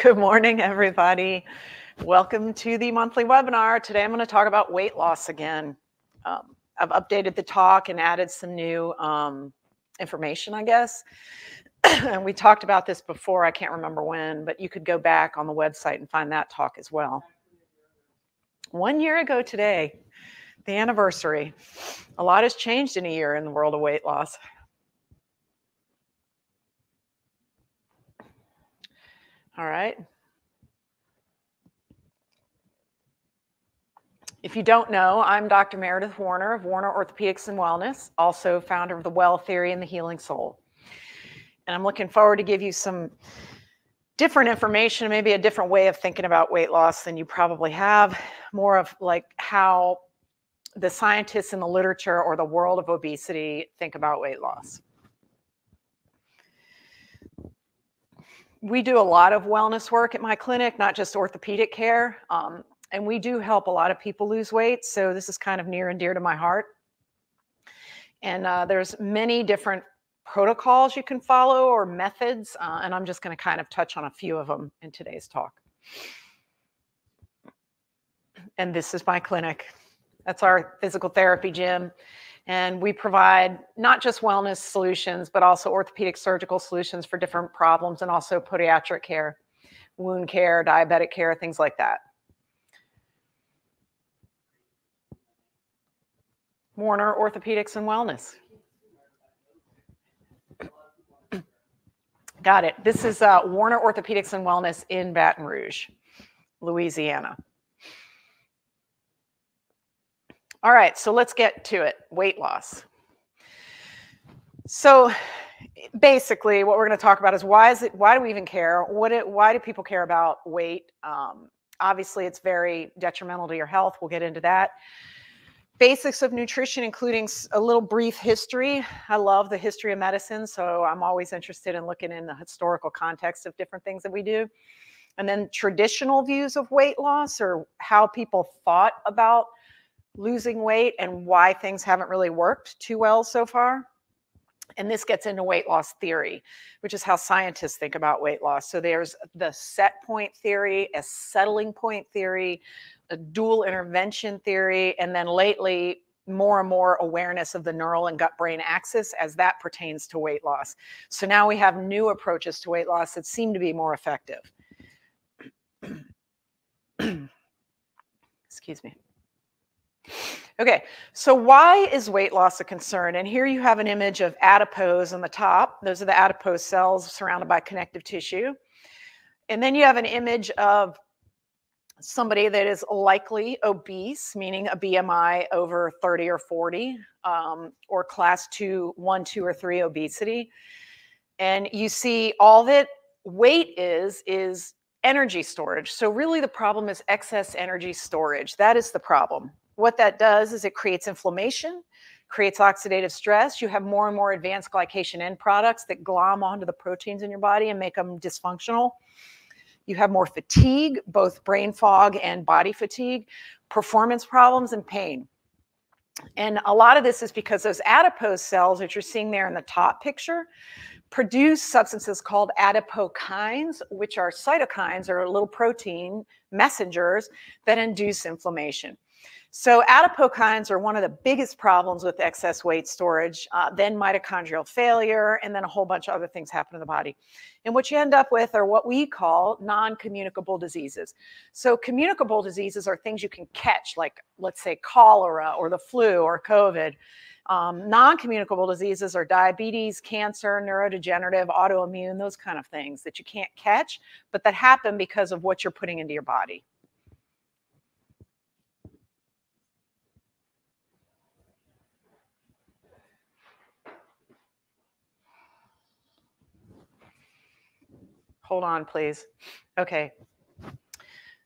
Good morning, everybody. Welcome to the monthly webinar. Today I'm going to talk about weight loss again. Um, I've updated the talk and added some new um, information, I guess. and we talked about this before, I can't remember when, but you could go back on the website and find that talk as well. One year ago today, the anniversary. A lot has changed in a year in the world of weight loss. All right. If you don't know, I'm Dr. Meredith Warner of Warner Orthopedics and Wellness, also founder of the Well Theory and the Healing Sole. And I'm looking forward to give you some different information, maybe a different way of thinking about weight loss than you probably have, more of like how the scientists in the literature or the world of obesity think about weight loss. We do a lot of wellness work at my clinic, not just orthopedic care. Um, and we do help a lot of people lose weight. So this is kind of near and dear to my heart. And uh, there's many different protocols you can follow or methods. Uh, and I'm just going to kind of touch on a few of them in today's talk. And this is my clinic. That's our physical therapy gym. And we provide not just wellness solutions, but also orthopedic surgical solutions for different problems and also podiatric care, wound care, diabetic care, things like that. Warner Orthopedics and Wellness. Got it. This is uh, Warner Orthopedics and Wellness in Baton Rouge, Louisiana. All right, so let's get to it weight loss. So basically, what we're going to talk about is why is it, why do we even care? What it, why do people care about weight? Um, obviously, it's very detrimental to your health. We'll get into that. Basics of nutrition, including a little brief history. I love the history of medicine, so I'm always interested in looking in the historical context of different things that we do. And then traditional views of weight loss or how people thought about losing weight and why things haven't really worked too well so far. And this gets into weight loss theory, which is how scientists think about weight loss. So there's the set point theory, a settling point theory, a dual intervention theory, and then lately, more and more awareness of the neural and gut brain axis as that pertains to weight loss. So now we have new approaches to weight loss that seem to be more effective. Excuse me. Okay, so why is weight loss a concern? And here you have an image of adipose on the top. Those are the adipose cells surrounded by connective tissue. And then you have an image of somebody that is likely obese, meaning a BMI over 30 or 40, um, or class two, one, two, or three obesity. And you see all that weight is, is energy storage. So really the problem is excess energy storage. That is the problem. What that does is it creates inflammation, creates oxidative stress. You have more and more advanced glycation end products that glom onto the proteins in your body and make them dysfunctional. You have more fatigue, both brain fog and body fatigue, performance problems, and pain. And a lot of this is because those adipose cells that you're seeing there in the top picture produce substances called adipokines, which are cytokines or little protein messengers that induce inflammation. So adipokines are one of the biggest problems with excess weight storage, uh, then mitochondrial failure, and then a whole bunch of other things happen in the body. And what you end up with are what we call non-communicable diseases. So communicable diseases are things you can catch, like let's say cholera or the flu or COVID. Um, non-communicable diseases are diabetes, cancer, neurodegenerative, autoimmune, those kind of things that you can't catch, but that happen because of what you're putting into your body. Hold on, please. Okay.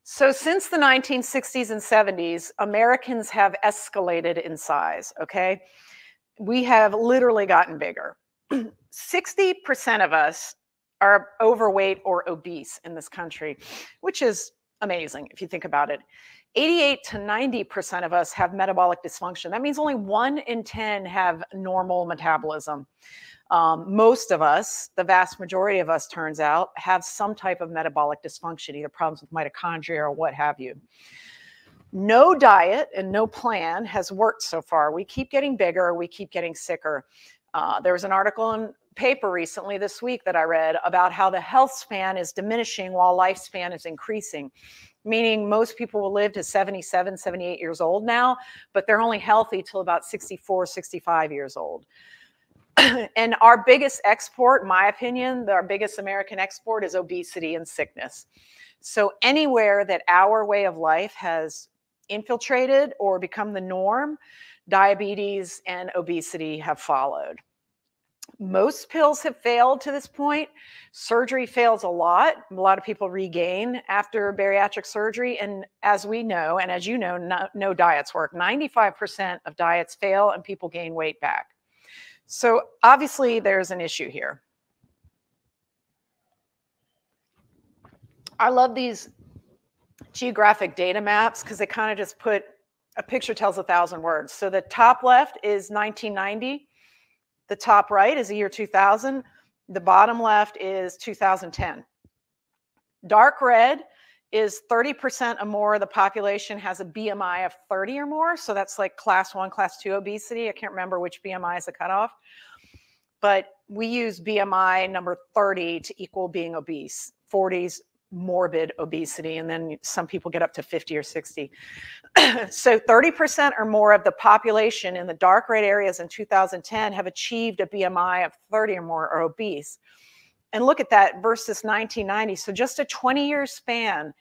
So since the 1960s and 70s, Americans have escalated in size, okay? We have literally gotten bigger. 60% of us are overweight or obese in this country, which is amazing if you think about it. 88 to 90% of us have metabolic dysfunction. That means only one in 10 have normal metabolism. Um, most of us, the vast majority of us, turns out, have some type of metabolic dysfunction, either problems with mitochondria or what have you. No diet and no plan has worked so far. We keep getting bigger, we keep getting sicker. Uh, there was an article in paper recently this week that I read about how the health span is diminishing while lifespan is increasing meaning most people will live to 77, 78 years old now, but they're only healthy till about 64, 65 years old. and our biggest export, my opinion, our biggest American export is obesity and sickness. So anywhere that our way of life has infiltrated or become the norm, diabetes and obesity have followed. Most pills have failed to this point. Surgery fails a lot. A lot of people regain after bariatric surgery. And as we know, and as you know, no, no diets work. 95% of diets fail and people gain weight back. So obviously, there's an issue here. I love these geographic data maps because they kind of just put a picture tells a thousand words. So the top left is 1990. The top right is the year 2000. The bottom left is 2010. Dark red is 30% or more of the population has a BMI of 30 or more. So that's like class one, class two obesity. I can't remember which BMI is the cutoff. But we use BMI number 30 to equal being obese. 40s morbid obesity, and then some people get up to 50 or 60. so 30% or more of the population in the dark red areas in 2010 have achieved a BMI of 30 or more or obese. And look at that versus 1990. So just a 20 year span,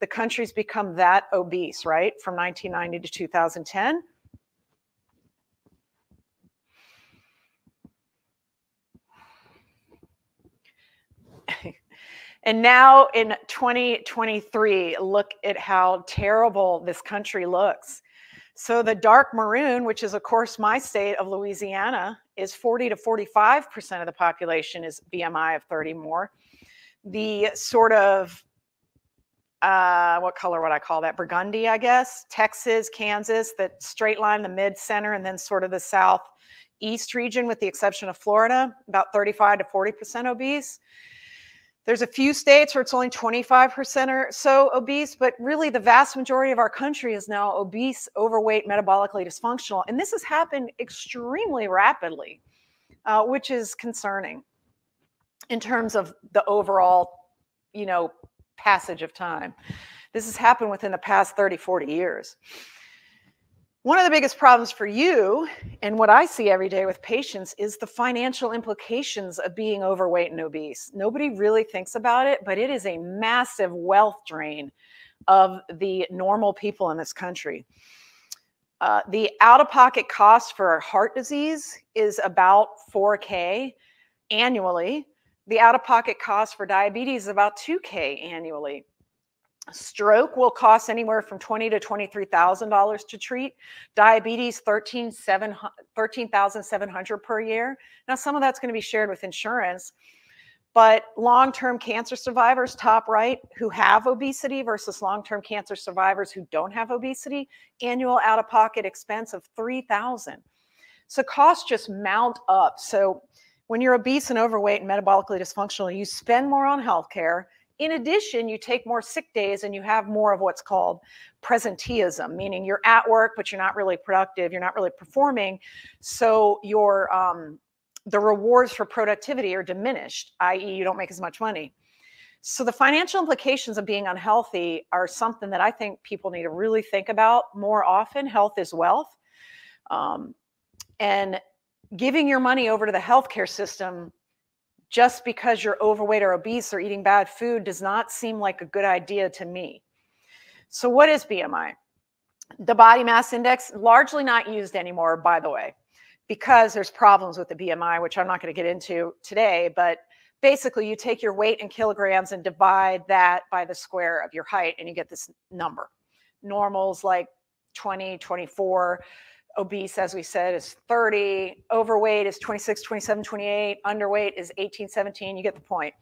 the country's become that obese, right? From 1990 to 2010. And now in 2023, look at how terrible this country looks. So the dark maroon, which is of course my state of Louisiana, is 40 to 45% of the population is BMI of 30 more. The sort of uh, what color would I call that? Burgundy, I guess. Texas, Kansas, that straight line, the mid center, and then sort of the southeast region, with the exception of Florida, about 35 to 40% obese. There's a few states where it's only 25% or so obese, but really the vast majority of our country is now obese, overweight, metabolically dysfunctional. And this has happened extremely rapidly, uh, which is concerning in terms of the overall, you know, passage of time. This has happened within the past 30, 40 years. One of the biggest problems for you, and what I see every day with patients, is the financial implications of being overweight and obese. Nobody really thinks about it, but it is a massive wealth drain of the normal people in this country. Uh, the out of pocket cost for heart disease is about 4K annually. The out of pocket cost for diabetes is about 2K annually. Stroke will cost anywhere from twenty to twenty-three thousand dollars to treat. Diabetes, thirteen seven thirteen thousand seven hundred per year. Now, some of that's going to be shared with insurance, but long-term cancer survivors, top right, who have obesity versus long-term cancer survivors who don't have obesity, annual out-of-pocket expense of three thousand. So costs just mount up. So when you're obese and overweight and metabolically dysfunctional, you spend more on healthcare in addition, you take more sick days and you have more of what's called presenteeism, meaning you're at work, but you're not really productive, you're not really performing. So your um, the rewards for productivity are diminished, i.e., you don't make as much money. So the financial implications of being unhealthy are something that I think people need to really think about more often. Health is wealth. Um, and giving your money over to the healthcare system just because you're overweight or obese or eating bad food does not seem like a good idea to me. So, what is BMI? The body mass index, largely not used anymore, by the way, because there's problems with the BMI, which I'm not going to get into today. But basically, you take your weight in kilograms and divide that by the square of your height, and you get this number. Normal's like 20, 24 obese, as we said, is 30, overweight is 26, 27, 28, underweight is 18, 17. You get the point.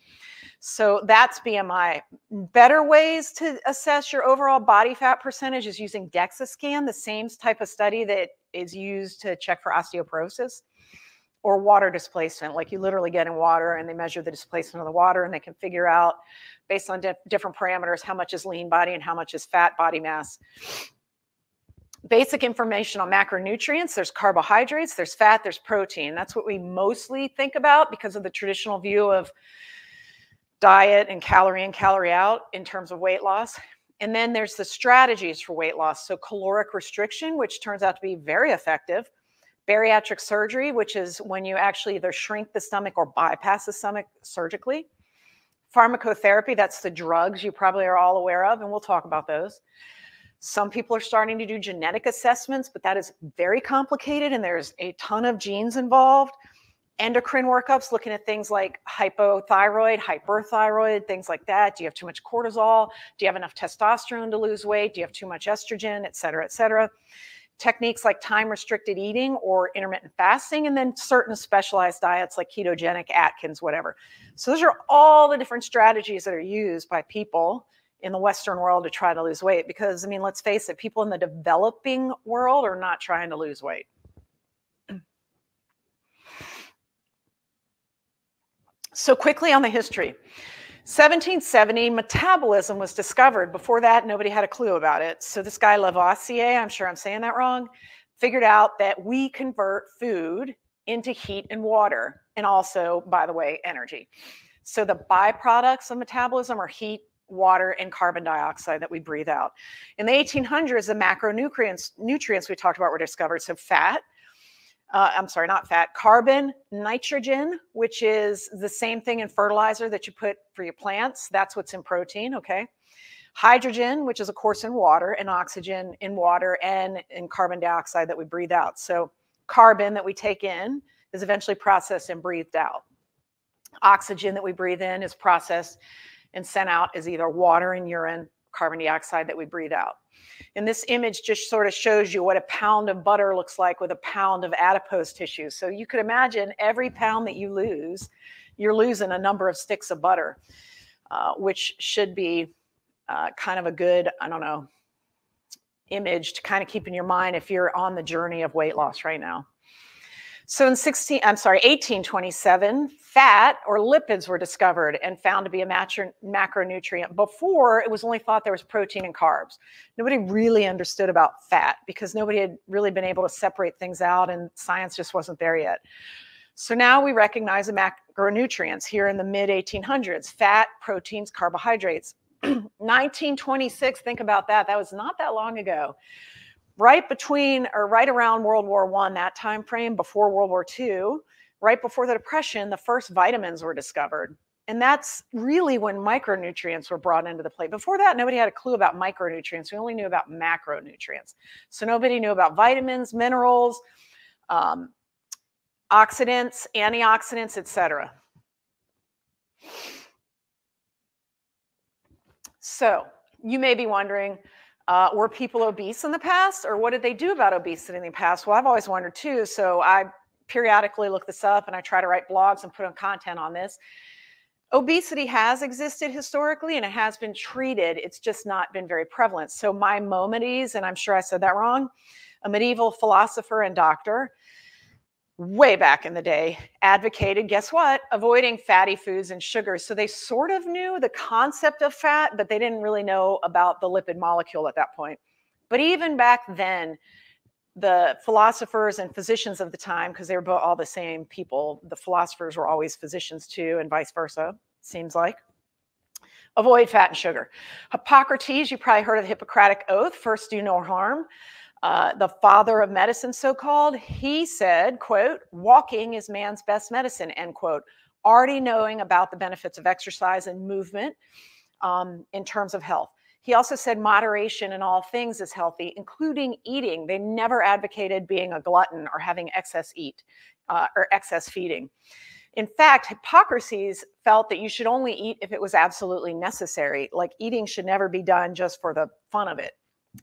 So that's BMI. Better ways to assess your overall body fat percentage is using DEXA scan, the same type of study that is used to check for osteoporosis. or water displacement, like you literally get in water and they measure the displacement of the water and they can figure out based on di different parameters how much is lean body and how much is fat body mass. Basic information on macronutrients there's carbohydrates, there's fat, there's protein. That's what we mostly think about because of the traditional view of diet and calorie in, calorie out in terms of weight loss. And then there's the strategies for weight loss. So, caloric restriction, which turns out to be very effective bariatric surgery, which is when you actually either shrink the stomach or bypass the stomach surgically. Pharmacotherapy, that's the drugs you probably are all aware of, and we'll talk about those. Some people are starting to do genetic assessments, but that is very complicated and there's a ton of genes involved. Endocrine workups looking at things like hypothyroid, hyperthyroid, things like that. Do you have too much cortisol? Do you have enough testosterone to lose weight? Do you have too much estrogen, et cetera, et cetera? techniques like time restricted eating or intermittent fasting, and then certain specialized diets like ketogenic, Atkins, whatever. So, those are all the different strategies that are used by people in the Western world to try to lose weight. Because, I mean, let's face it, people in the developing world are not trying to lose weight. So, quickly on the history. 1770, metabolism was discovered. Before that, nobody had a clue about it. So this guy Lavoisier, I'm sure I'm saying that wrong, figured out that we convert food into heat and water, and also, by the way, energy. So the byproducts of metabolism are heat, water, and carbon dioxide that we breathe out. In the 1800s, the macronutrients nutrients we talked about were discovered. So fat, uh, I'm sorry, not fat, carbon, nitrogen, which is the same thing in fertilizer that you put for your plants. That's what's in protein, okay? Hydrogen, which is of course in water, and oxygen in water, and in carbon dioxide that we breathe out. So carbon that we take in is eventually processed and breathed out. Oxygen that we breathe in is processed and sent out is either water and urine, carbon dioxide that we breathe out. And this image just sort of shows you what a pound of butter looks like with a pound of adipose tissue. So you could imagine every pound that you lose, you're losing a number of sticks of butter, uh, which should be uh, kind of a good, I don't know, image to kind of keep in your mind if you're on the journey of weight loss right now. So in 16, I'm sorry, 1827, fat or lipids were discovered and found to be a macro, macronutrient. Before, it was only thought there was protein and carbs. Nobody really understood about fat because nobody had really been able to separate things out and science just wasn't there yet. So now we recognize the macronutrients here in the mid 1800s, fat, proteins, carbohydrates. 1926, think about that. That was not that long ago right between or right around World War One, that time frame before World War II, right before the Depression, the first vitamins were discovered. And that's really when micronutrients were brought into the play. Before that, nobody had a clue about micronutrients. We only knew about macronutrients. So nobody knew about vitamins, minerals, um, oxidants, antioxidants, etc. So you may be wondering, uh, were people obese in the past, or what did they do about obesity in the past? Well, I've always wondered too. So I periodically look this up and I try to write blogs and put on content on this. Obesity has existed historically and it has been treated. It's just not been very prevalent. So Maimonides, and I'm sure I said that wrong, a medieval philosopher and doctor, way back in the day advocated guess what avoiding fatty foods and sugars so they sort of knew the concept of fat but they didn't really know about the lipid molecule at that point but even back then the philosophers and physicians of the time because they were all the same people the philosophers were always physicians too and vice versa seems like avoid fat and sugar hippocrates you probably heard of the hippocratic oath first do no harm uh, the father of medicine, so called, he said, quote, walking is man's best medicine, end quote. Already knowing about the benefits of exercise and movement um, in terms of health. He also said moderation in all things is healthy, including eating. They never advocated being a glutton or having excess eat uh, or excess feeding. In fact, Hippocrates felt that you should only eat if it was absolutely necessary. Like eating should never be done just for the fun of it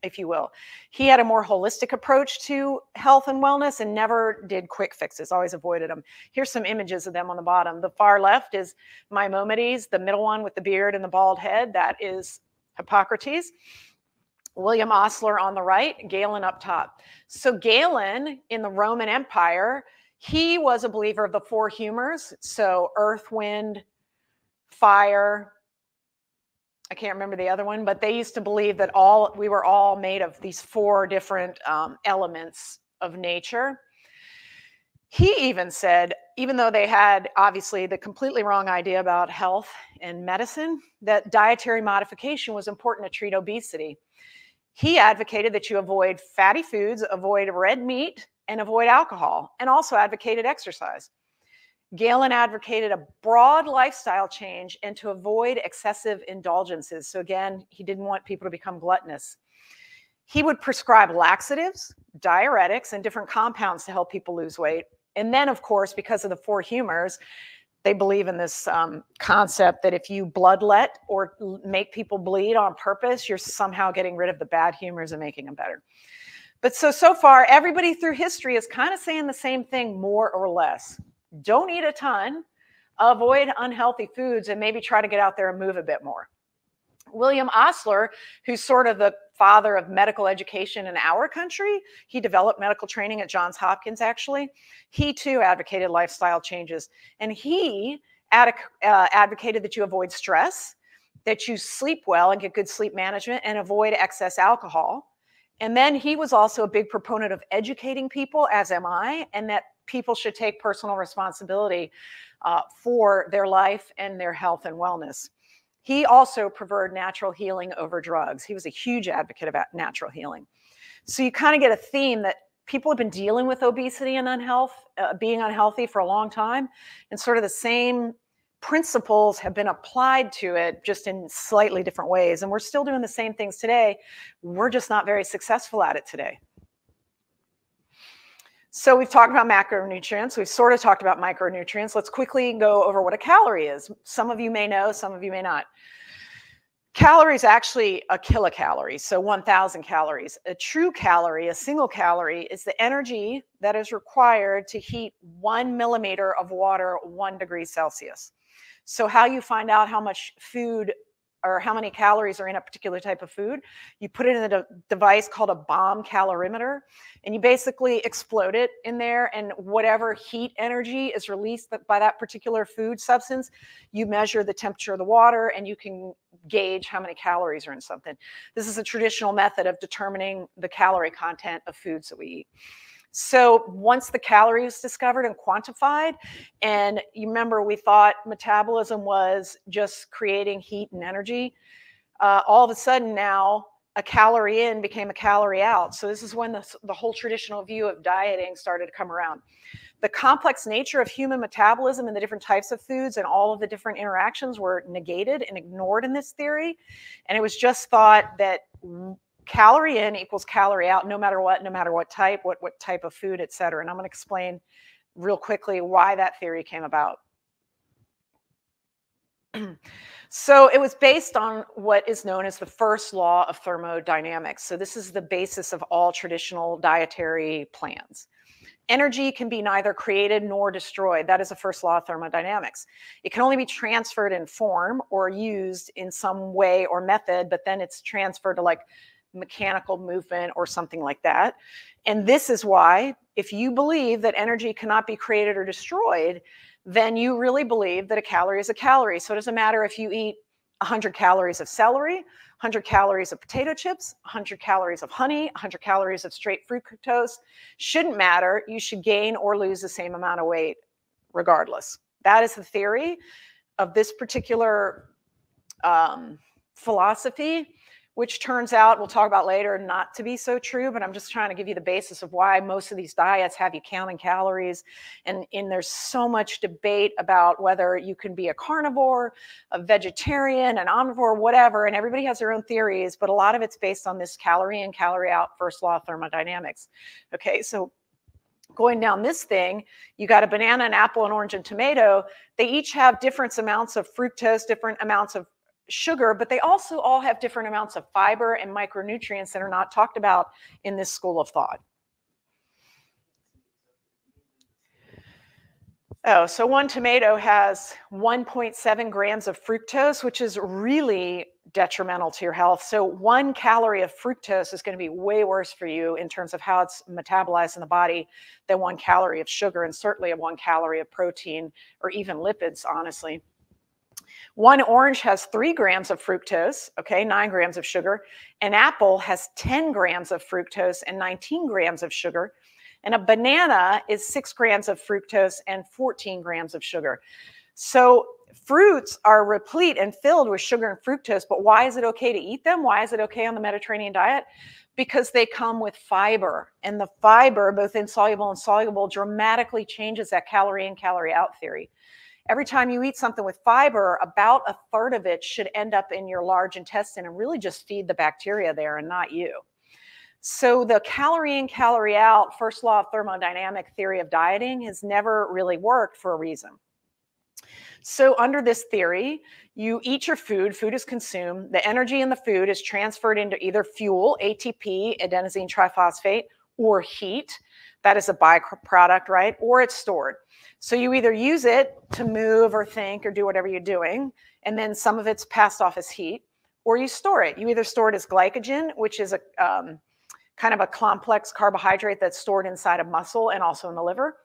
if you will. He had a more holistic approach to health and wellness and never did quick fixes, always avoided them. Here's some images of them on the bottom. The far left is Maimonides, the middle one with the beard and the bald head, that is Hippocrates. William Osler on the right, Galen up top. So Galen in the Roman Empire, He was a believer of the four humors, so earth, wind, fire. I can't remember the other one, but they used to believe that all we were all made of these four different um, elements of nature. He even said, even though they had obviously the completely wrong idea about health and medicine, that dietary modification was important to treat obesity. He advocated that you avoid fatty foods, avoid red meat, and avoid alcohol, and also advocated exercise. Galen advocated a broad lifestyle change and to avoid excessive indulgences. So, again, he didn't want people to become gluttonous. He would prescribe laxatives, diuretics, and different compounds to help people lose weight. And then, of course, because of the four humors, they believe in this um, concept that if you bloodlet or make people bleed on purpose, you're somehow getting rid of the bad humors and making them better. But so, so far, everybody through history is kind of saying the same thing more or less. Don't eat a ton, avoid unhealthy foods, and maybe try to get out there and move a bit more. William Osler, who's sort of the father of medical education in our country, he developed medical training at Johns Hopkins, actually. He too advocated lifestyle changes. And he ad- uh, advocated that you avoid stress, that you sleep well and get good sleep management, and avoid excess alcohol. And then he was also a big proponent of educating people, as am I, and that people should take personal responsibility uh, for their life and their health and wellness. He also preferred natural healing over drugs. He was a huge advocate about natural healing. So you kind of get a theme that people have been dealing with obesity and unhealth, uh, being unhealthy for a long time, and sort of the same principles have been applied to it just in slightly different ways. And we're still doing the same things today. We're just not very successful at it today. So we've talked about macronutrients. We've sort of talked about micronutrients. Let's quickly go over what a calorie is. Some of you may know, some of you may not. Calories actually a kilocalorie, so 1,000 calories. A true calorie, a single calorie, is the energy that is required to heat one millimeter of water one degree Celsius. So how you find out how much food or how many calories are in a particular type of food. You put it in a de- device called a bomb calorimeter, and you basically explode it in there. And whatever heat energy is released by that particular food substance, you measure the temperature of the water and you can gauge how many calories are in something. This is a traditional method of determining the calorie content of foods that we eat. So once the calorie was discovered and quantified, and you remember we thought metabolism was just creating heat and energy, uh, all of a sudden now a calorie in became a calorie out. So this is when the, the whole traditional view of dieting started to come around. The complex nature of human metabolism and the different types of foods and all of the different interactions were negated and ignored in this theory. And it was just thought that calorie in equals calorie out no matter what no matter what type what what type of food et cetera and i'm going to explain real quickly why that theory came about. So it was based on what is known as the first law of thermodynamics. So this is the basis of all traditional dietary plans. Energy can be neither created nor destroyed. That is the first law of thermodynamics. It can only be transferred in form or used in some way or method but then it's transferred to like mechanical movement or something like that. And this is why, if you believe that energy cannot be created or destroyed, then you really believe that a calorie is a calorie. So it doesn't matter if you eat 100 calories of celery, 100 calories of potato chips, 100 calories of honey, 100 calories of straight fructose. Shouldn't matter. You should gain or lose the same amount of weight regardless. That is the theory of this particular um, philosophy which turns out, we'll talk about later, not to be so true, but I'm just trying to give you the basis of why most of these diets have you counting calories. And, there's so much debate about whether you can be a carnivore, a vegetarian, an omnivore, whatever, and everybody has their own theories, but a lot of it's based on this calorie in, calorie out, first law of thermodynamics. Okay, so going down this thing, you got a banana, an apple, an orange, and tomato. They each have different amounts of fructose, different amounts of sugar, but they also all have different amounts of fiber and micronutrients that are not talked about in this school of thought. Oh, so one tomato has 1.7 grams of fructose, which is really detrimental to your health. So one calorie of fructose is going to be way worse for you in terms of how it's metabolized in the body than one calorie of sugar and certainly a one calorie of protein or even lipids, honestly. One orange has three grams of fructose, okay, nine grams of sugar. An apple has 10 grams of fructose and 19 grams of sugar. And a banana is six grams of fructose and 14 grams of sugar. So fruits are replete and filled with sugar and fructose, but why is it okay to eat them? Why is it okay on the Mediterranean diet? Because they come with fiber, and the fiber, both insoluble and soluble, dramatically changes that calorie in, calorie out theory. Every time you eat something with fiber, about a third of it should end up in your large intestine and really just feed the bacteria there and not you. So the calorie in, calorie out, first law of thermodynamic theory of dieting has never really worked for a reason. So, under this theory, you eat your food, food is consumed, the energy in the food is transferred into either fuel, ATP, adenosine triphosphate, or heat. That is a byproduct, right? Or it's stored. So, you either use it to move or think or do whatever you're doing, and then some of it's passed off as heat, or you store it. You either store it as glycogen, which is a um, kind of a complex carbohydrate that's stored inside a muscle and also in the liver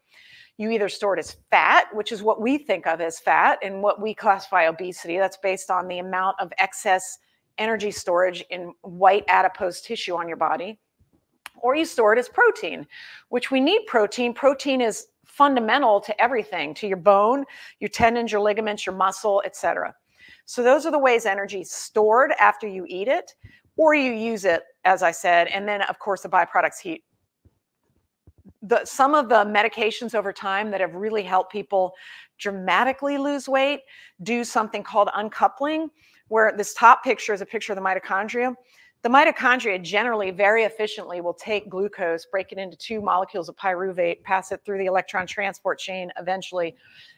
you either store it as fat, which is what we think of as fat and what we classify obesity. That's based on the amount of excess energy storage in white adipose tissue on your body. Or you store it as protein, which we need protein. Protein is fundamental to everything, to your bone, your tendons, your ligaments, your muscle, etc. So those are the ways energy is stored after you eat it, or you use it, as I said, and then of course the byproducts heat the some of the medications over time that have really helped people dramatically lose weight do something called uncoupling where this top picture is a picture of the mitochondria the mitochondria generally very efficiently will take glucose break it into two molecules of pyruvate pass it through the electron transport chain eventually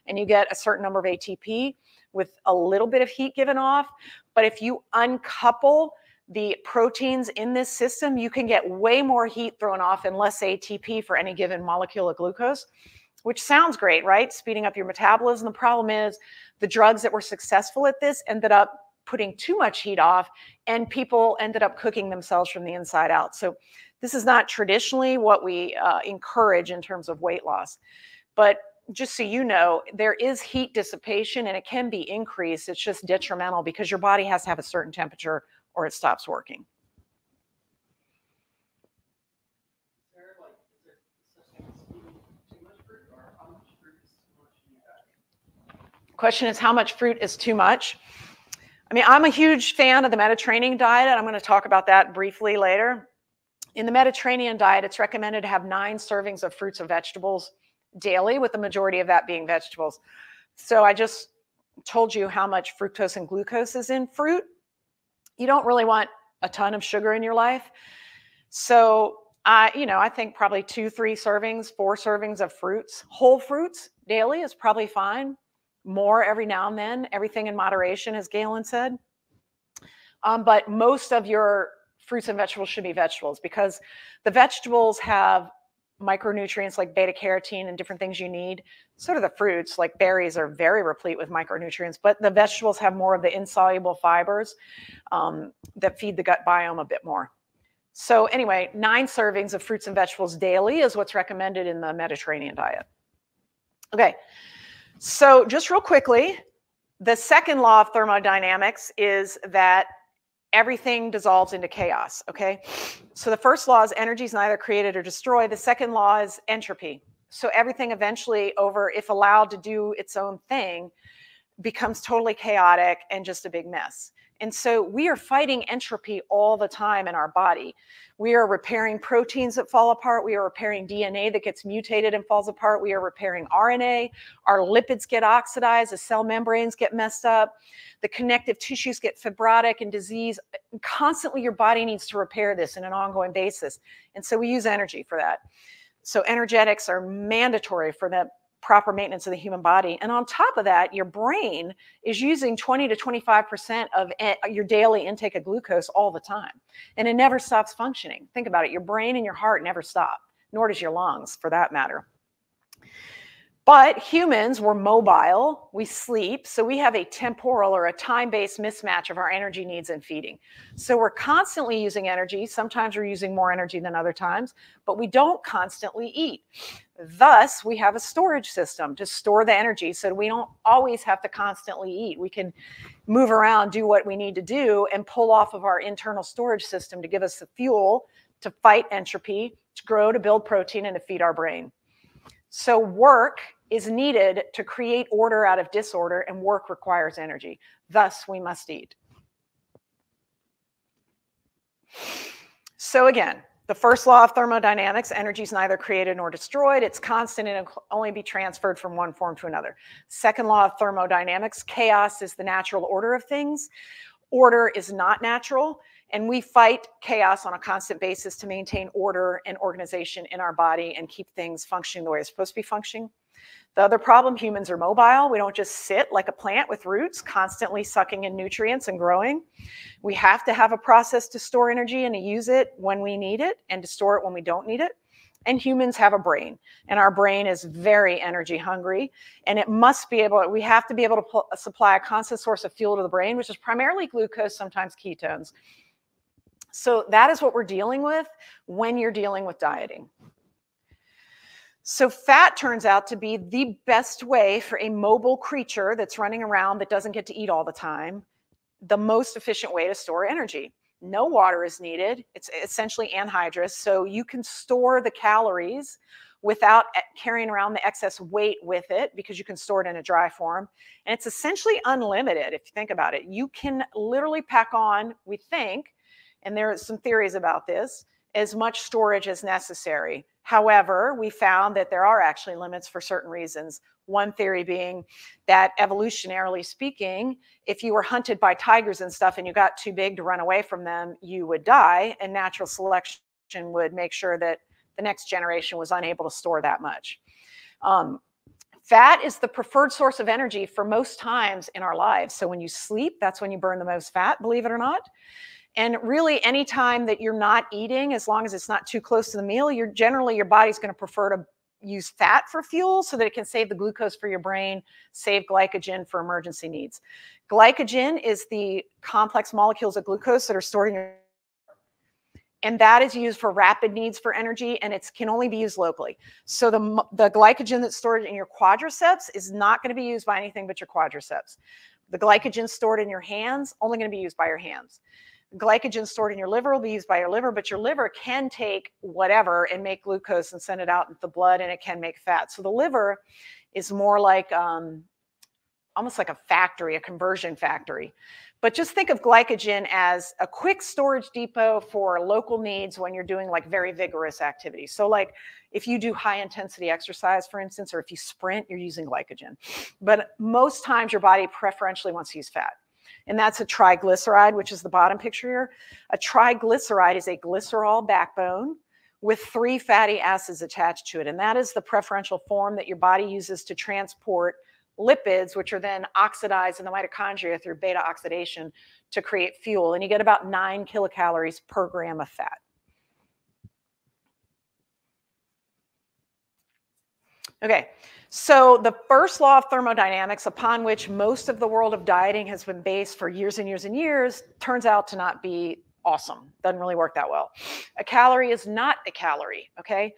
and you get a certain number of atp with a little bit of heat given off but if you uncouple the proteins in this system, you can get way more heat thrown off and less ATP for any given molecule of glucose, which sounds great, right? Speeding up your metabolism. The problem is the drugs that were successful at this ended up putting too much heat off, and people ended up cooking themselves from the inside out. So, this is not traditionally what we uh, encourage in terms of weight loss. But just so you know, there is heat dissipation and it can be increased. It's just detrimental because your body has to have a certain temperature or it stops working. Question is how much fruit is too much? I mean, I'm a huge fan of the Mediterranean diet. And I'm going to talk about that briefly later. In the Mediterranean diet, it's recommended to have nine servings of fruits and vegetables daily, with the majority of that being vegetables. So I just told you how much fructose and glucose is in fruit you don't really want a ton of sugar in your life. So I, you know, I think probably two, three servings, four servings of fruits, whole fruits daily is probably fine. More every now and then, everything in moderation, as Galen said. Um, but most of your fruits and vegetables should be vegetables because the vegetables have micronutrients like beta carotene and different things you need. Sort of the fruits, like berries, are very replete with micronutrients, but the vegetables have more of the insoluble fibers um, that feed the gut biome a bit more. So, anyway, nine servings of fruits and vegetables daily is what's recommended in the Mediterranean diet. Okay, so just real quickly, the second law of thermodynamics is that everything dissolves into chaos. Okay. So the first law is energy is neither created or destroyed. The second law is entropy. So everything eventually, over if allowed to do its own thing, becomes totally chaotic and just a big mess. And so we are fighting entropy all the time in our body. We are repairing proteins that fall apart. We are repairing DNA that gets mutated and falls apart. We are repairing RNA. Our lipids get oxidized. The cell membranes get messed up. The connective tissues get fibrotic and disease. Constantly, your body needs to repair this in an ongoing basis. And so we use energy for that. So energetics are mandatory for that proper maintenance of the human body. And on top of that, your brain is using 20 to 25% of your daily intake of glucose all the time. And it never stops functioning. Think about it. Your brain and your heart never stop, nor does your lungs for that matter. But humans, we're mobile, we sleep, so we have a temporal or a time based mismatch of our energy needs and feeding. So we're constantly using energy. Sometimes we're using more energy than other times, but we don't constantly eat. Thus, we have a storage system to store the energy so we don't always have to constantly eat. We can move around, do what we need to do, and pull off of our internal storage system to give us the fuel to fight entropy, to grow, to build protein, and to feed our brain. So, work is needed to create order out of disorder, and work requires energy. Thus, we must eat. So, again, the first law of thermodynamics energy is neither created nor destroyed. It's constant and only be transferred from one form to another. Second law of thermodynamics chaos is the natural order of things. Order is not natural. And we fight chaos on a constant basis to maintain order and organization in our body and keep things functioning the way it's supposed to be functioning. The other problem humans are mobile. We don't just sit like a plant with roots, constantly sucking in nutrients and growing. We have to have a process to store energy and to use it when we need it and to store it when we don't need it. And humans have a brain, and our brain is very energy hungry. And it must be able, we have to be able to supply a constant source of fuel to the brain, which is primarily glucose, sometimes ketones. So that is what we're dealing with when you're dealing with dieting. So, fat turns out to be the best way for a mobile creature that's running around that doesn't get to eat all the time, the most efficient way to store energy. No water is needed. It's essentially anhydrous. So, you can store the calories without carrying around the excess weight with it because you can store it in a dry form. And it's essentially unlimited if you think about it. You can literally pack on, we think, and there are some theories about this, as much storage as necessary However, we found that there are actually limits for certain reasons. One theory being that evolutionarily speaking, if you were hunted by tigers and stuff and you got too big to run away from them, you would die, and natural selection would make sure that the next generation was unable to store that much. Um, fat is the preferred source of energy for most times in our lives. So when you sleep, that's when you burn the most fat, believe it or not. And really, anytime that you're not eating, as long as it's not too close to the meal, you're generally your body's going to prefer to use fat for fuel so that it can save the glucose for your brain, save glycogen for emergency needs. Glycogen is the complex molecules of glucose that are stored in your and that is used for rapid needs for energy and it can only be used locally. So the, the glycogen that's stored in your quadriceps is not going to be used by anything but your quadriceps. The glycogen stored in your hands only going to be used by your hands glycogen stored in your liver will be used by your liver, but your liver can take whatever and make glucose and send it out into the blood, and it can make fat. So the liver is more like um, almost like a factory, a conversion factory. But just think of glycogen as a quick storage depot for local needs when you're doing like very vigorous activities. So, like if you do high intensity exercise, for instance, or if you sprint, you're using glycogen. But most times your body preferentially wants to use fat and that's a triglyceride, which is the bottom picture here. A triglyceride is a glycerol backbone with three fatty acids attached to it. And that is the preferential form that your body uses to transport lipids, which are then oxidized in the mitochondria through beta oxidation to create fuel. And you get about nine kilocalories per gram of fat. Okay, so, the first law of thermodynamics, upon which most of the world of dieting has been based for years and years and years, turns out to not be awesome. Doesn't really work that well. A calorie is not a calorie, okay?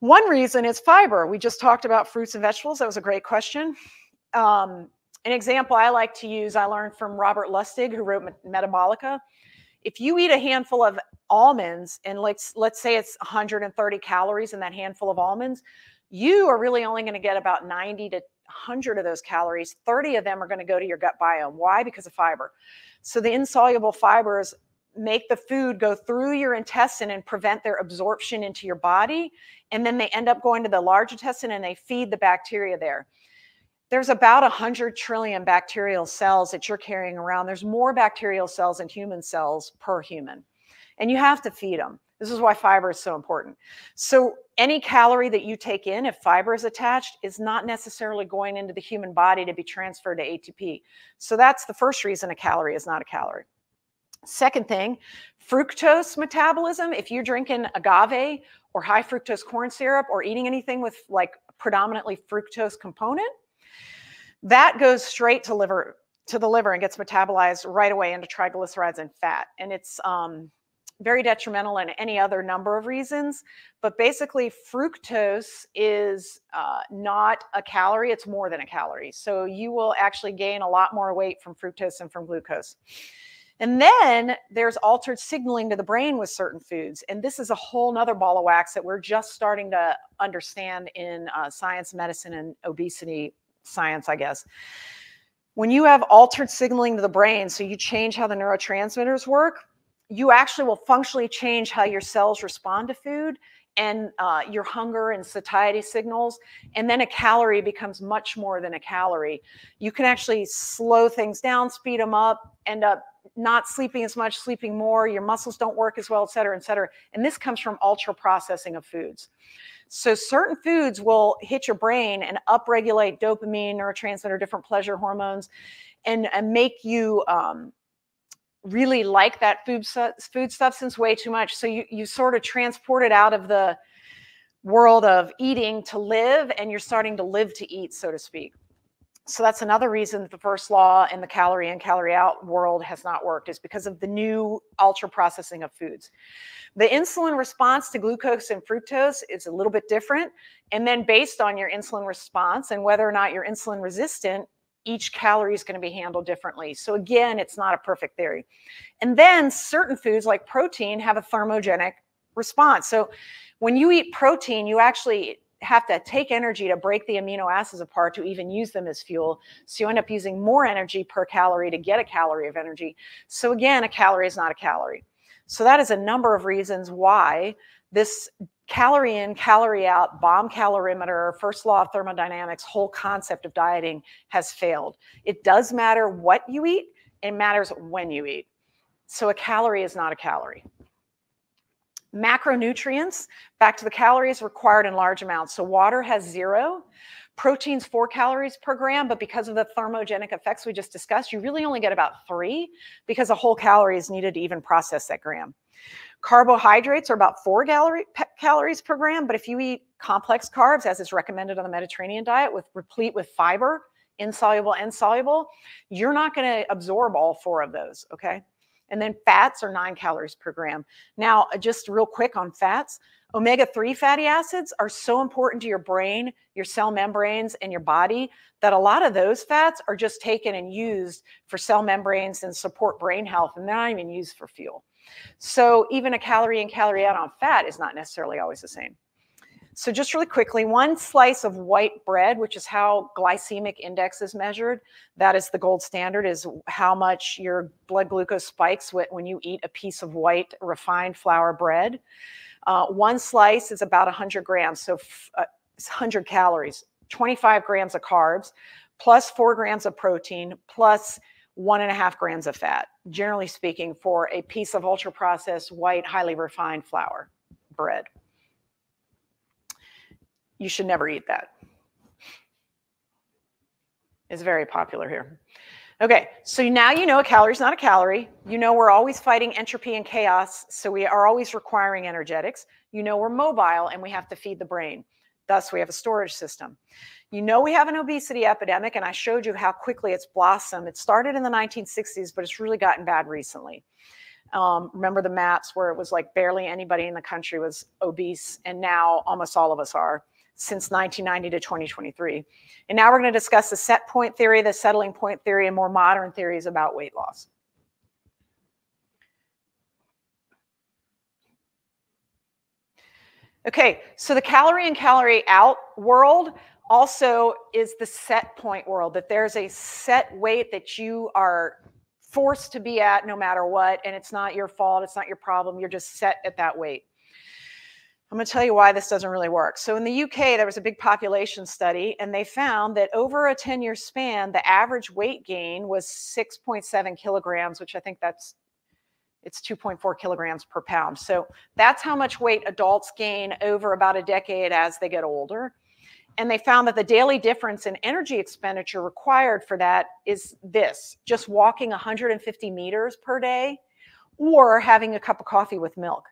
One reason is fiber. We just talked about fruits and vegetables. That was a great question. Um, an example I like to use, I learned from Robert Lustig, who wrote Metabolical. If you eat a handful of almonds, and let's let's say it's 130 calories in that handful of almonds, you are really only going to get about 90 to 100 of those calories. 30 of them are going to go to your gut biome. Why? Because of fiber. So the insoluble fibers make the food go through your intestine and prevent their absorption into your body. And then they end up going to the large intestine and they feed the bacteria there. There's about 100 trillion bacterial cells that you're carrying around. There's more bacterial cells than human cells per human. And you have to feed them. This is why fiber is so important. So any calorie that you take in, if fiber is attached, is not necessarily going into the human body to be transferred to ATP. So that's the first reason a calorie is not a calorie. Second thing, fructose metabolism. If you're drinking agave or high fructose corn syrup or eating anything with like predominantly fructose component. That goes straight to liver to the liver and gets metabolized right away into triglycerides and fat. And it's um, very detrimental in any other number of reasons. But basically, fructose is uh, not a calorie, it's more than a calorie. So you will actually gain a lot more weight from fructose than from glucose. And then there's altered signaling to the brain with certain foods. And this is a whole nother ball of wax that we're just starting to understand in uh, science, medicine, and obesity science, I guess. When you have altered signaling to the brain, so you change how the neurotransmitters work, you actually will functionally change how your cells respond to food and uh, your hunger and satiety signals. And then a calorie becomes much more than a calorie. You can actually slow things down, speed them up, end up not sleeping as much, sleeping more, your muscles don't work as well, et cetera, et cetera. And this comes from ultra processing of foods. So certain foods will hit your brain and upregulate dopamine, neurotransmitter, different pleasure hormones, and, and make you um, really like that food su- food substance way too much. So you you sort of transport it out of the world of eating to live, and you're starting to live to eat, so to speak. So that's another reason that the first law in the calorie in, calorie out world has not worked, is because of the new ultra processing of foods. The insulin response to glucose and fructose is a little bit different. And then based on your insulin response and whether or not you're insulin resistant, each calorie is going to be handled differently. So again, it's not a perfect theory. And then certain foods like protein have a thermogenic response. So when you eat protein, you actually have to take energy to break the amino acids apart to even use them as fuel. So you end up using more energy per calorie to get a calorie of energy. So again, a calorie is not a calorie. So that is a number of reasons why this calorie in, calorie out, bomb calorimeter, first law of thermodynamics, whole concept of dieting has failed. It does matter what you eat, it matters when you eat. So a calorie is not a calorie. Macronutrients, back to the calories required in large amounts. So water has zero, protein's four calories per gram, but because of the thermogenic effects we just discussed, you really only get about three because a whole calorie is needed to even process that gram. Carbohydrates are about four calories per gram, but if you eat complex carbs, as is recommended on the Mediterranean diet, with replete with fiber, insoluble and soluble, you're not going to absorb all four of those. Okay. And then fats are nine calories per gram. Now, uh, just real quick on fats, omega 3 fatty acids are so important to your brain, your cell membranes, and your body that a lot of those fats are just taken and used for cell membranes and support brain health, and they're not even used for fuel. So even a calorie in, calorie out on fat is not necessarily always the same. So just really quickly, one slice of white bread, which is how glycemic index is measured, that is the gold standard, is how much your blood glucose spikes when you eat a piece of white refined flour bread. Uh, one slice is about 100 grams, so uh, 100 calories, 25 grams of carbs, plus four grams of protein, plus one and a half grams of fat, generally speaking, for a piece of ultra processed, white, highly refined flour bread. You should never eat that. It's very popular here. Okay, so now you know a calorie is not a calorie. You know we're always fighting entropy and chaos, so we are always requiring energetics. You know we're mobile and we have to feed the brain. Thus, we have a storage system. You know we have an obesity epidemic, and I showed you how quickly it's blossomed. It started in the 1960s, but it's really gotten bad recently. Um, remember the maps where it was like barely anybody in the country was obese, and now almost all of us are since 1990 to 2023. And now we're going to discuss the set point theory, the settling point theory, and more modern theories about weight loss. Okay, so the calorie in, calorie out world also is the set point world, that there's a set weight that you are forced to be at no matter what, and it's not your fault, it's not your problem, you're just set at that weight. I'm going to tell you why this doesn't really work. So in the UK, there was a big population study, and they found that over a 10 year span, the average weight gain was 6.7 kilograms, which I think that's it's 2.4 kilograms per pound. So that's how much weight adults gain over about a decade as they get older. And they found that the daily difference in energy expenditure required for that is this just walking 150 meters per day or having a cup of coffee with milk.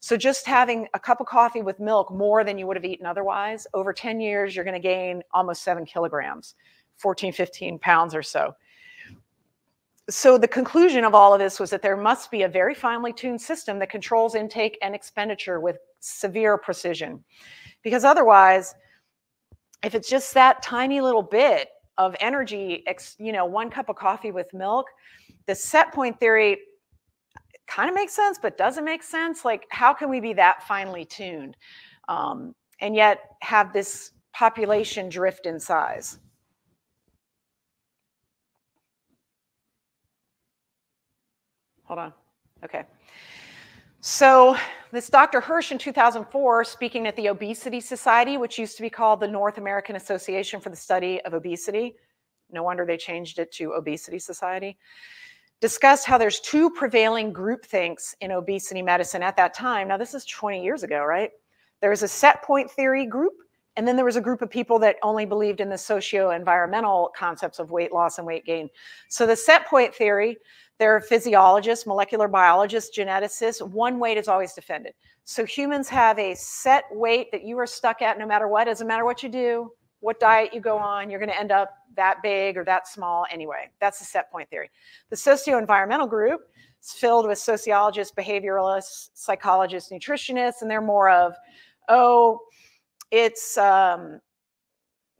So just having a cup of coffee with milk more than you would have eaten otherwise, over 10 years, you're going to gain almost seven kilograms, 14, 15 pounds or so. So the conclusion of all of this was that there must be a very finely tuned system that controls intake and expenditure with severe precision. Because otherwise, if it's just that tiny little bit of energy, you know, one cup of coffee with milk, the set point theory kind of makes sense, but doesn't make sense. Like, how can we be that finely tuned um, and yet have this population drift in size? Hold on. Okay. So this Dr. Hirsch in 2004, speaking at the Obesity Society, which used to be called the North American Association for the Study of Obesity, no wonder they changed it to Obesity Society, discussed how there's two prevailing groupthinks in obesity medicine at that time. Now, this is 20 years ago, right? There was a set point theory group, and then there was a group of people that only believed in the socio-environmental concepts of weight loss and weight gain. So the set point theory, there are physiologists, molecular biologists, geneticists. One weight is always defended. So humans have a set weight that you are stuck at no matter what. Doesn't matter what you do, what diet you go on, you're going to end up that big or that small anyway. That's the set point theory. The socio-environmental group is filled with sociologists, behavioralists, psychologists, nutritionists, and they're more of, oh, it's um,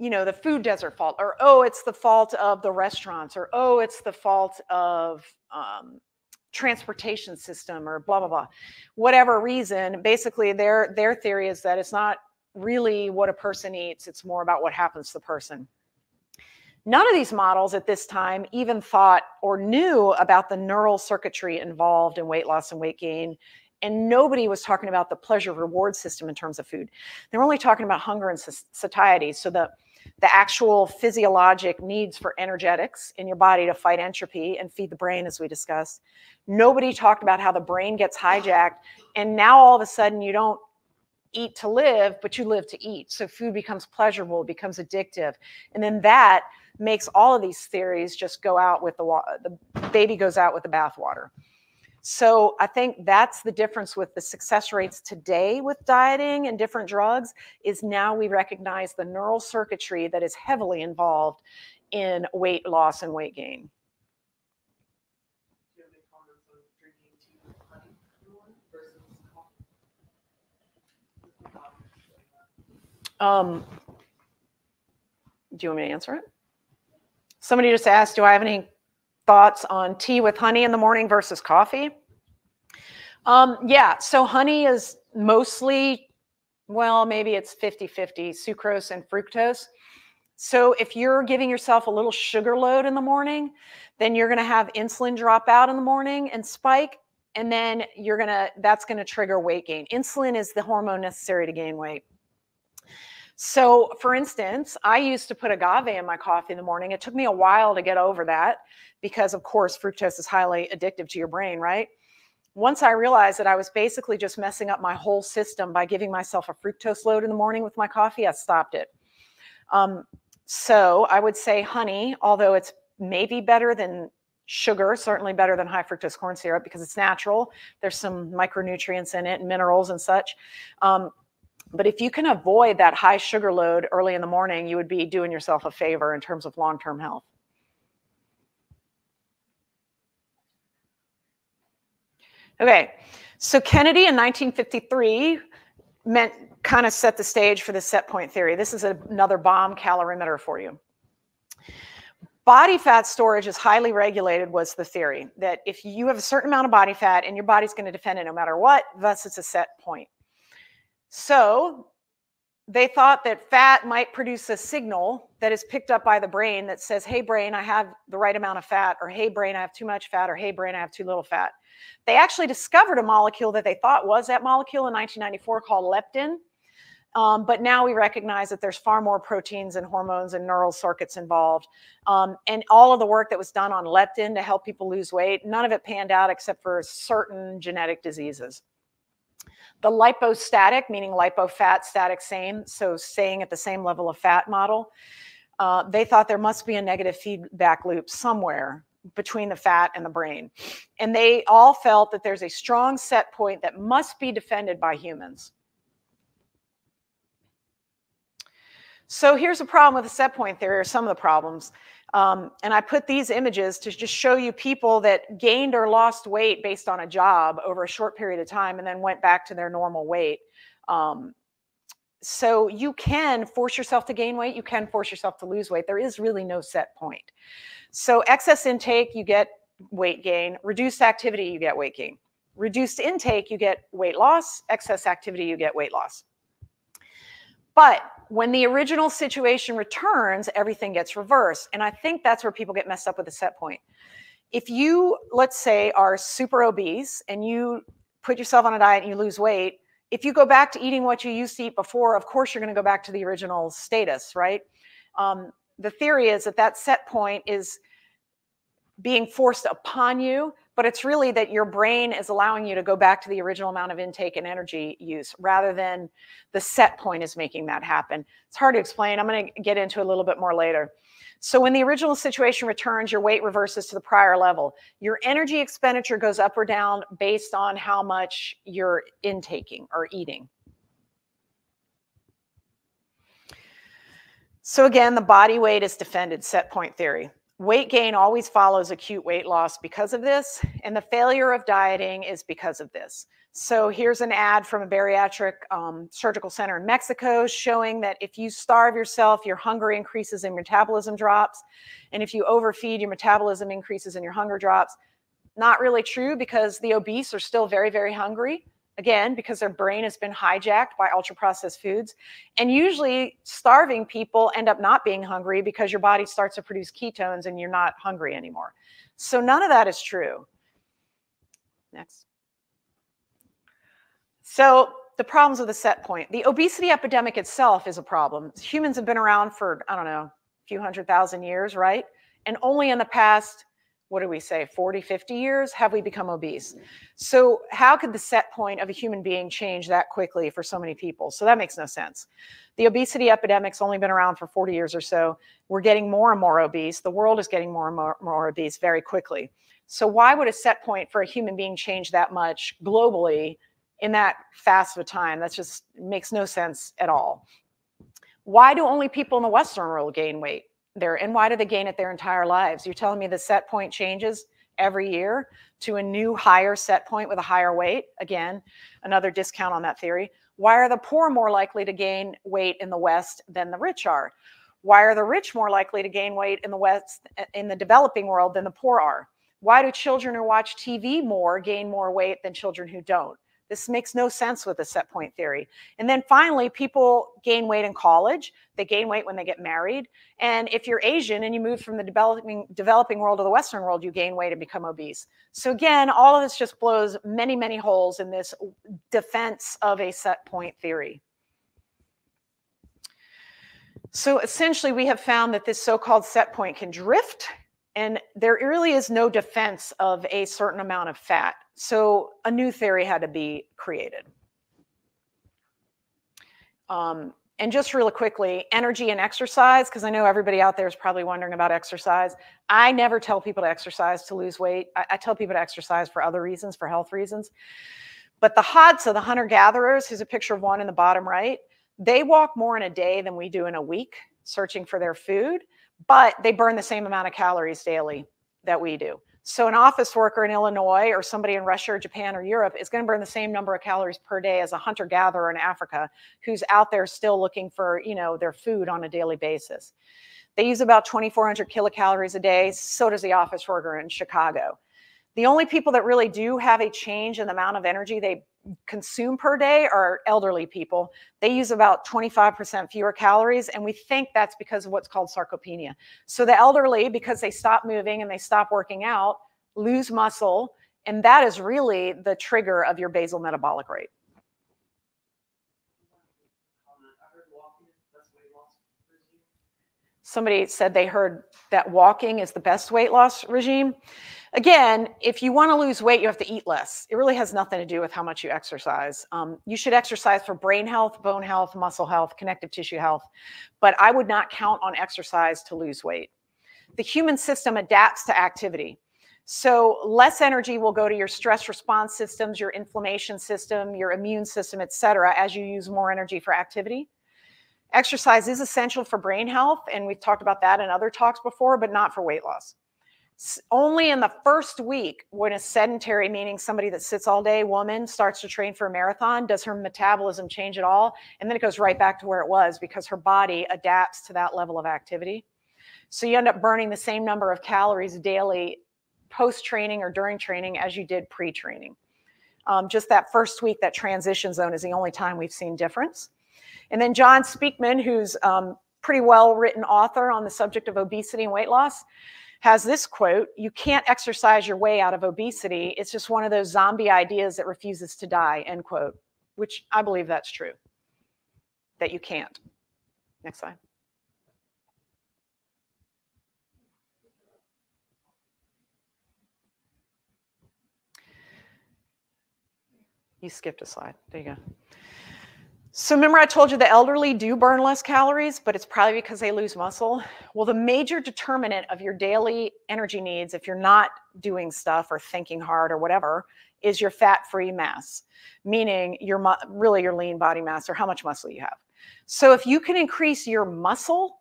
you know the food desert fault, or oh, it's the fault of the restaurants, or oh, it's the fault of um, transportation system, or blah blah blah. Whatever reason, basically their their theory is that it's not really what a person eats; it's more about what happens to the person. None of these models at this time even thought or knew about the neural circuitry involved in weight loss and weight gain. And nobody was talking about the pleasure reward system in terms of food. They were only talking about hunger and satiety. So the, the actual physiologic needs for energetics in your body to fight entropy and feed the brain, as we discussed. Nobody talked about how the brain gets hijacked. And now all of a sudden you don't eat to live, but you live to eat. So food becomes pleasurable, it becomes addictive. And then that makes all of these theories just go out with the. The baby goes out with the bathwater. So I think that's the difference with the success rates today with dieting and different drugs is now we recognize the neural circuitry that is heavily involved in weight loss and weight gain. Um, do you want me to answer it? Somebody just asked, do I have any thoughts on tea with honey in the morning versus coffee? Um, yeah, so honey is mostly, well, maybe it's 50 50 sucrose and fructose. So if you're giving yourself a little sugar load in the morning, then you're going to have insulin drop out in the morning and spike. And then you're going to, that's going to trigger weight gain. Insulin is the hormone necessary to gain weight. So, for instance, I used to put agave in my coffee in the morning. It took me a while to get over that because, of course, fructose is highly addictive to your brain, right? Once I realized that I was basically just messing up my whole system by giving myself a fructose load in the morning with my coffee, I stopped it. Um, so, I would say honey, although it's maybe better than sugar, certainly better than high fructose corn syrup because it's natural. There's some micronutrients in it, minerals and such. Um, but if you can avoid that high sugar load early in the morning, you would be doing yourself a favor in terms of long term health. Okay, so Kennedy in 1953 meant kind of set the stage for the set point theory. This is another bomb calorimeter for you. Body fat storage is highly regulated was the theory that if you have a certain amount of body fat and your body's going to defend it no matter what, thus it's a set point. So they thought that fat might produce a signal that is picked up by the brain that says, hey, brain, I have the right amount of fat, or hey, brain, I have too much fat, or hey, brain, I have too little fat. They actually discovered a molecule that they thought was that molecule in 1994 called leptin. Um, but now we recognize that there's far more proteins and hormones and neural circuits involved. Um, and all of the work that was done on leptin to help people lose weight, none of it panned out except for certain genetic diseases. The lipostatic, meaning lipofat static same, so staying at the same level of fat model, uh, they thought there must be a negative feedback loop somewhere between the fat and the brain. And they all felt that there's a strong set point that must be defended by humans. So here's a problem with the set point theory, or some of the problems. Um, and I put these images to just show you people that gained or lost weight based on a job over a short period of time and then went back to their normal weight. Um, so you can force yourself to gain weight, you can force yourself to lose weight. There is really no set point. So excess intake, you get weight gain. Reduced activity, you get weight gain. Reduced intake, you get weight loss. Excess activity, you get weight loss. But when the original situation returns, everything gets reversed. And I think that's where people get messed up with the set point. If you, let's say, are super obese and you put yourself on a diet and you lose weight, if you go back to eating what you used to eat before, of course, you're going to go back to the original status, right? Um, the theory is that that set point is being forced upon you, but it's really that your brain is allowing you to go back to the original amount of intake and energy use rather than the set point is making that happen. It's hard to explain. I'm going to get into a little bit more later. So when the original situation returns, your weight reverses to the prior level. Your energy expenditure goes up or down based on how much you're intaking or eating. So again, the body weight is defended set point theory. Weight gain always follows acute weight loss because of this, and the failure of dieting is because of this. So here's an ad from a bariatric um, surgical center in Mexico showing that if you starve yourself, your hunger increases and metabolism drops. And if you overfeed, your metabolism increases and your hunger drops. Not really true because the obese are still very, very hungry. Again, because their brain has been hijacked by ultra processed foods. And usually, starving people end up not being hungry because your body starts to produce ketones and you're not hungry anymore. So, none of that is true. Next. So the problems with the set point. The obesity epidemic itself is a problem. Humans have been around for, I don't know, a few hundred thousand years, right? And only in the past, what do we say, 40, 50 years have we become obese. Mm-hmm. So how could the set point of a human being change that quickly for so many people? So that makes no sense. The obesity epidemic's only been around for 40 years or so. We're getting more and more obese. The world is getting more and more, more obese very quickly. So why would a set point for a human being change that much globally in that fast of a time. That just makes no sense at all. Why do only people in the Western world gain weight there? And why do they gain it their entire lives? You're telling me the set point changes every year to a new higher set point with a higher weight? Again, another discount on that theory. Why are the poor more likely to gain weight in the West than the rich are? Why are the rich more likely to gain weight in the West, eh, in the developing world than the poor are? Why do children who watch TV more gain more weight than children who don't? This makes no sense with the set point theory. And then finally, people gain weight in college. They gain weight when they get married. And if you're Asian and you move from the developing developing world to the Western world, you gain weight and become obese. So again, all of this just blows many, many holes in this defense of a set point theory. So essentially, we have found that this so-called set point can drift and there really is no defense of a certain amount of fat. So a new theory had to be created. Um, and just really quickly, energy and exercise, because I know everybody out there is probably wondering about exercise. I never tell people to exercise to lose weight. I, I tell people to exercise for other reasons, for health reasons. But the Hadza, the hunter gatherers, here's a picture of one in the bottom right, they walk more in a day than we do in a week searching for their food but they burn the same amount of calories daily that we do. So an office worker in Illinois or somebody in Russia or Japan or Europe is going to burn the same number of calories per day as a hunter gatherer in Africa who's out there still looking for, you know, their food on a daily basis. They use about 2400 kilocalories a day, so does the office worker in Chicago. The only people that really do have a change in the amount of energy they consume per day are elderly people. They use about 25% fewer calories, and we think that's because of what's called sarcopenia. So the elderly, because they stop moving and they stop working out, lose muscle, and that is really the trigger of your basal metabolic rate. Somebody said they heard that walking is the best weight loss regime. Again, if you want to lose weight, you have to eat less. It really has nothing to do with how much you exercise. Um, you should exercise for brain health, bone health, muscle health, connective tissue health, but I would not count on exercise to lose weight. the human system adapts to activity. So less energy will go to your stress response systems, your inflammation system, your immune system, et cetera, as you use more energy for activity. Exercise is essential for brain health, and we've talked about that in other talks before, but not for weight loss. Only in the first week, when a sedentary, meaning somebody that sits all day, woman starts to train for a marathon, does her metabolism change at all? And then it goes right back to where it was because her body adapts to that level of activity. So you end up burning the same number of calories daily post training or during training as you did pre training. Um, just that first week, that transition zone is the only time we've seen difference. And then John Speakman, who's um, pretty well written author on the subject of obesity and weight loss, has this quote You can't exercise your way out of obesity. It's just one of those zombie ideas that refuses to die, end quote, which I believe that's true, that you can't. Next slide. You skipped a slide. There you go. So remember I told you the elderly do burn less calories, but it's probably because they lose muscle. Well, the major determinant of your daily energy needs, if you're not doing stuff or thinking hard or whatever, is your fat-free mass, meaning your really your lean body mass or how much muscle you have. So if you can increase your muscle,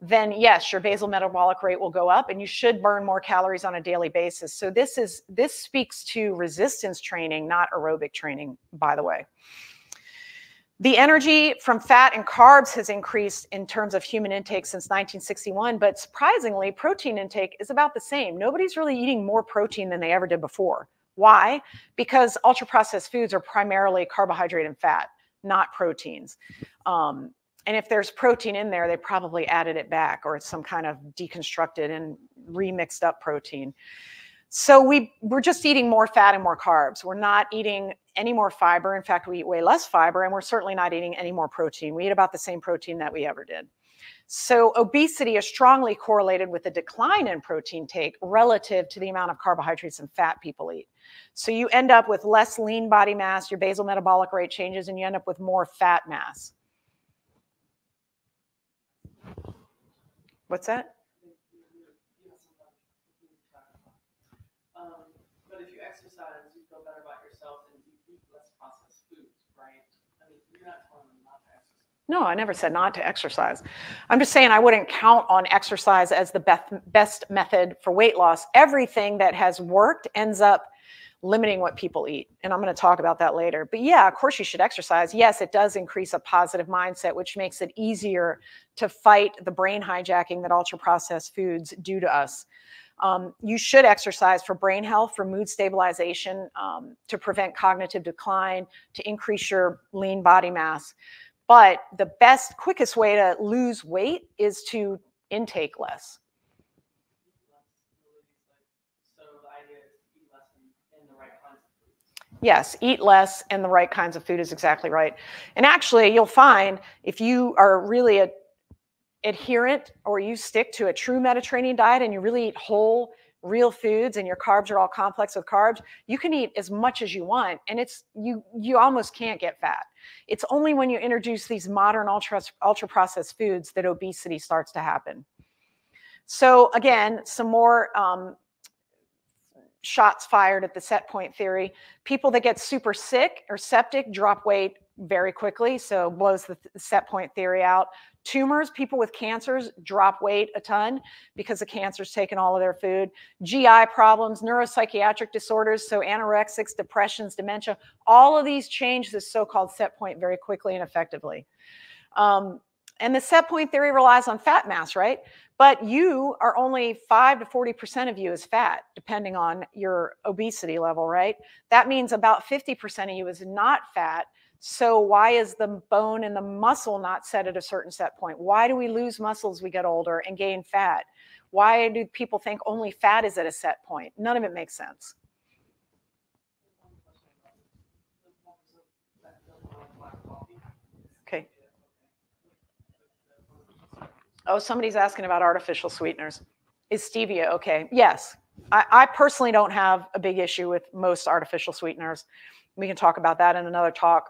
then yes, your basal metabolic rate will go up and you should burn more calories on a daily basis. So this is this speaks to resistance training, not aerobic training, by the way. The energy from fat and carbs has increased in terms of human intake since 1961, but surprisingly, protein intake is about the same. Nobody's really eating more protein than they ever did before. Why? Because ultra processed foods are primarily carbohydrate and fat, not proteins. Um, and if there's protein in there, they probably added it back or it's some kind of deconstructed and remixed up protein. So we, we're just eating more fat and more carbs. We're not eating any more fiber. In fact, we eat way less fiber, and we're certainly not eating any more protein. We eat about the same protein that we ever did. So obesity is strongly correlated with a decline in protein take relative to the amount of carbohydrates and fat people eat. So you end up with less lean body mass, your basal metabolic rate changes, and you end up with more fat mass. What's that? No, I never said not to exercise. I'm just saying I wouldn't count on exercise as the best, best method for weight loss. Everything that has worked ends up limiting what people eat. And I'm going to talk about that later. But yeah, of course you should exercise. Yes, it does increase a positive mindset, which makes it easier to fight the brain hijacking that ultra processed foods do to us. Um, you should exercise for brain health, for mood stabilization, um, to prevent cognitive decline, to increase your lean body mass. But the best, quickest way to lose weight is to intake less. Yes, eat less and the right kinds of food is exactly right. And actually, you'll find if you are really a adherent or you stick to a true Mediterranean diet and you really eat whole real foods and your carbs are all complex with carbs, you can eat as much as you want and it's you you almost can't get fat. It's only when you introduce these modern ultra ultra processed foods that obesity starts to happen. So again, some more um, shots fired at the set point theory. People that get super sick or septic drop weight very quickly, so blows the set point theory out. Tumors, people with cancers drop weight a ton because the cancer's taken all of their food. GI problems, neuropsychiatric disorders, so anorexics, depressions, dementia, all of these change this so-called set point very quickly and effectively. Um, and the set point theory relies on fat mass, right? But you are only 5 to 40% of you is fat, depending on your obesity level, right? That means about 50% of you is not fat so why is the bone and the muscle not set at a certain set point? Why do we lose muscle as we get older and gain fat? Why do people think only fat is at a set point? None of it makes sense. Okay. Oh, somebody's asking about artificial sweeteners. Is stevia okay? Yes. I, I personally don't have a big issue with most artificial sweeteners. We can talk about that in another talk.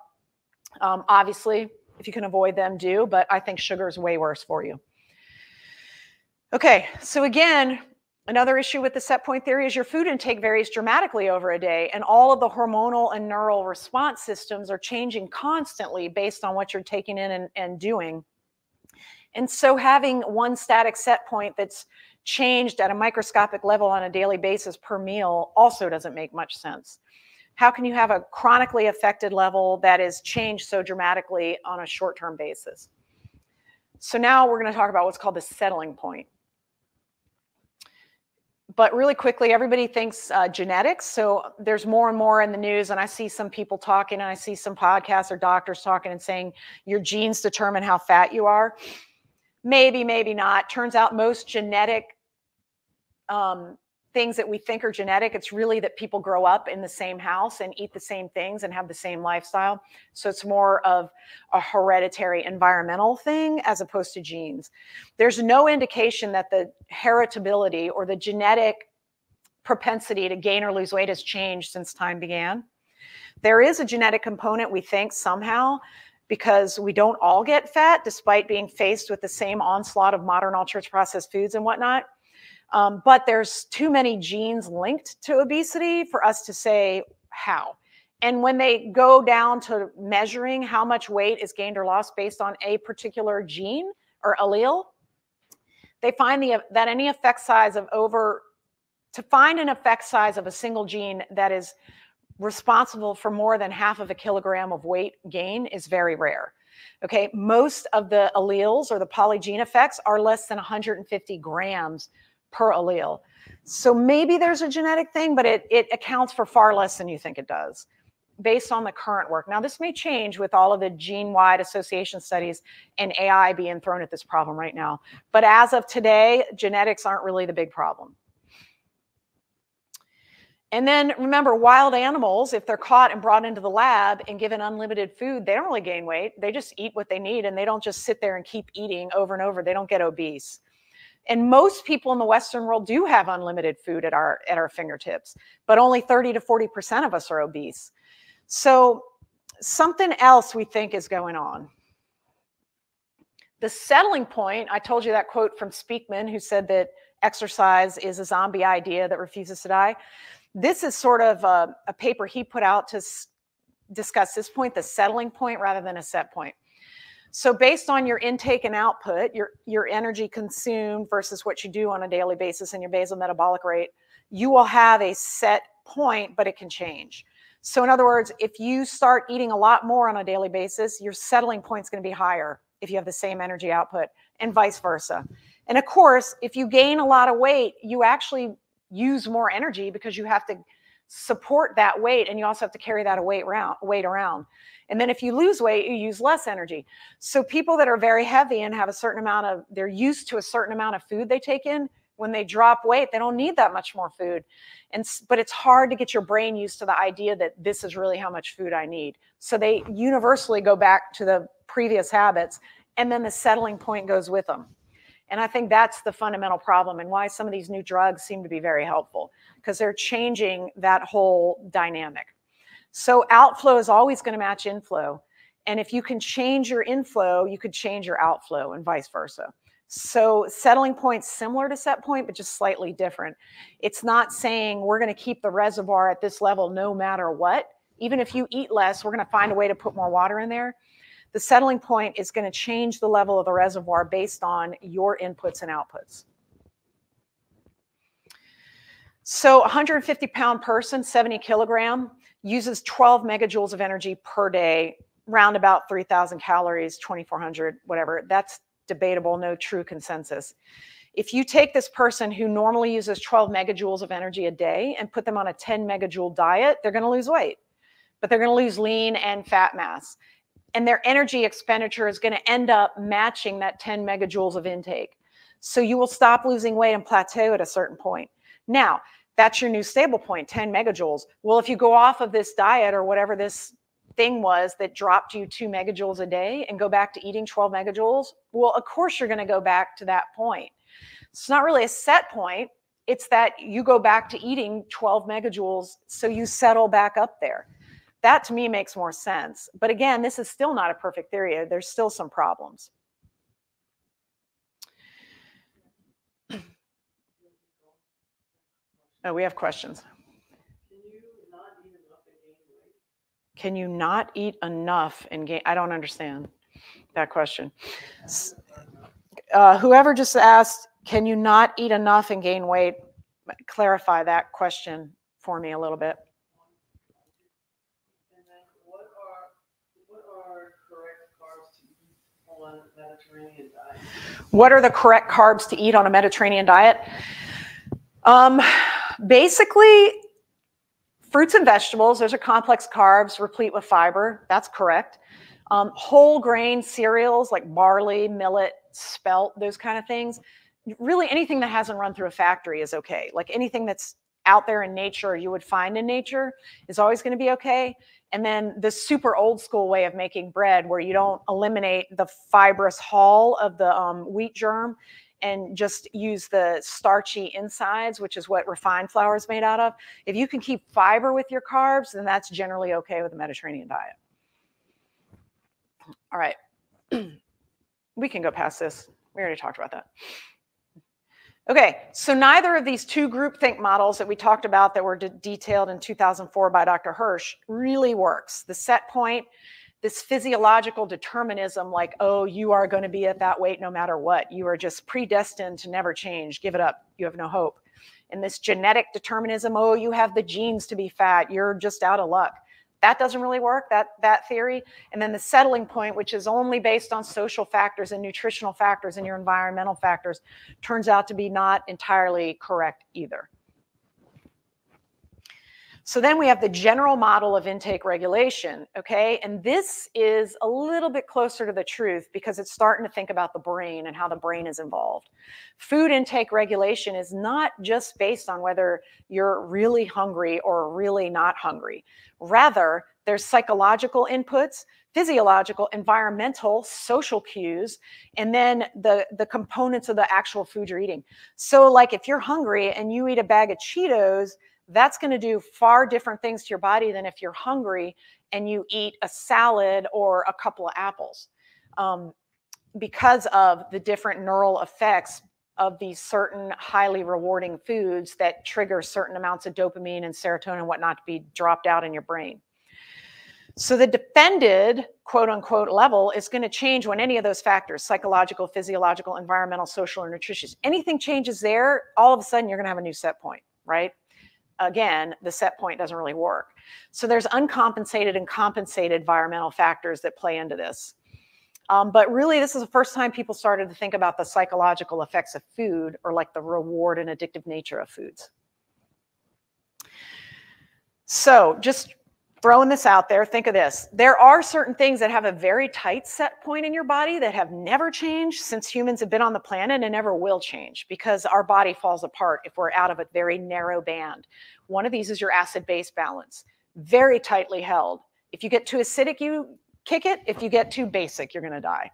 Um, obviously, if you can avoid them, do, but I think sugar is way worse for you. Okay, so again, another issue with the set point theory is your food intake varies dramatically over a day, and all of the hormonal and neural response systems are changing constantly based on what you're taking in and, and doing. And so having one static set point that's changed at a microscopic level on a daily basis per meal also doesn't make much sense. How can you have a chronically affected level that is changed so dramatically on a short-term basis? So now we're going to talk about what's called the settling point but really quickly, everybody thinks uh, genetics. So there's more and more in the news, and I see some people talking, and I see some podcasts or doctors talking and saying your genes determine how fat you are. Maybe, maybe not. Turns out most genetic um, things that we think are genetic, it's really that people grow up in the same house and eat the same things and have the same lifestyle. So it's more of a hereditary environmental thing as opposed to genes. There's no indication that the heritability or the genetic propensity to gain or lose weight has changed since time began. There is a genetic component, we think, somehow, because we don't all get fat despite being faced with the same onslaught of modern ultra processed foods and whatnot. Um, but there's too many genes linked to obesity for us to say how. And when they go down to measuring how much weight is gained or lost based on a particular gene or allele, they find the, that any effect size of over, to find an effect size of a single gene that is responsible for more than half of a kilogram of weight gain is very rare. Okay, most of the alleles or the polygene effects are less than 150 grams per allele. So maybe there's a genetic thing, but it, it accounts for far less than you think it does based on the current work. Now, this may change with all of the gene wide association studies and AI being thrown at this problem right now. But as of today, genetics aren't really the big problem. And then remember, wild animals, if they're caught and brought into the lab and given unlimited food, they don't really gain weight. They just eat what they need and they don't just sit there and keep eating over and over. They don't get obese. And most people in the Western world do have unlimited food at our at our fingertips, but only 30 to 40% of us are obese. So something else we think is going on. The settling point, I told you that quote from Speakman, who said that exercise is a zombie idea that refuses to die. This is sort of a, a paper he put out to discuss this point, the settling point rather than a set point. So based on your intake and output, your, your energy consumed versus what you do on a daily basis and your basal metabolic rate, you will have a set point, but it can change. So in other words, if you start eating a lot more on a daily basis, your settling point is going to be higher if you have the same energy output and vice versa. And of course, if you gain a lot of weight, you actually use more energy because you have to support that weight and you also have to carry that weight around weight around. And then if you lose weight you use less energy. So people that are very heavy and have a certain amount of they're used to a certain amount of food they take in when they drop weight they don't need that much more food. And but it's hard to get your brain used to the idea that this is really how much food i need. So they universally go back to the previous habits and then the settling point goes with them and I think that's the fundamental problem and why some of these new drugs seem to be very helpful because they're changing that whole dynamic. So outflow is always going to match inflow. And if you can change your inflow, you could change your outflow and vice versa. So settling points similar to set point, but just slightly different. It's not saying we're going to keep the reservoir at this level no matter what. Even if you eat less, we're going to find a way to put more water in there the settling point is going to change the level of the reservoir based on your inputs and outputs. So 150 pound person, 70 kilogram, uses 12 megajoules of energy per day, round about 3,000 calories, 2,400, whatever. That's debatable, no true consensus. If you take this person who normally uses 12 megajoules of energy a day and put them on a 10 megajoule diet, they're going to lose weight, but they're going to lose lean and fat mass and their energy expenditure is going to end up matching that 10 megajoules of intake. So you will stop losing weight and plateau at a certain point. Now, that's your new stable point, 10 megajoules. Well, if you go off of this diet or whatever this thing was that dropped you two megajoules a day and go back to eating 12 megajoules, well, of course you're going to go back to that point. It's not really a set point. It's that you go back to eating 12 megajoules so you settle back up there. That to me makes more sense. But again, this is still not a perfect theory. There's still some problems. Oh, we have questions. Can you not eat enough and gain? I don't understand that question. Uh, whoever just asked, can you not eat enough and gain weight? Clarify that question for me a little bit. And then what are what are correct carbs to eat on a Mediterranean diet? What are the correct carbs to eat on a Mediterranean diet? Um, basically, fruits and vegetables, those are complex carbs replete with fiber. That's correct. Um, whole grain cereals like barley, millet, spelt, those kind of things. Really, anything that hasn't run through a factory is okay. Like anything that's out there in nature, you would find in nature, is always going to be okay. And then the super old school way of making bread, where you don't eliminate the fibrous hull of the um, wheat germ and just use the starchy insides, which is what refined flour is made out of. If you can keep fiber with your carbs, then that's generally okay with the Mediterranean diet. All right. we can go past this. We already talked about that. Okay, so neither of these two groupthink models that we talked about that were de- detailed in 2004 by Dr. Hirsch really works. The set point, this physiological determinism, like, oh, you are going to be at that weight no matter what. You are just predestined to never change. Give it up. You have no hope. And this genetic determinism, oh, you have the genes to be fat. You're just out of luck. That doesn't really work, that, that theory. And then the settling point, which is only based on social factors and nutritional factors and your environmental factors, turns out to be not entirely correct either. So then we have the general model of intake regulation, okay? And this is a little bit closer to the truth because it's starting to think about the brain and how the brain is involved. Food intake regulation is not just based on whether you're really hungry or really not hungry. Rather, there's psychological inputs, physiological, environmental, social cues, and then the, the components of the actual food you're eating. So, like if you're hungry and you eat a bag of Cheetos, that's going to do far different things to your body than if you're hungry and you eat a salad or a couple of apples um, because of the different neural effects of these certain highly rewarding foods that trigger certain amounts of dopamine and serotonin and whatnot to be dropped out in your brain. So the defended quote unquote level is going to change when any of those factors psychological, physiological, environmental, social, or nutritious anything changes there, all of a sudden you're going to have a new set point, right? Again, the set point doesn't really work. So there's uncompensated and compensated environmental factors that play into this. Um, but really, this is the first time people started to think about the psychological effects of food or like the reward and addictive nature of foods. So just throwing this out there, think of this. There are certain things that have a very tight set point in your body that have never changed since humans have been on the planet and never will change because our body falls apart if we're out of a very narrow band. One of these is your acid base balance, very tightly held. If you get too acidic, you kick it. If you get too basic, you're going to die.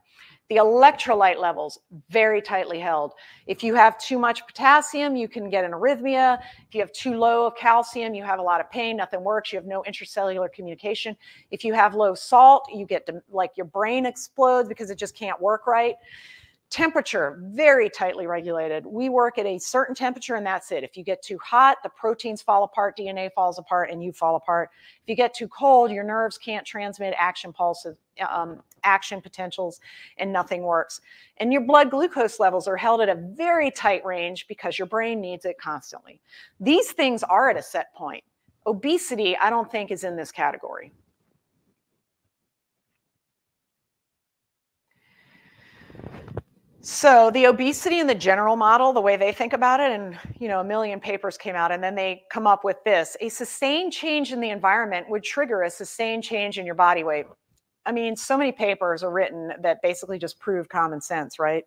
The electrolyte levels, very tightly held. If you have too much potassium, you can get an arrhythmia. If you have too low of calcium, you have a lot of pain, nothing works, you have no intracellular communication. If you have low salt, you get like your brain explodes because it just can't work right. Temperature, very tightly regulated. We work at a certain temperature and that's it. If you get too hot, the proteins fall apart, DNA falls apart, and you fall apart. If you get too cold, your nerves can't transmit action pulses, um, action potentials, and nothing works. And your blood glucose levels are held at a very tight range because your brain needs it constantly. These things are at a set point. Obesity, I don't think, is in this category. So the obesity and the general model, the way they think about it, and you know, a million papers came out, and then they come up with this: a sustained change in the environment would trigger a sustained change in your body weight. I mean, so many papers are written that basically just prove common sense, right?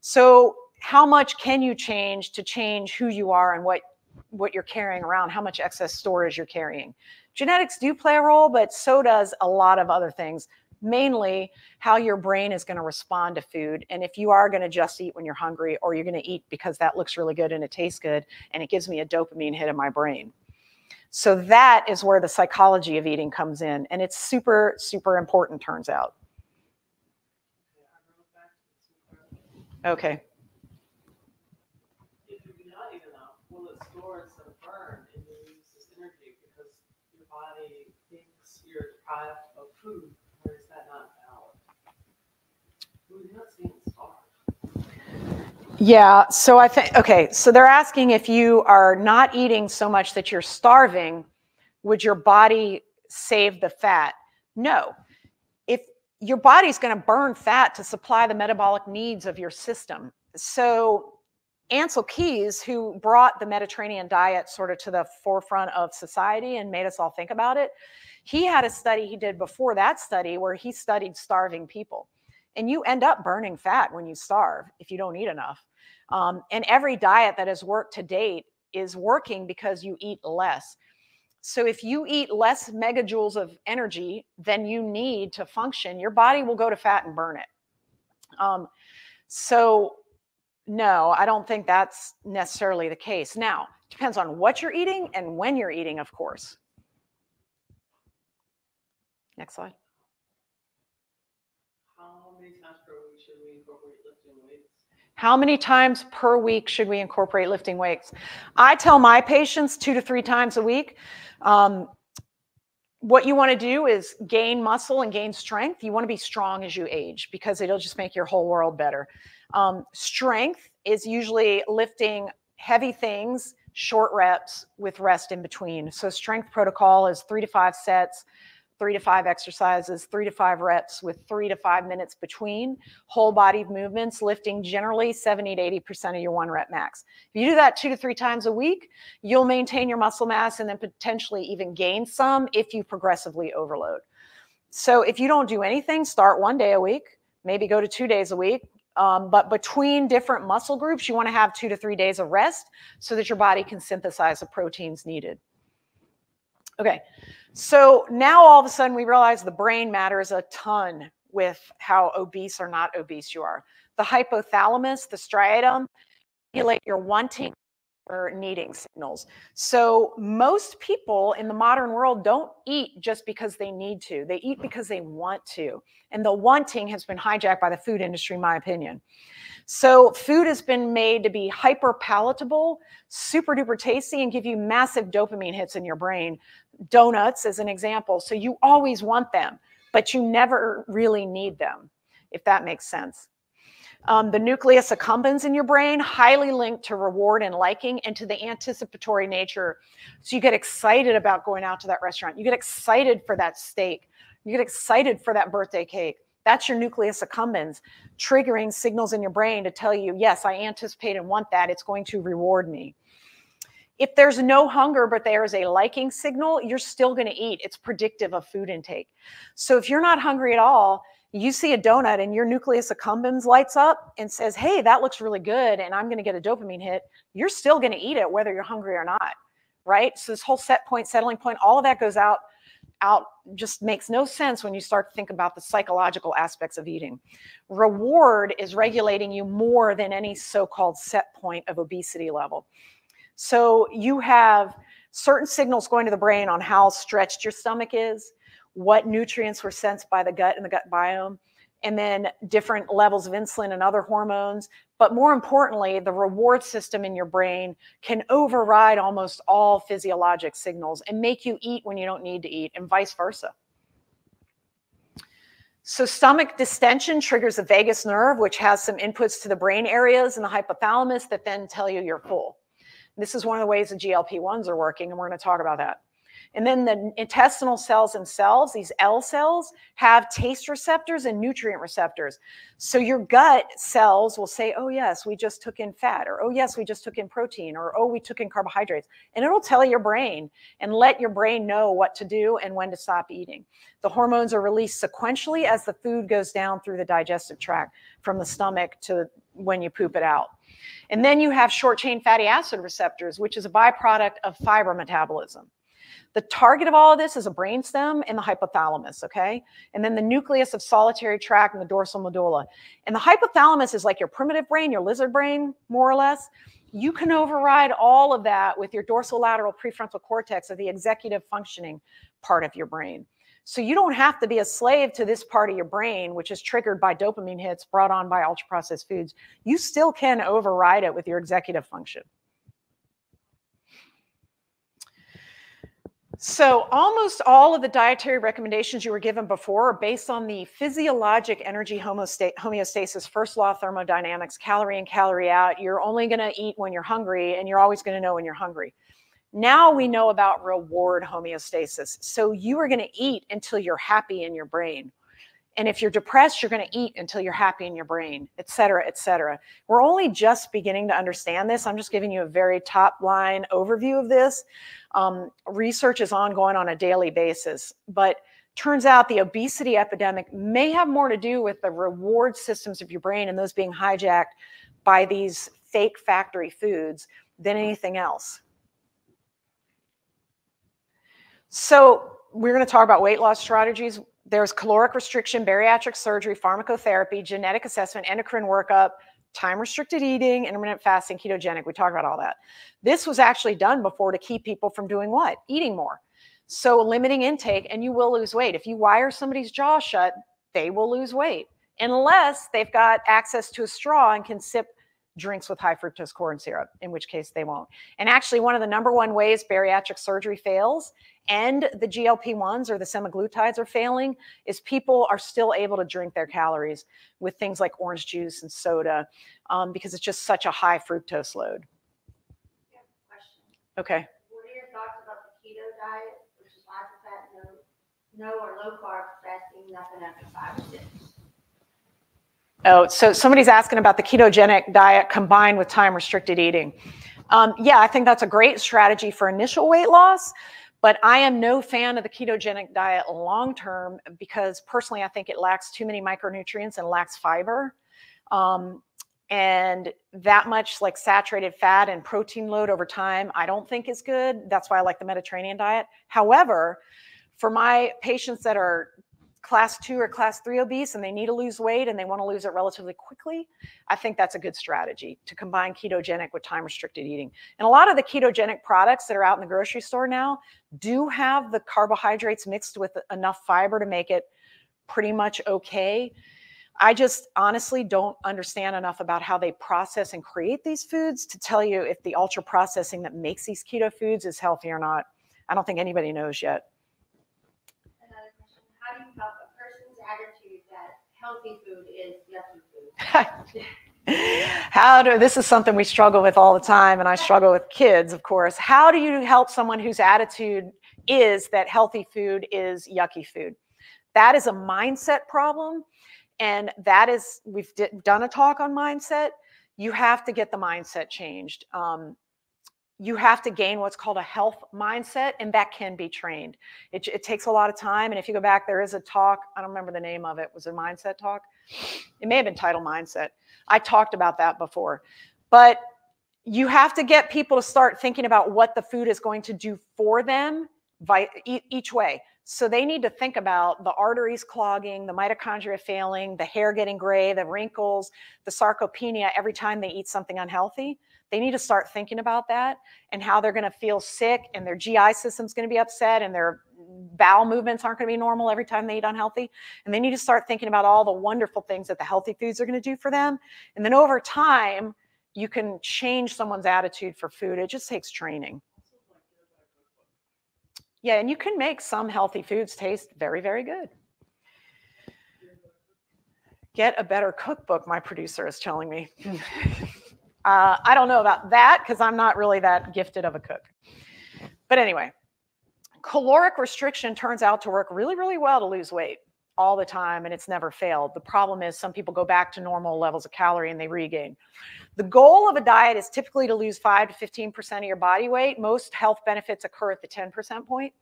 So how much can you change to change who you are and what what you're carrying around, how much excess storage you're carrying? Genetics do play a role, but so does a lot of other things mainly how your brain is going to respond to food. And if you are going to just eat when you're hungry, or you're going to eat because that looks really good and it tastes good and it gives me a dopamine hit in my brain. So that is where the psychology of eating comes in. And it's super, super important, turns out. Okay. of food yeah, so I think, okay, so they're asking if you are not eating so much that you're starving, would your body save the fat? No. If your body's going to burn fat to supply the metabolic needs of your system. So Ancel Keys, who brought the Mediterranean diet sort of to the forefront of society and made us all think about it, he had a study he did before that study where he studied starving people. And you end up burning fat when you starve if you don't eat enough. Um, and every diet that has worked to date is working because you eat less. So if you eat less megajoules of energy than you need to function, your body will go to fat and burn it. Um, so no, I don't think that's necessarily the case. Now, depends on what you're eating and when you're eating, of course. Next slide. How many times per week should we incorporate lifting weights? How many times per week should we incorporate lifting weights? I tell my patients two to three times a week. Um, what you want to do is gain muscle and gain strength. You want to be strong as you age because it'll just make your whole world better. Um, strength is usually lifting heavy things, short reps with rest in between. So strength protocol is three to five sets, three to five exercises, three to five reps with three to five minutes between whole body movements, lifting generally 70 to 80% of your one rep max. If you do that two to three times a week, you'll maintain your muscle mass and then potentially even gain some if you progressively overload. So if you don't do anything, start one day a week, maybe go to two days a week, um, but between different muscle groups, you want to have two to three days of rest so that your body can synthesize the proteins needed. Okay, so now all of a sudden we realize the brain matters a ton with how obese or not obese you are. The hypothalamus, the striatum, regulate your wanting or needing signals. So most people in the modern world don't eat just because they need to. They eat because they want to. And the wanting has been hijacked by the food industry, in my opinion. So food has been made to be hyper palatable, super duper tasty, and give you massive dopamine hits in your brain. Donuts, as an example. So you always want them, but you never really need them, if that makes sense. Um, the nucleus accumbens in your brain, highly linked to reward and liking and to the anticipatory nature. So you get excited about going out to that restaurant. You get excited for that steak. You get excited for that birthday cake. That's your nucleus accumbens triggering signals in your brain to tell you, yes, I anticipate and want that. It's going to reward me. If there's no hunger, but there is a liking signal, you're still going to eat. It's predictive of food intake. So if you're not hungry at all, you see a donut and your nucleus accumbens lights up and says, Hey, that looks really good, and I'm going to get a dopamine hit, you're still going to eat it whether you're hungry or not. Right. So this whole set point, settling point, all of that goes out out just makes no sense when you start to think about the psychological aspects of eating. Reward is regulating you more than any so-called set point of obesity level. So you have certain signals going to the brain on how stretched your stomach is, what nutrients were sensed by the gut and the gut biome, and then different levels of insulin and other hormones. But more importantly, the reward system in your brain can override almost all physiologic signals and make you eat when you don't need to eat, and vice versa. So, stomach distension triggers the vagus nerve, which has some inputs to the brain areas in the hypothalamus that then tell you you're full. This is one of the ways the GLP 1s are working, and we're going to talk about that. And then the intestinal cells themselves, these L cells, have taste receptors and nutrient receptors. So your gut cells will say, oh, yes, we just took in fat, or oh, yes, we just took in protein, or oh, we took in carbohydrates. And it'll tell your brain and let your brain know what to do and when to stop eating. The hormones are released sequentially as the food goes down through the digestive tract from the stomach to when you poop it out. And then you have short chain fatty acid receptors, which is a byproduct of fiber metabolism. The target of all of this is a brainstem and the hypothalamus, okay? And then the nucleus of solitary tract and the dorsal medulla. And the hypothalamus is like your primitive brain, your lizard brain, more or less. You can override all of that with your dorsolateral prefrontal cortex or the executive functioning part of your brain. So you don't have to be a slave to this part of your brain, which is triggered by dopamine hits brought on by ultra processed foods. You still can override it with your executive function. So almost all of the dietary recommendations you were given before are based on the physiologic energy homeostasis, first law of thermodynamics, calorie in, calorie out. You're only going to eat when you're hungry, and you're always going to know when you're hungry. Now we know about reward homeostasis. So you are going to eat until you're happy in your brain. And if you're depressed, you're going to eat until you're happy in your brain, et cetera, et cetera. We're only just beginning to understand this. I'm just giving you a very top line overview of this. Um, research is ongoing on a daily basis, but turns out the obesity epidemic may have more to do with the reward systems of your brain and those being hijacked by these fake factory foods than anything else. So we're going to talk about weight loss strategies. There's caloric restriction, bariatric surgery, pharmacotherapy, genetic assessment, endocrine workup, time restricted eating, intermittent fasting, ketogenic. We talked about all that. This was actually done before to keep people from doing what? Eating more. So limiting intake and you will lose weight. If you wire somebody's jaw shut, they will lose weight unless they've got access to a straw and can sip drinks with high fructose corn syrup, in which case they won't. And actually, one of the number one ways bariatric surgery fails and the GLP 1s or the semaglutides are failing is people are still able to drink their calories with things like orange juice and soda um, because it's just such a high fructose load. Okay. What are your thoughts about the keto diet versus high fat, no, no or low carb fasting, nothing after five or six? Oh, so somebody's asking about the ketogenic diet combined with time restricted eating. Um, yeah, I think that's a great strategy for initial weight loss, but I am no fan of the ketogenic diet long term because personally I think it lacks too many micronutrients and lacks fiber. Um, and that much like saturated fat and protein load over time, I don't think is good. That's why I like the Mediterranean diet. However, for my patients that are class two or class three obese and they need to lose weight and they want to lose it relatively quickly, I think that's a good strategy to combine ketogenic with time restricted eating. And a lot of the ketogenic products that are out in the grocery store now do have the carbohydrates mixed with enough fiber to make it pretty much okay. I just honestly don't understand enough about how they process and create these foods to tell you if the ultra processing that makes these keto foods is healthy or not. I don't think anybody knows yet. Healthy food is yucky food? How do this is something we struggle with all the time, and I struggle with kids, of course. How do you help someone whose attitude is that healthy food is yucky food? That is a mindset problem, and that is we've done a talk on mindset. You have to get the mindset changed. Um, you have to gain what's called a health mindset, and that can be trained. It, it, takes a lot of time. And if you go back, there is a talk, I don't remember the name of it, was a mindset talk. It may have been titled Mindset. I talked about that before. But you have to get people to start thinking about what the food is going to do for them each way. So they need to think about the arteries clogging, the mitochondria failing, the hair getting gray, the wrinkles, the sarcopenia every time they eat something unhealthy. They need to start thinking about that and how they're going to feel sick and their GI system's going to be upset and their bowel movements aren't going to be normal every time they eat unhealthy. And they need to start thinking about all the wonderful things that the healthy foods are going to do for them. And then over time, you can change someone's attitude for food. It just takes training. Yeah, and you can make some healthy foods taste very, very good. Get a better cookbook, my producer is telling me. Uh, I don't know about that because I'm not really that gifted of a cook. But anyway, caloric restriction turns out to work really, really well to lose weight all the time and it's never failed. The problem is some people go back to normal levels of calorie and they regain. The goal of a diet is typically to lose 5 to 15% of your body weight. Most health benefits occur at the 10% point.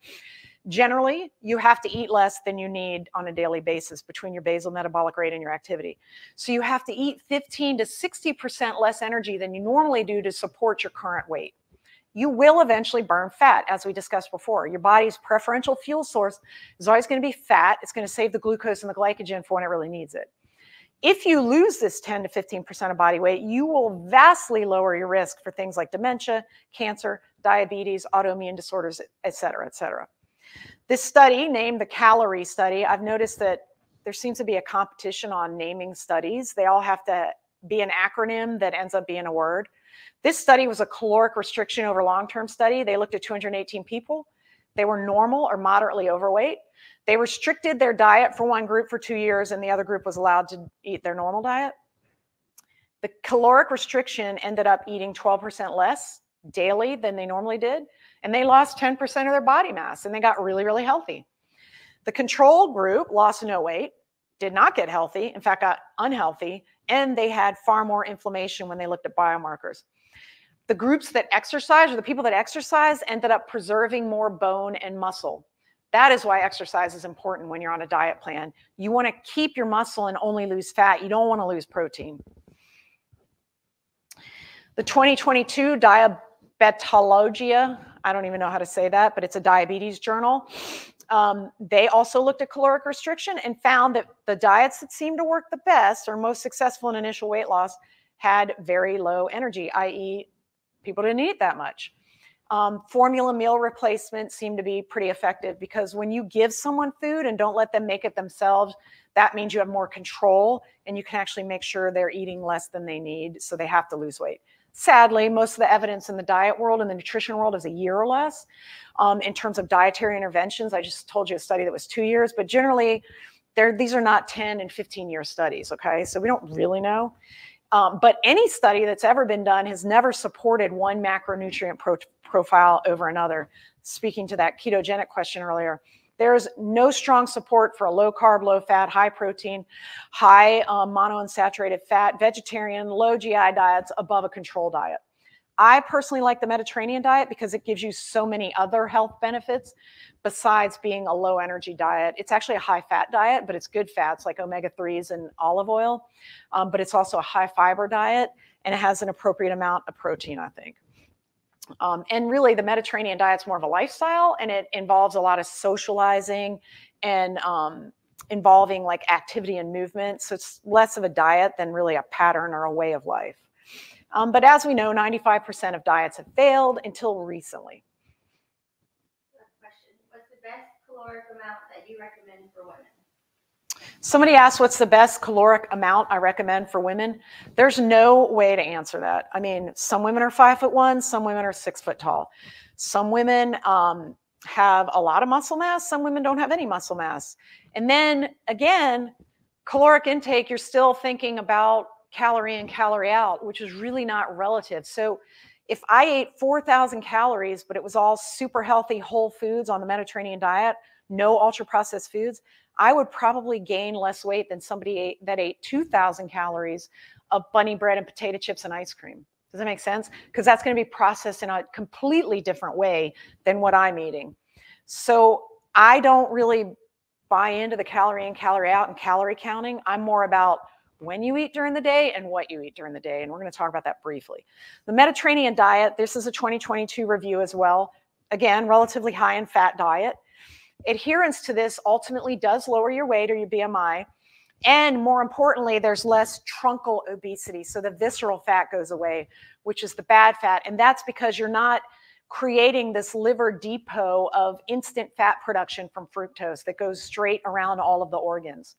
Generally, you have to eat less than you need on a daily basis between your basal metabolic rate and your activity. So you have to eat 15 to 60% less energy than you normally do to support your current weight. You will eventually burn fat, as we discussed before. Your body's preferential fuel source is always going to be fat. It's going to save the glucose and the glycogen for when it really needs it. If you lose this 10 to 15% of body weight, you will vastly lower your risk for things like dementia, cancer, diabetes, autoimmune disorders, et cetera, et cetera. This study, named the CALERIE study, I've noticed that there seems to be a competition on naming studies. They all have to be an acronym that ends up being a word. This study was a caloric restriction over long-term study. They looked at 218 people. They were normal or moderately overweight. They restricted their diet for one group for two years, and the other group was allowed to eat their normal diet. The caloric restriction ended up eating 12% less daily than they normally did, and they lost 10% of their body mass and they got really, really healthy. The control group lost no weight, did not get healthy, in fact, got unhealthy, and they had far more inflammation when they looked at biomarkers. The groups that exercise, or the people that exercise, ended up preserving more bone and muscle. That is why exercise is important when you're on a diet plan. You want to keep your muscle and only lose fat. You don't want to lose protein. The 2022 Diabetologia, I don't even know how to say that, but it's a diabetes journal. Um, they also looked at caloric restriction and found that the diets that seemed to work the best or most successful in initial weight loss had very low energy, i.e., people didn't eat that much. Um, formula meal replacement seemed to be pretty effective because when you give someone food and don't let them make it themselves, that means you have more control and you can actually make sure they're eating less than they need, so they have to lose weight. Sadly, most of the evidence in the diet world and the nutrition world is a year or less. Um, in terms of dietary interventions, I just told you a study that was two years, but generally, these are not 10 and 15 year studies, okay? So we don't really know. Um, but any study that's ever been done has never supported one macronutrient pro profile over another. Speaking to that ketogenic question earlier, there's no strong support for a low carb, low fat, high protein, high um, monounsaturated fat, vegetarian, low GI diets above a control diet. I personally like the Mediterranean diet because it gives you so many other health benefits besides being a low energy diet. It's actually a high fat diet, but it's good fats like omega 3s and olive oil. Um, but it's also a high fiber diet and it has an appropriate amount of protein, I think. Um, and really, the Mediterranean diet's more of a lifestyle, and it involves a lot of socializing and um, involving like activity and movement. So it's less of a diet than really a pattern or a way of life. Um, but as we know, 95% of diets have failed until recently. Question. What's the best caloric amount that you recommend for women? Somebody asked what's the best caloric amount I recommend for women. There's no way to answer that. I mean, some women are five foot one, some women are six foot tall. Some women um, have a lot of muscle mass, some women don't have any muscle mass. And then again, caloric intake, you're still thinking about calorie in, calorie out, which is really not relative. So if I ate 4,000 calories, but it was all super healthy whole foods on the Mediterranean diet, no ultra processed foods, I would probably gain less weight than somebody ate, that ate 2,000 calories of bunny bread and potato chips and ice cream. Does that make sense? Because that's going to be processed in a completely different way than what I'm eating. So I don't really buy into the calorie in, calorie out, and calorie counting. I'm more about when you eat during the day and what you eat during the day. And we're going to talk about that briefly. The Mediterranean diet, this is a 2022 review as well. Again, relatively high in fat diet. Adherence to this ultimately does lower your weight or your BMI. And more importantly, there's less truncal obesity. So the visceral fat goes away, which is the bad fat. And that's because you're not creating this liver depot of instant fat production from fructose that goes straight around all of the organs.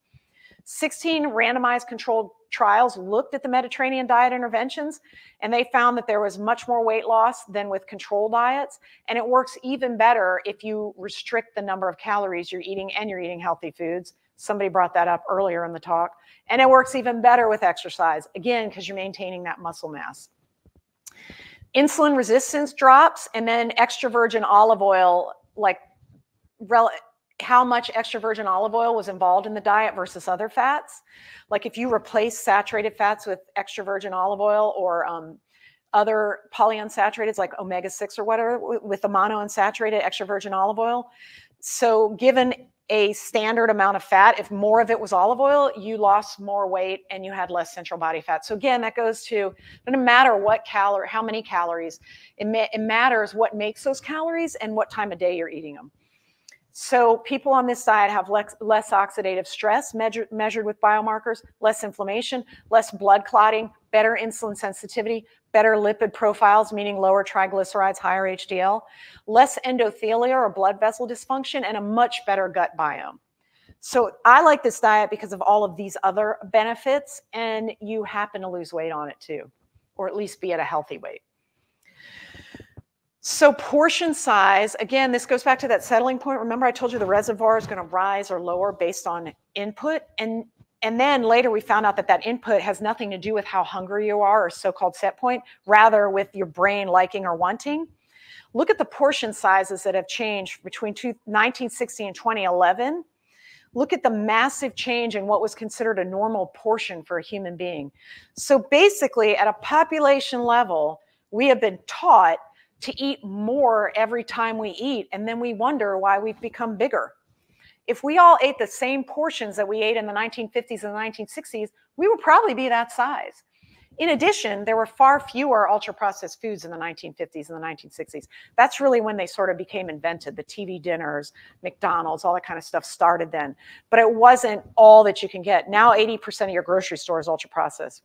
16 randomized controlled trials looked at the Mediterranean diet interventions, and they found that there was much more weight loss than with control diets. And it works even better if you restrict the number of calories you're eating and you're eating healthy foods. Somebody brought that up earlier in the talk. And it works even better with exercise, again, because you're maintaining that muscle mass. Insulin resistance drops, and then extra virgin olive oil, like how much extra virgin olive oil was involved in the diet versus other fats. Like if you replace saturated fats with extra virgin olive oil or um, other polyunsaturated, like omega 6 or whatever, with the monounsaturated extra virgin olive oil. So, given a standard amount of fat, if more of it was olive oil, you lost more weight and you had less central body fat. So, again, that goes to no matter what calorie, how many calories, it, ma- it matters what makes those calories and what time of day you're eating them. So people on this side have less, less oxidative stress measured, measured with biomarkers, less inflammation, less blood clotting, better insulin sensitivity, better lipid profiles, meaning lower triglycerides, higher HDL, less endothelia or blood vessel dysfunction, and a much better gut biome. So I like this diet because of all of these other benefits, and you happen to lose weight on it too, or at least be at a healthy weight. So portion size, again, this goes back to that settling point. Remember I told you the reservoir is going to rise or lower based on input and and then later we found out that that input has nothing to do with how hungry you are or so-called set point, rather with your brain liking or wanting. Look at the portion sizes that have changed between 1960 and 2011. Look at the massive change in what was considered a normal portion for a human being. So basically, at a population level, we have been taught to eat more every time we eat, and then we wonder why we've become bigger. If we all ate the same portions that we ate in the 1950s and the 1960s, we would probably be that size. In addition, there were far fewer ultra processed foods in the 1950s and the 1960s. That's really when they sort of became invented. The TV dinners, McDonald's, all that kind of stuff started then. But it wasn't all that you can get. Now 80% of your grocery store is ultra processed.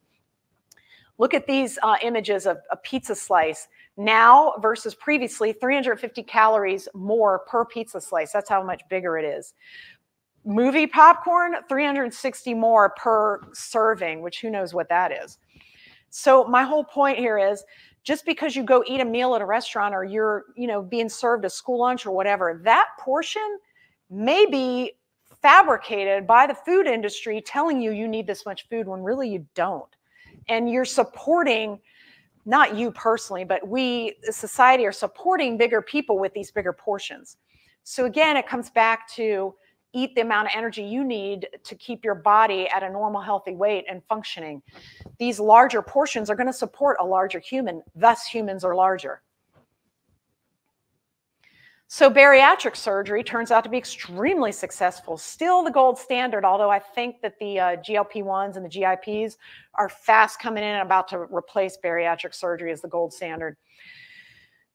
Look at these uh, images of a pizza slice now versus previously 350 calories more per pizza slice. That's how much bigger it is. Movie popcorn, 360 more per serving, which who knows what that is. So my whole point here is just because you go eat a meal at a restaurant or you're, you know, being served a school lunch or whatever, that portion may be fabricated by the food industry telling you you need this much food when really you don't. And you're supporting not you personally, but we society are supporting bigger people with these bigger portions. So again, it comes back to eat the amount of energy you need to keep your body at a normal healthy weight and functioning. These larger portions are going to support a larger human, thus humans are larger. So bariatric surgery turns out to be extremely successful, still the gold standard, although I think that the uh, GLP-1s and the GIPs are fast coming in and about to replace bariatric surgery as the gold standard.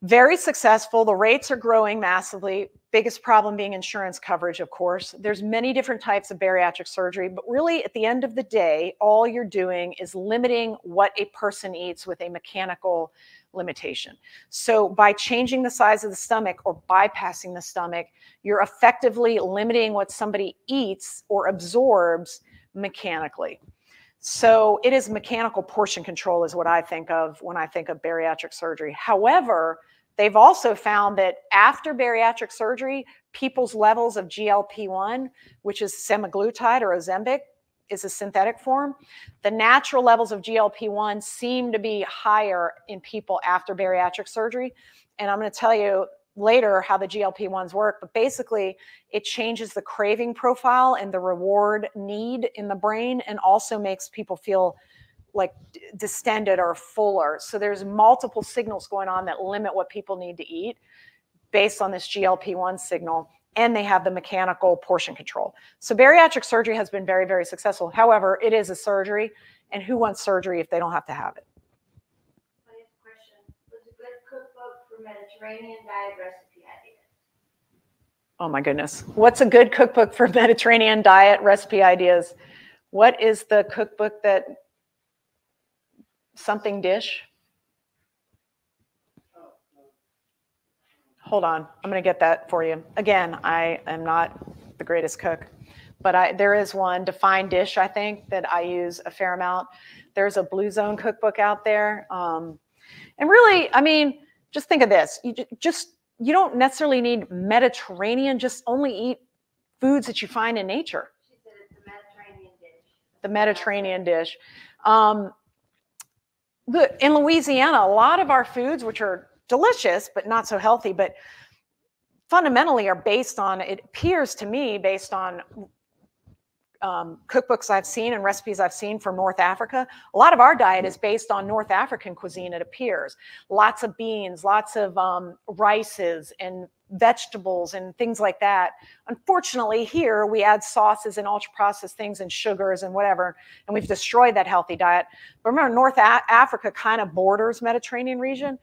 Very successful. The rates are growing massively. Biggest problem being insurance coverage, of course. There's many different types of bariatric surgery, but really at the end of the day, all you're doing is limiting what a person eats with a mechanical limitation. So by changing the size of the stomach or bypassing the stomach, you're effectively limiting what somebody eats or absorbs mechanically. So it is mechanical portion control is what I think of when I think of bariatric surgery. However, they've also found that after bariatric surgery, people's levels of GLP-1, which is semaglutide or Ozempic, is a synthetic form. The natural levels of GLP-1 seem to be higher in people after bariatric surgery. And I'm going to tell you later how the GLP-1s work, but basically it changes the craving profile and the reward need in the brain and also makes people feel like distended or fuller. So there's multiple signals going on that limit what people need to eat based on this GLP-1 signal and they have the mechanical portion control. So bariatric surgery has been very, very successful. However, it is a surgery, and who wants surgery if they don't have to have it? Mediterranean diet recipe ideas? Oh my goodness. What's a good cookbook for Mediterranean diet recipe ideas? What is the cookbook that something dish? Hold on. I'm going to get that for you. Again, I am not the greatest cook, but I, there is one defined dish, I think, that I use a fair amount. There's a Blue Zone cookbook out there. Um, and really, I mean, just think of this. You just you don't necessarily need Mediterranean. Just only eat foods that you find in nature. the Mediterranean dish. The Mediterranean dish. Um, the, in Louisiana, a lot of our foods, which are delicious but not so healthy, but fundamentally are based on. It appears to me based on um, cookbooks I've seen and recipes I've seen from North Africa, a lot of our diet is based on North African cuisine, it appears. Lots of beans, lots of um, rices and vegetables and things like that. Unfortunately, here we add sauces and ultra processed things and sugars and whatever, and we've destroyed that healthy diet. But remember, North A Africa kind of borders Mediterranean region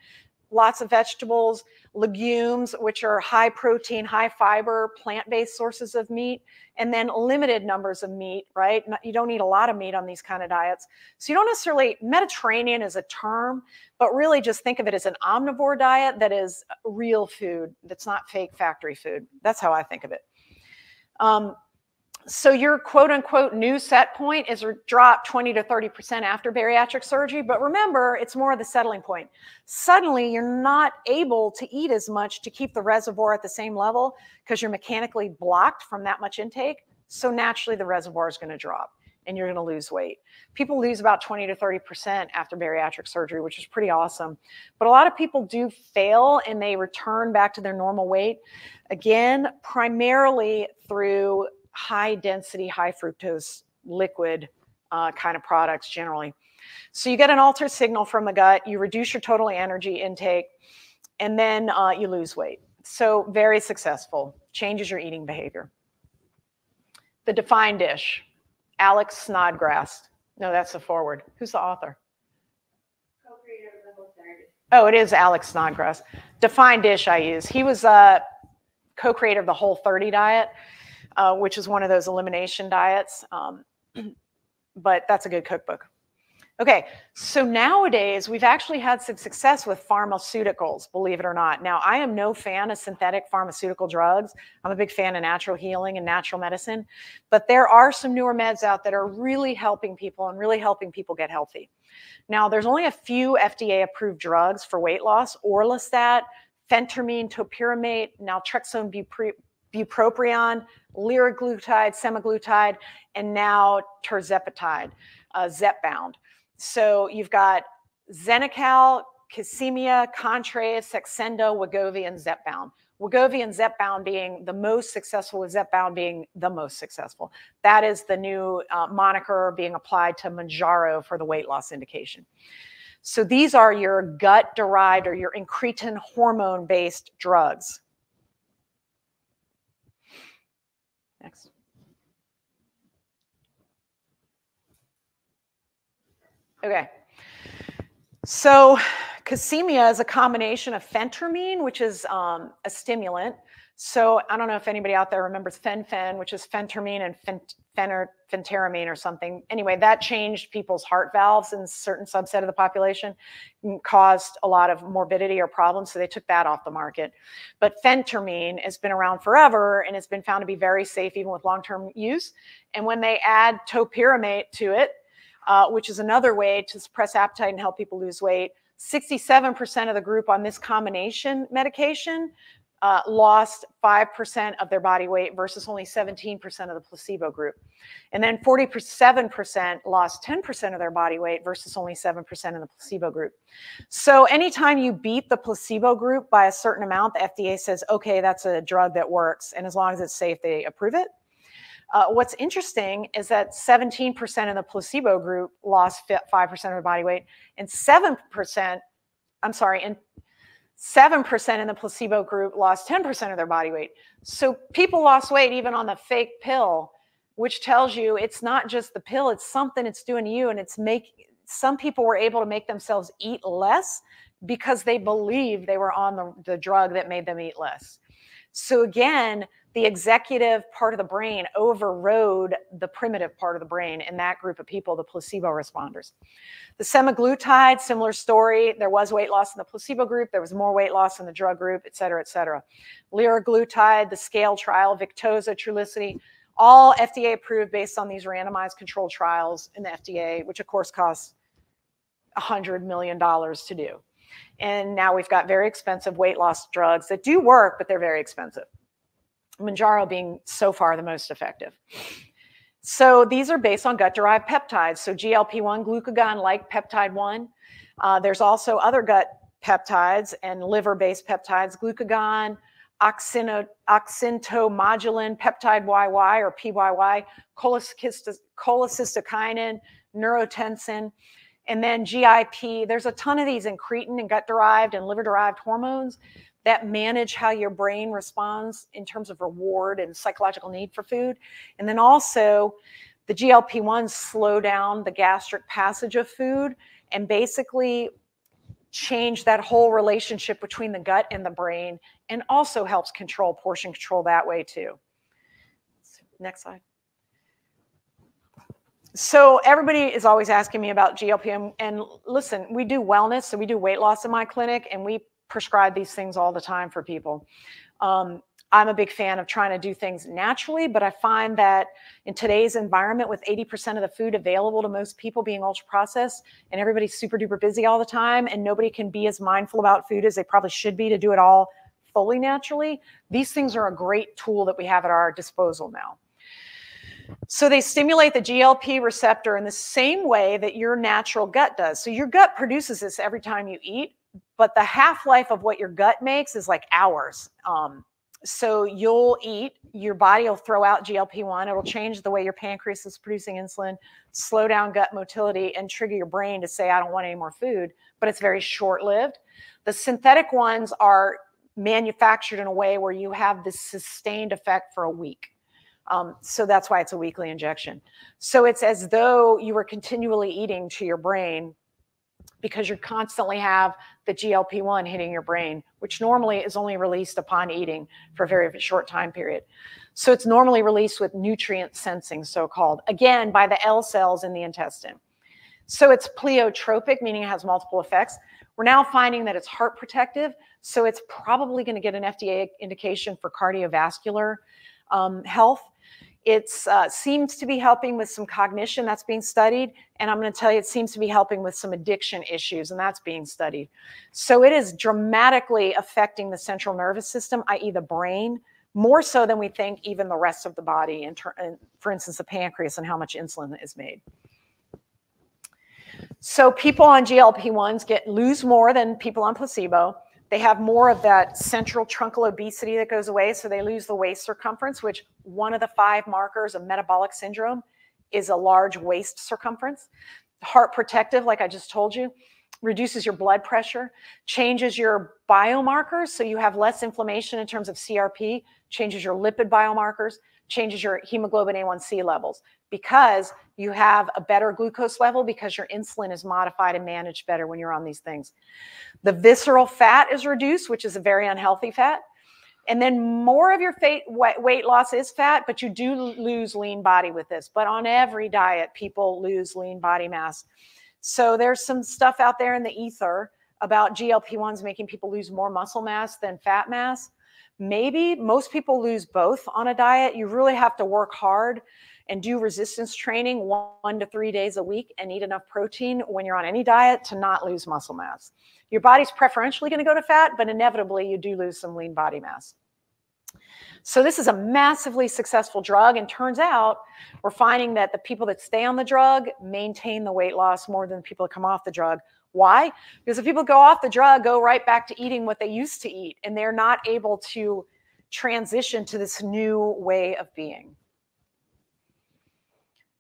lots of vegetables, legumes, which are high protein, high fiber, plant-based sources of meat, and then limited numbers of meat, right? You don't need a lot of meat on these kind of diets. So you don't necessarily, Mediterranean is a term, but really just think of it as an omnivore diet that is real food, that's not fake factory food. That's how I think of it. Um, so your quote unquote new set point is r- drop 20 to 30% after bariatric surgery. But remember, it's more of the settling point. Suddenly, you're not able to eat as much to keep the reservoir at the same level because you're mechanically blocked from that much intake. So naturally, the reservoir is going to drop and you're going to lose weight. People lose about 20 to 30% after bariatric surgery, which is pretty awesome. But a lot of people do fail and they return back to their normal weight. Again, primarily through high density, high fructose liquid uh, kind of products generally. So you get an altered signal from the gut, you reduce your total energy intake, and then uh, you lose weight. So very successful, changes your eating behavior. The defined dish, Alex Snodgrass. No, that's the forward. Who's the author? Co-creator of the whole thirty. Oh, it is Alex Snodgrass. Defined dish I use. He was a co-creator of the Whole 30 diet, uh, which is one of those elimination diets. Um, but that's a good cookbook. Okay, so nowadays we've actually had some success with pharmaceuticals, believe it or not. Now, I am no fan of synthetic pharmaceutical drugs. I'm a big fan of natural healing and natural medicine, but there are some newer meds out that are really helping people and really helping people get healthy. Now, there's only a few FDA approved drugs for weight loss Orlistat, phentermine, topiramate, naltrexone bupropion, liraglutide, semaglutide, and now tirzepatide, uh, Zepbound. So you've got Xenical, Qsymia, Contrave, Saxenda, Wegovy, and Zepbound. Wegovy and Zepbound being the most successful, with Zepbound being the most successful. That is the new uh, moniker being applied to Mounjaro for the weight loss indication. So these are your gut derived or your incretin hormone based drugs. Next. Okay. So Qsymia is a combination of phentermine, which is um, a stimulant. So I don't know if anybody out there remembers fen-phen, which is phentermine and phen- phenteramine or something. Anyway, that changed people's heart valves in a certain subset of the population, caused a lot of morbidity or problems. So they took that off the market. But phentermine has been around forever and it's been found to be very safe even with long-term use. And when they add topiramate to it, uh, which is another way to suppress appetite and help people lose weight. 67% of the group on this combination medication uh, lost 5% of their body weight versus only 17% of the placebo group. And then 47% lost 10% of their body weight versus only 7% in the placebo group. So anytime you beat the placebo group by a certain amount, the FDA says, okay, that's a drug that works. And as long as it's safe, they approve it. Uh, what's interesting is that 17% of the placebo group lost 5% of their body weight, and 7%, I'm sorry, and 7% in the placebo group lost 10% of their body weight. So people lost weight even on the fake pill, which tells you it's not just the pill, it's something it's doing to you. And it's make some people were able to make themselves eat less because they believed they were on the, the drug that made them eat less. So again, the executive part of the brain overrode the primitive part of the brain in that group of people, the placebo responders. The semaglutide, similar story. There was weight loss in the placebo group. There was more weight loss in the drug group, et cetera, et cetera. Liraglutide, the scale trial, Victoza, Trulicity, all FDA approved based on these randomized controlled trials in the FDA, which of course costs $100 million to do. And now we've got very expensive weight loss drugs that do work, but they're very expensive. Mounjaro being so far the most effective. So these are based on gut-derived peptides. So GLP-1, glucagon, like peptide 1. Uh, there's also other gut peptides and liver-based peptides, glucagon, oxino, oxyntomodulin, peptide YY or PYY, cholecystokinin, neurotensin, and then GIP. There's a ton of these incretin and gut-derived and liver-derived hormones that manage how your brain responds in terms of reward and psychological need for food. And then also, the GLP 1s slow down the gastric passage of food and basically change that whole relationship between the gut and the brain and also helps control portion control that way too. Next slide. So everybody is always asking me about GLP and listen, we do wellness, so we do weight loss in my clinic and we prescribe these things all the time for people. Um, I'm a big fan of trying to do things naturally, but I find that in today's environment, with 80% of the food available to most people being ultra processed, and everybody's super duper busy all the time, and nobody can be as mindful about food as they probably should be to do it all fully naturally, these things are a great tool that we have at our disposal now. So they stimulate the GLP receptor in the same way that your natural gut does. So your gut produces this every time you eat, but the half life of what your gut makes is like hours. Um, so you'll eat, your body will throw out GLP-1, it'll change the way your pancreas is producing insulin, slow down gut motility, and trigger your brain to say, I don't want any more food, but it's very short-lived. The synthetic ones are manufactured in a way where you have this sustained effect for a week. Um, so that's why it's a weekly injection. So it's as though you were continually eating to your brain because you constantly have the GLP-1 hitting your brain, which normally is only released upon eating for a very short time period. So it's normally released with nutrient sensing, so-called, again, by the L cells in the intestine. So it's pleiotropic, meaning it has multiple effects. We're now finding that it's heart protective, so it's probably going to get an FDA indication for cardiovascular um, health. It uh, seems to be helping with some cognition that's being studied. And I'm going to tell you, it seems to be helping with some addiction issues, and that's being studied. So it is dramatically affecting the central nervous system, i.e., the brain, more so than we think, even the rest of the body, in ter- for instance, the pancreas and how much insulin is made. So people on GLP-1s get lose more than people on placebo. They have more of that central truncal obesity that goes away, so they lose the waist circumference, which one of the five markers of metabolic syndrome is a large waist circumference. Heart protective, like I just told you, reduces your blood pressure, changes your biomarkers, so you have less inflammation in terms of CRP, changes your lipid biomarkers, changes your hemoglobin A1C levels because you have a better glucose level because your insulin is modified and managed better when you're on these things. The visceral fat is reduced, which is a very unhealthy fat. And then more of your weight loss is fat, but you do lose lean body with this. But on every diet, people lose lean body mass. So there's some stuff out there in the ether about GLP-1s making people lose more muscle mass than fat mass. Maybe most people lose both on a diet. You really have to work hard and do resistance training one to three days a week and eat enough protein when you're on any diet to not lose muscle mass. Your body's preferentially going to go to fat, but inevitably you do lose some lean body mass. So this is a massively successful drug and turns out we're finding that the people that stay on the drug maintain the weight loss more than the people that come off the drug. Why? Because if people go off the drug, go right back to eating what they used to eat and they're not able to transition to this new way of being.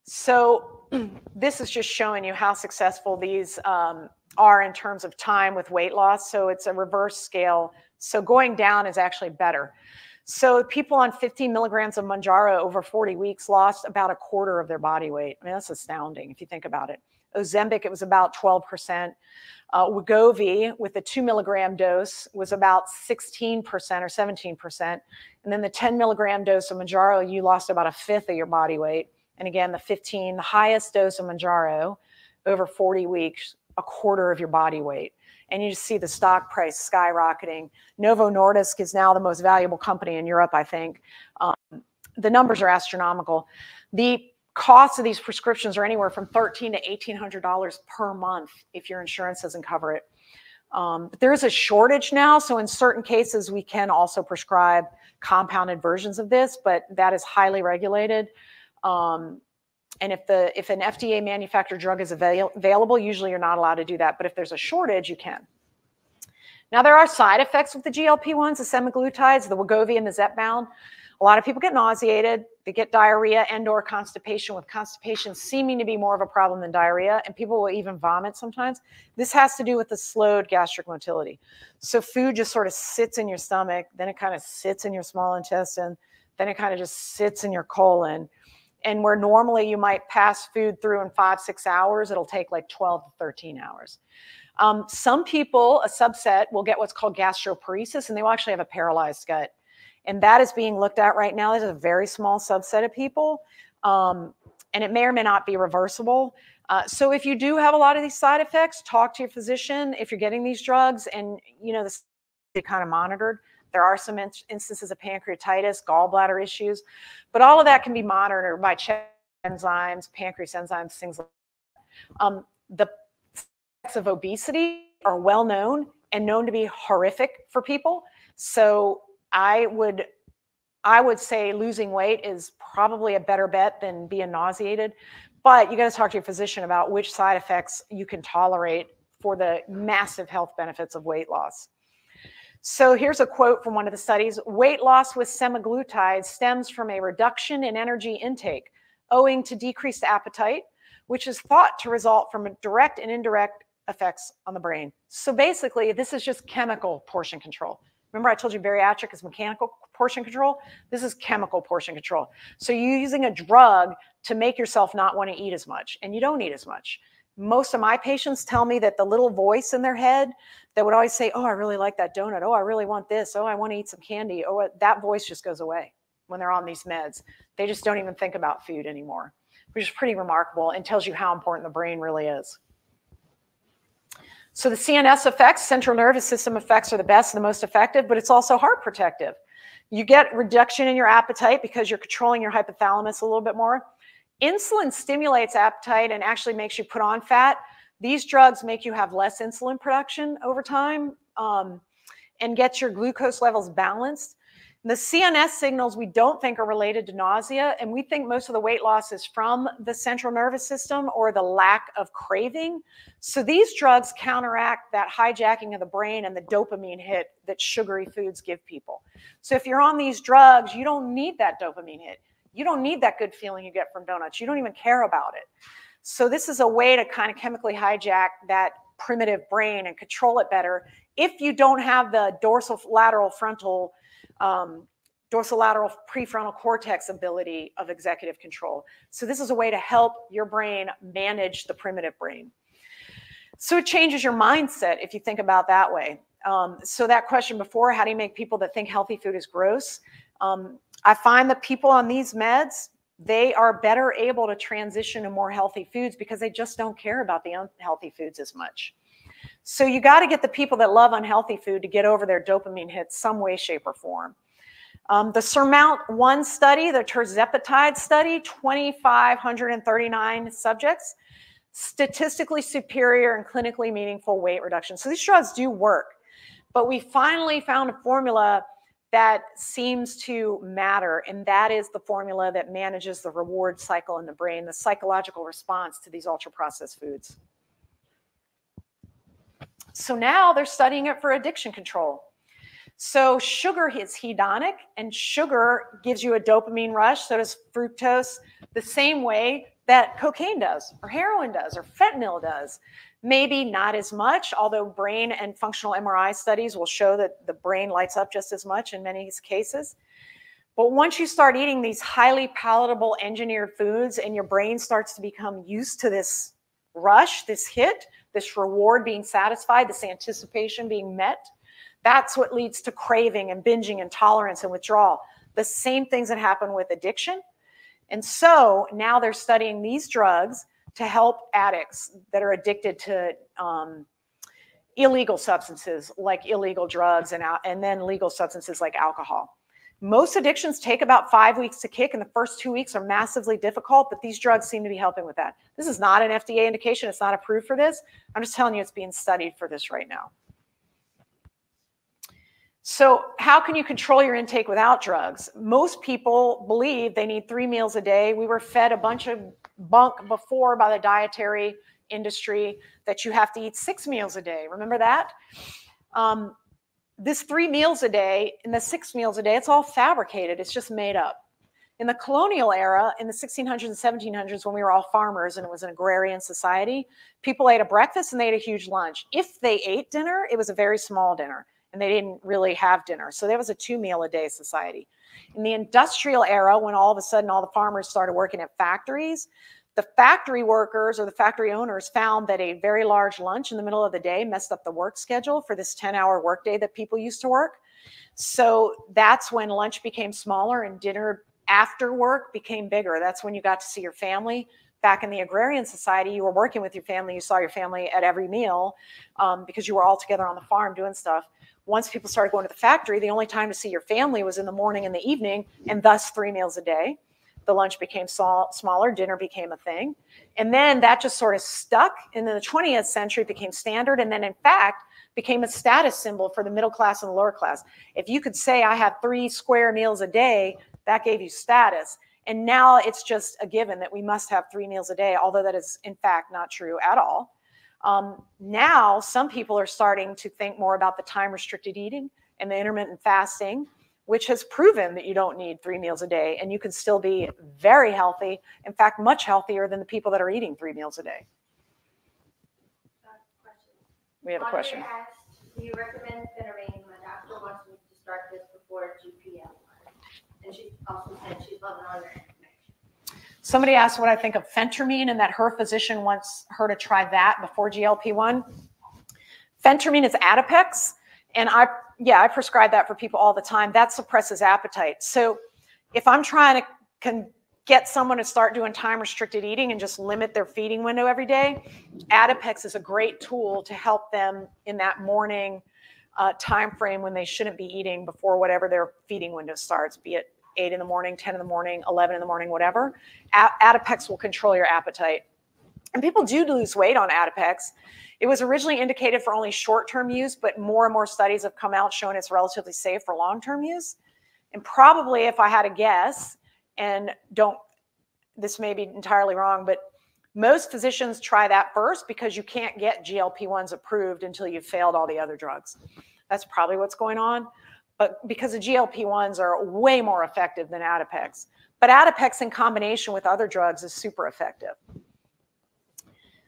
So this is just showing you how successful these um, are in terms of time with weight loss. So it's a reverse scale. So going down is actually better. So people on 15 milligrams of Mounjaro over 40 weeks lost about a quarter of their body weight. I mean, that's astounding if you think about it. Ozempic, it was about 12%. Uh, Wegovy with the two milligram dose was about 16% or 17%. And then the 10 milligram dose of Mounjaro, you lost about a fifth of your body weight. And again, the 15, the highest dose of Mounjaro over 40 weeks, a quarter of your body weight. And you just see the stock price skyrocketing. Novo Nordisk is now the most valuable company in Europe, I think. Um, the numbers are astronomical. The costs of these prescriptions are anywhere from 13 to $1,800 per month if your insurance doesn't cover it. Um, but there is a shortage now, so in certain cases, we can also prescribe compounded versions of this, but that is highly regulated. Um, and if the if an FDA manufactured drug is avail available, usually you're not allowed to do that. But if there's a shortage, you can. Now there are side effects with the GLP-1s, the semaglutides, the Wegovy, and the Zepbound. A lot of people get nauseated, they get diarrhea and or constipation, with constipation seeming to be more of a problem than diarrhea, and people will even vomit sometimes. This has to do with the slowed gastric motility. So food just sort of sits in your stomach, then it kind of sits in your small intestine, then it kind of just sits in your colon and where normally you might pass food through in five, six hours, it'll take like 12 to 13 hours. Um, some people, a subset, will get what's called gastroparesis, and they will actually have a paralyzed gut. And that is being looked at right now. There's a very small subset of people, um, and it may or may not be reversible. Uh, so if you do have a lot of these side effects, talk to your physician if you're getting these drugs, and you know this kind of monitored There are some in- instances of pancreatitis, gallbladder issues, but all of that can be monitored by check enzymes, pancreas enzymes, things like that. Um, the effects of obesity are well known and known to be horrific for people. So I would I would say losing weight is probably a better bet than being nauseated. But you got to talk to your physician about which side effects you can tolerate for the massive health benefits of weight loss. So here's a quote from one of the studies weight loss with semaglutide stems from a reduction in energy intake owing to decreased appetite, which is thought to result from direct and indirect effects on the brain. So basically, this is just chemical portion control. Remember, I told you bariatric is mechanical portion control? This is chemical portion control. So you're using a drug to make yourself not want to eat as much, and you don't eat as much. Most of my patients tell me that the little voice in their head that would always say, Oh, I really like that donut. Oh, I really want this. Oh, I want to eat some candy. Oh, uh, that voice just goes away when they're on these meds. They just don't even think about food anymore, which is pretty remarkable and tells you how important the brain really is. So the CNS effects, central nervous system effects are the best and the most effective, but it's also heart protective. You get reduction in your appetite because you're controlling your hypothalamus a little bit more. Insulin stimulates appetite and actually makes you put on fat. These drugs make you have less insulin production over time um, and get your glucose levels balanced. The CNS signals we don't think are related to nausea, and we think most of the weight loss is from the central nervous system or the lack of craving. So these drugs counteract that hijacking of the brain and the dopamine hit that sugary foods give people. So if you're on these drugs, you don't need that dopamine hit. You don't need that good feeling you get from donuts. You don't even care about it. So this is a way to kind of chemically hijack that primitive brain and control it better if you don't have the dorsal lateral frontal um, dorsolateral prefrontal cortex ability of executive control. So this is a way to help your brain manage the primitive brain. So it changes your mindset if you think about that way. Um, so that question before, how do you make people that think healthy food is gross? Um, I find that people on these meds, they are better able to transition to more healthy foods because they just don't care about the unhealthy foods as much. So you got to get the people that love unhealthy food to get over their dopamine hits some way, shape, or form. Um, the Surmount 1 study, the tirzepatide study, 2,539 subjects, statistically superior and clinically meaningful weight reduction. So these drugs do work, but we finally found a formula that seems to matter, and that is the formula that manages the reward cycle in the brain, the psychological response to these ultra processed foods. So now they're studying it for addiction control. So sugar is hedonic, and sugar gives you a dopamine rush. So does fructose, the same way that cocaine does, or heroin does, or fentanyl does. Maybe not as much, although brain and functional MRI studies will show that the brain lights up just as much in many cases. But once you start eating these highly palatable engineered foods and your brain starts to become used to this rush, this hit, this reward being satisfied, this anticipation being met. That's what leads to craving and binging and tolerance and withdrawal. The same things that happen with addiction. And so now they're studying these drugs to help addicts that are addicted to um, illegal substances like illegal drugs and, and then legal substances like alcohol. Most addictions take about five weeks to kick, and the first two weeks are massively difficult, but these drugs seem to be helping with that. This is not an FDA indication, it's not approved for this. I'm just telling you it's being studied for this right now. So, how can you control your intake without drugs? Most people believe they need three meals a day. We were fed a bunch of bunk before by the dietary industry that you have to eat six meals a day. Remember that? Um, this three meals a day and the six meals a day, it's all fabricated. It's just made up. In the colonial era, in the 1600s and 1700s, when we were all farmers and it was an agrarian society, people ate a breakfast and they ate a huge lunch. If they ate dinner, it was a very small dinner and they didn't really have dinner. So there was a two meal a day society. In the industrial era, when all of a sudden all the farmers started working at factories, the factory workers or the factory owners found that a very large lunch in the middle of the day messed up the work schedule for this 10 hour workday that people used to work. So that's when lunch became smaller and dinner after work became bigger. That's when you got to see your family. Back in the agrarian society, you were working with your family. You saw your family at every meal um, because you were all together on the farm doing stuff. Once people started going to the factory, the only time to see your family was in the morning and the evening, and thus three meals a day. The lunch became small, smaller, dinner became a thing. And then that just sort of stuck. And then the 20th century became standard. And then, in fact, became a status symbol for the middle class and the lower class. If you could say, I have three square meals a day, that gave you status. And now it's just a given that we must have three meals a day, although that is, in fact, not true at all. Um, now, some people are starting to think more about the time restricted eating and the intermittent fasting, which has proven that you don't need three meals a day and you can still be very healthy. In fact, much healthier than the people that are eating three meals a day. We have a question. Asked, do you recommend phentermine? My doctor wants me to start this before 2 p.m. And she also said she's loving all your information. Somebody asked what I think of phentermine and that her physician wants her to try that before GLP-1. Phentermine is Adipex, and I yeah I prescribe that for people all the time. That suppresses appetite. So if I'm trying to con- get someone to start doing time restricted eating and just limit their feeding window every day, Adipex is a great tool to help them in that morning uh, time frame when they shouldn't be eating before whatever their feeding window starts, be it 8 in the morning, 10 in the morning, 11 in the morning, whatever. A- Adipex will control your appetite. And people do lose weight on Adipex. It was originally indicated for only short term use, but more and more studies have come out showing it's relatively safe for long term use. And probably, if I had to guess, and don't this may be entirely wrong but most physicians try that first because you can't get glp-1s approved until you've failed all the other drugs that's probably what's going on but because the glp-1s are way more effective than adipex but adipex in combination with other drugs is super effective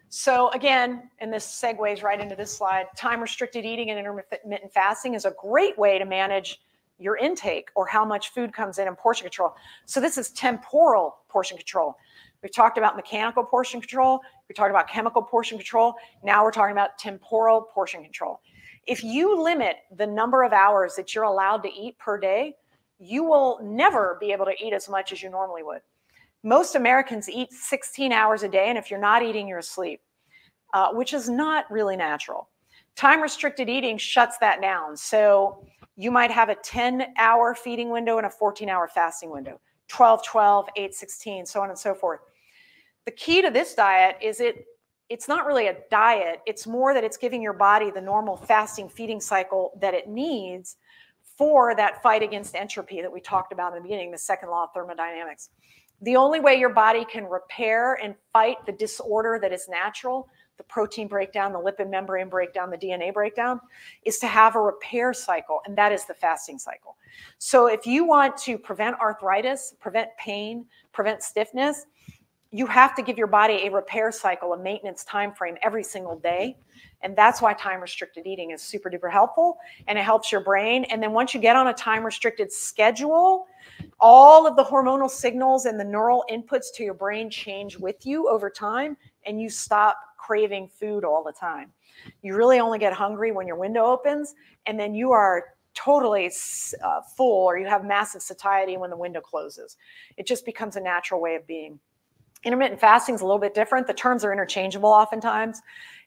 so again, and this segues right into this slide, time restricted eating and intermittent fasting is a great way to manage your intake or how much food comes in and portion control. So this is temporal portion control. We've talked about mechanical portion control. We talked about chemical portion control. Now we're talking about temporal portion control. If you limit the number of hours that you're allowed to eat per day, you will never be able to eat as much as you normally would. Most Americans eat 16 hours a day, and if you're not eating, you're asleep, uh, which is not really natural. Time restricted eating shuts that down. So you might have a 10 hour feeding window and a 14 hour fasting window 12 12 8 16 so on and so forth the key to this diet is it it's not really a diet it's more that it's giving your body the normal fasting feeding cycle that it needs for that fight against entropy that we talked about in the beginning the second law of thermodynamics the only way your body can repair and fight the disorder that is natural the protein breakdown, the lipid membrane breakdown, the DNA breakdown, is to have a repair cycle, and that is the fasting cycle. So if you want to prevent arthritis, prevent pain, prevent stiffness, you have to give your body a repair cycle, a maintenance time frame every single day. And that's why time restricted eating is super duper helpful and it helps your brain. And then once you get on a time restricted schedule, all of the hormonal signals and the neural inputs to your brain change with you over time and you stop craving food all the time. You really only get hungry when your window opens, and then you are totally uh, full or you have massive satiety when the window closes. It just becomes a natural way of being. Intermittent fasting is a little bit different. The terms are interchangeable oftentimes.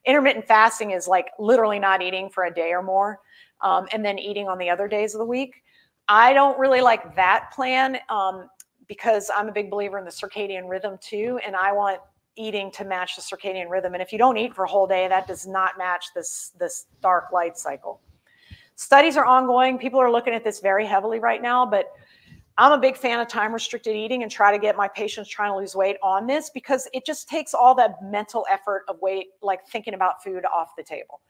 Intermittent fasting is like literally not eating for a day or more um, and then eating on the other days of the week. I don't really like that plan um, because I'm a big believer in the circadian rhythm too. And I want eating to match the circadian rhythm. And if you don't eat for a whole day, that does not match this, this dark light cycle. Studies are ongoing. People are looking at this very heavily right now, but I'm a big fan of time restricted eating and try to get my patients trying to lose weight on this because it just takes all that mental effort of weight, like thinking about food off the table.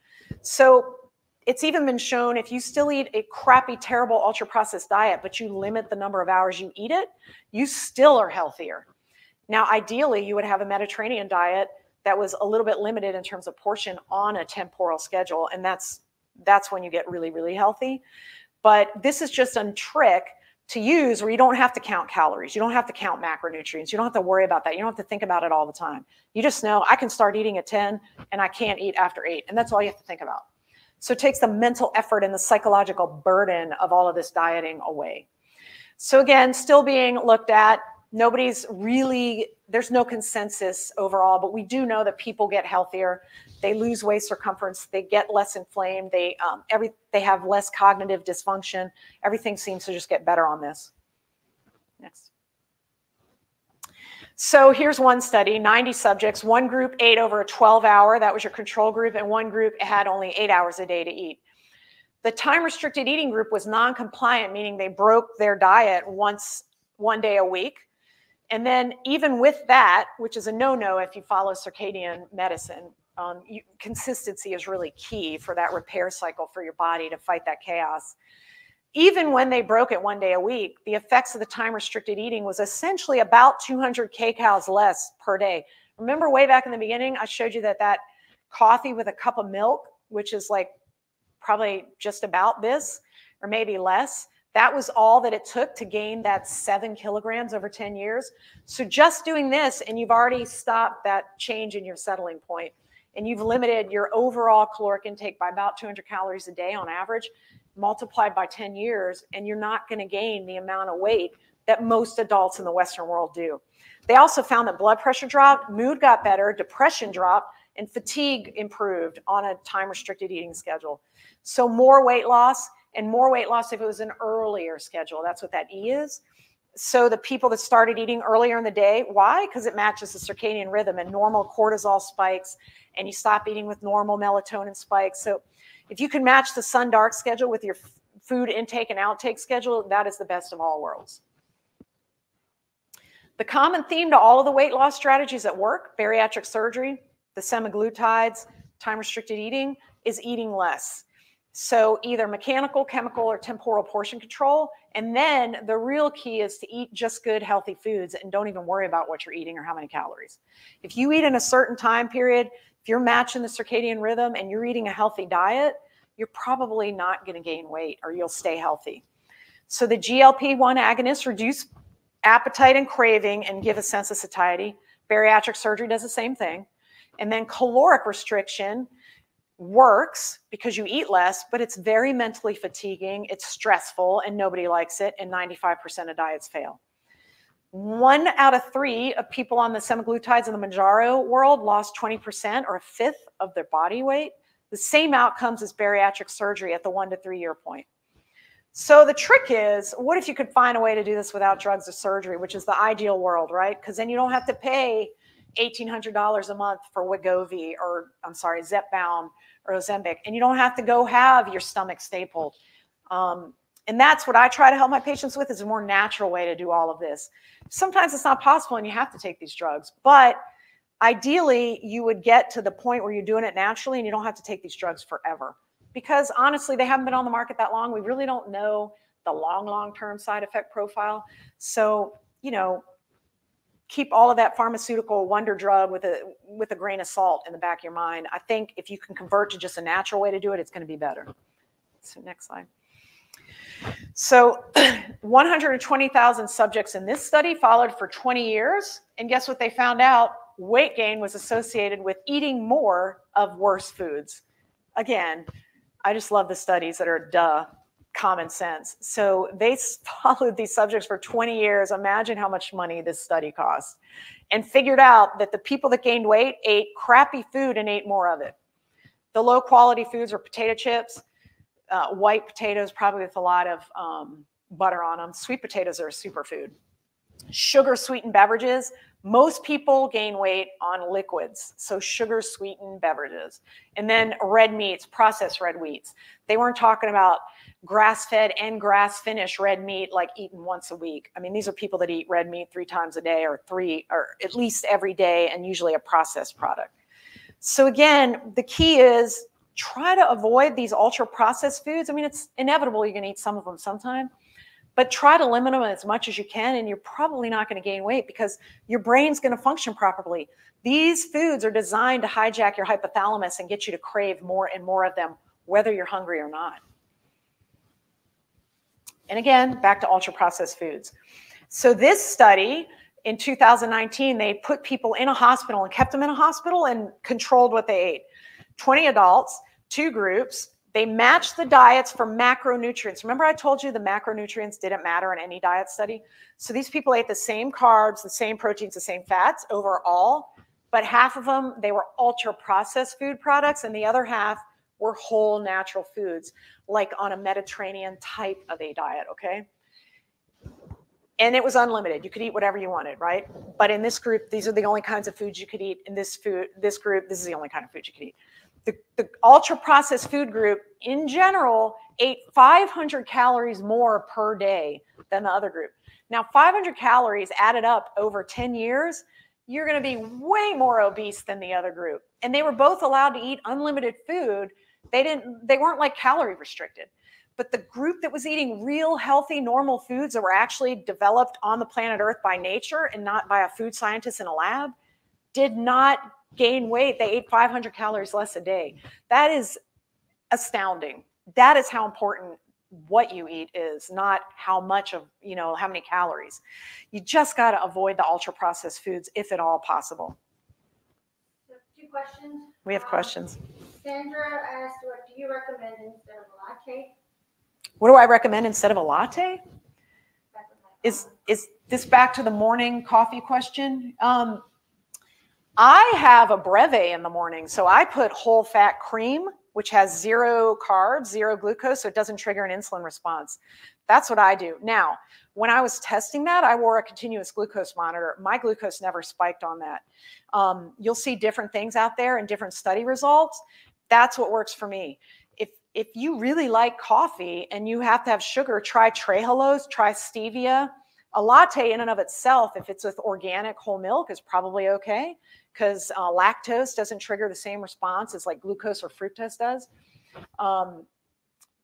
So it's even been shown if you still eat a crappy, terrible, ultra processed diet, but you limit the number of hours you eat it, you still are healthier. Now, ideally, you would have a Mediterranean diet that was a little bit limited in terms of portion on a temporal schedule, and that's that's when you get really, really healthy. But this is just a trick to use where you don't have to count calories, you don't have to count macronutrients, you don't have to worry about that, you don't have to think about it all the time. You just know I can start eating at 10 and I can't eat after 8, and that's all you have to think about. So it takes the mental effort and the psychological burden of all of this dieting away. So again, still being looked at. Nobody's really, there's no consensus overall, but we do know that people get healthier. They lose waist circumference. They get less inflamed. They, um, every, they have less cognitive dysfunction. Everything seems to just get better on this. Next. So here's one study, 90 subjects. One group ate over a 12 hour, that was your control group, and one group had only eight hours a day to eat. The time restricted eating group was non compliant, meaning they broke their diet once, one day a week. And then, even with that, which is a no no if you follow circadian medicine, um, you, consistency is really key for that repair cycle for your body to fight that chaos even when they broke it one day a week, the effects of the time restricted eating was essentially about 200 kcals less per day. Remember way back in the beginning, I showed you that that coffee with a cup of milk, which is like probably just about this or maybe less, that was all that it took to gain that seven kilograms over 10 years. So just doing this and you've already stopped that change in your settling point and you've limited your overall caloric intake by about 200 calories a day on average multiplied by 10 years, and you're not going to gain the amount of weight that most adults in the Western world do. They also found that blood pressure dropped, mood got better, depression dropped, and fatigue improved on a time restricted eating schedule. So, more weight loss and more weight loss if it was an earlier schedule. That's what that E is. So, the people that started eating earlier in the day, why? Because it matches the circadian rhythm and normal cortisol spikes, and you stop eating with normal melatonin spikes. So, if you can match the sun dark schedule with your food intake and outtake schedule, that is the best of all worlds. The common theme to all of the weight loss strategies at work, bariatric surgery, the semaglutides, time restricted eating, is eating less. So either mechanical, chemical, or temporal portion control. And then the real key is to eat just good, healthy foods and don't even worry about what you're eating or how many calories. If you eat in a certain time period, if you're matching the circadian rhythm and you're eating a healthy diet, you're probably not going to gain weight or you'll stay healthy. So the GLP-1 agonists reduce appetite and craving and give a sense of satiety. Bariatric surgery does the same thing. And then caloric restriction works because you eat less, but it's very mentally fatiguing, it's stressful, and nobody likes it, and 95% of diets fail. One out of three of people on the semaglutides in the Mounjaro world lost 20% or a fifth of their body weight. The same outcomes as bariatric surgery at the one to three year point. So the trick is, what if you could find a way to do this without drugs or surgery, which is the ideal world, right? Because then you don't have to pay $1,800 a month for Wegovy or, I'm sorry, Zepbound or Ozempic, and you don't have to go have your stomach stapled. Um, and that's what I try to help my patients with is a more natural way to do all of this. Sometimes it's not possible and you have to take these drugs, but ideally you would get to the point where you're doing it naturally and you don't have to take these drugs forever. Because honestly, they haven't been on the market that long. We really don't know the long, long-term side effect profile. So, you know, keep all of that pharmaceutical wonder drug with a with a grain of salt in the back of your mind. I think if you can convert to just a natural way to do it, it's going to be better. So next slide. So 120,000 subjects in this study followed for 20 years. And guess what they found out? Weight gain was associated with eating more of worse foods. Again, I just love the studies that are duh, common sense. So they followed these subjects for 20 years. Imagine how much money this study cost. And figured out that the people that gained weight ate crappy food and ate more of it. The low quality foods were potato chips, uh, white potatoes, probably with a lot of um, butter on them. Sweet potatoes are a superfood. Sugar sweetened beverages. Most people gain weight on liquids, so sugar sweetened beverages. And then red meats, processed red meats. They weren't talking about grass fed and grass finished red meat like eaten once a week. I mean, these are people that eat red meat three times a day or three or at least every day and usually a processed product. So again, the key is try to avoid these ultra processed foods. I mean, it's inevitable you're going to eat some of them sometime, but try to limit them as much as you can. And you're probably not going to gain weight because your brain's going to function properly. These foods are designed to hijack your hypothalamus and get you to crave more and more of them, whether you're hungry or not. And again, back to ultra processed foods. So this study in 2019, they put people in a hospital and kept them in a hospital and controlled what they ate. 20 adults, two groups. They matched the diets for macronutrients. Remember, I told you the macronutrients didn't matter in any diet study? So these people ate the same carbs, the same proteins, the same fats overall, but half of them, they were ultra processed food products, and the other half were whole natural foods, like on a Mediterranean type of a diet, okay? And it was unlimited. You could eat whatever you wanted, right? But in this group, these are the only kinds of foods you could eat. In this food, this group, this is the only kind of food you could eat the, the ultra processed food group in general ate 500 calories more per day than the other group. Now, 500 calories added up over 10 years, you're going to be way more obese than the other group. And they were both allowed to eat unlimited food. They didn't they weren't like calorie restricted. But the group that was eating real healthy normal foods that were actually developed on the planet Earth by nature and not by a food scientist in a lab did not gain weight. They ate 500 calories less a day. That is astounding. That is how important what you eat is, not how much of, you know, how many calories. You just got to avoid the ultra processed foods if at all possible. So two questions. We have Um, questions. Sandra asked, what do you recommend instead of a latte? What do I recommend instead of a latte? That's what my Is is this back to the morning coffee question? Um, I have a breve in the morning, so I put whole fat cream, which has zero carbs, zero glucose, so it doesn't trigger an insulin response. That's what I do. Now, when I was testing that, I wore a continuous glucose monitor. My glucose never spiked on that. Um, you'll see different things out there and different study results. That's what works for me. If if you really like coffee and you have to have sugar, try Trehalose, try stevia. A latte in and of itself, if it's with organic whole milk, is probably okay because uh, lactose doesn't trigger the same response as like glucose or fructose does. Um,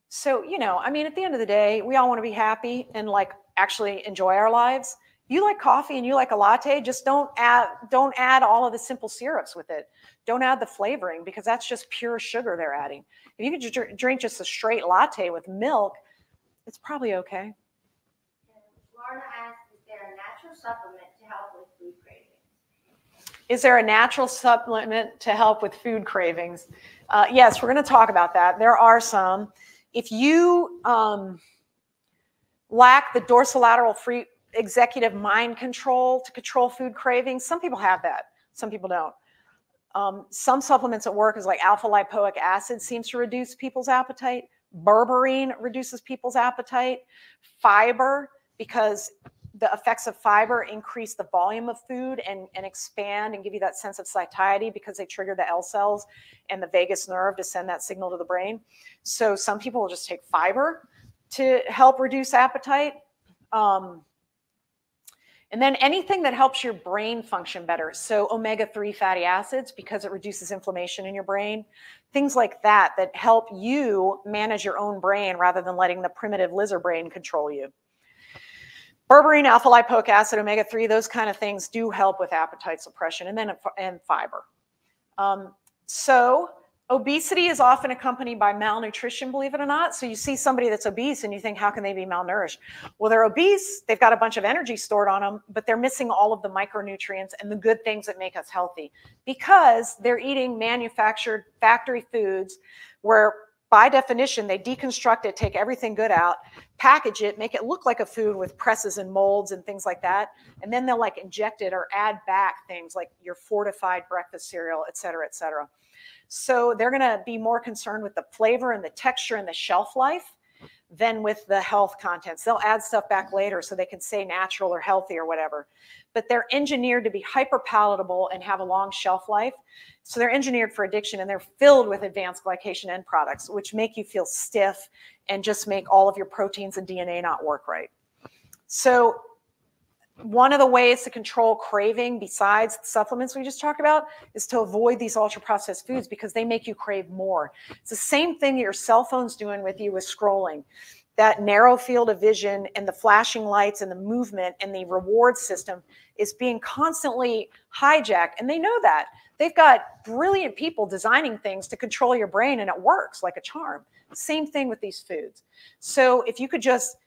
so, you know, I mean, at the end of the day, we all want to be happy and like actually enjoy our lives. You like coffee and you like a latte, just don't add don't add all of the simple syrups with it. Don't add the flavoring because that's just pure sugar they're adding. If you could just drink just a straight latte with milk, it's probably okay. Lorna asked, is there a natural supplement to help with food cravings? Is there a natural supplement to help with food cravings? Uh, yes, we're going to talk about that. There are some. If you um, lack the dorsolateral free executive mind control to control food cravings, some people have that, some people don't. Um, some supplements that work is like alpha lipoic acid seems to reduce people's appetite. Berberine reduces people's appetite. Fiber, because the effects of fiber increase the volume of food and, and expand and give you that sense of satiety because they trigger the L cells and the vagus nerve to send that signal to the brain. So some people will just take fiber to help reduce appetite. Um, and then anything that helps your brain function better. So omega 3 fatty acids, because it reduces inflammation in your brain. Things like that that help you manage your own brain rather than letting the primitive lizard brain control you. Berberine, alpha lipoic acid, omega 3, those kind of things do help with appetite suppression and then and fiber. Um, so, obesity is often accompanied by malnutrition, believe it or not. So, you see somebody that's obese and you think, how can they be malnourished? Well, they're obese, they've got a bunch of energy stored on them, but they're missing all of the micronutrients and the good things that make us healthy because they're eating manufactured factory foods where by definition, they deconstruct it, take everything good out, package it, make it look like a food with presses and molds and things like that. And then they'll like inject it or add back things like your fortified breakfast cereal, et cetera, et cetera. So they're going to be more concerned with the flavor and the texture and the shelf life than with the health contents. They'll add stuff back later so they can say natural or healthy or whatever. But they're engineered to be hyper palatable and have a long shelf life. So they're engineered for addiction and they're filled with advanced glycation end products, which make you feel stiff and just make all of your proteins and DNA not work right. So one of the ways to control craving besides the supplements we just talked about is to avoid these ultra processed foods because they make you crave more it's the same thing your cell phone's doing with you with scrolling that narrow field of vision and the flashing lights and the movement and the reward system is being constantly hijacked. And they know that. They've got brilliant people designing things to control your brain and it works like a charm. Same thing with these foods. So if you could just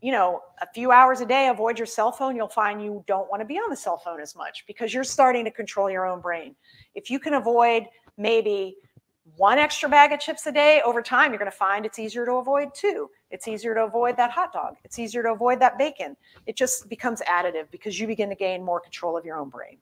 you know, a few hours a day, avoid your cell phone, you'll find you don't want to be on the cell phone as much because you're starting to control your own brain. If you can avoid maybe one extra bag of chips a day, over time, you're going to find it's easier to avoid two. It's easier to avoid that hot dog. It's easier to avoid that bacon. It just becomes additive because you begin to gain more control of your own brain.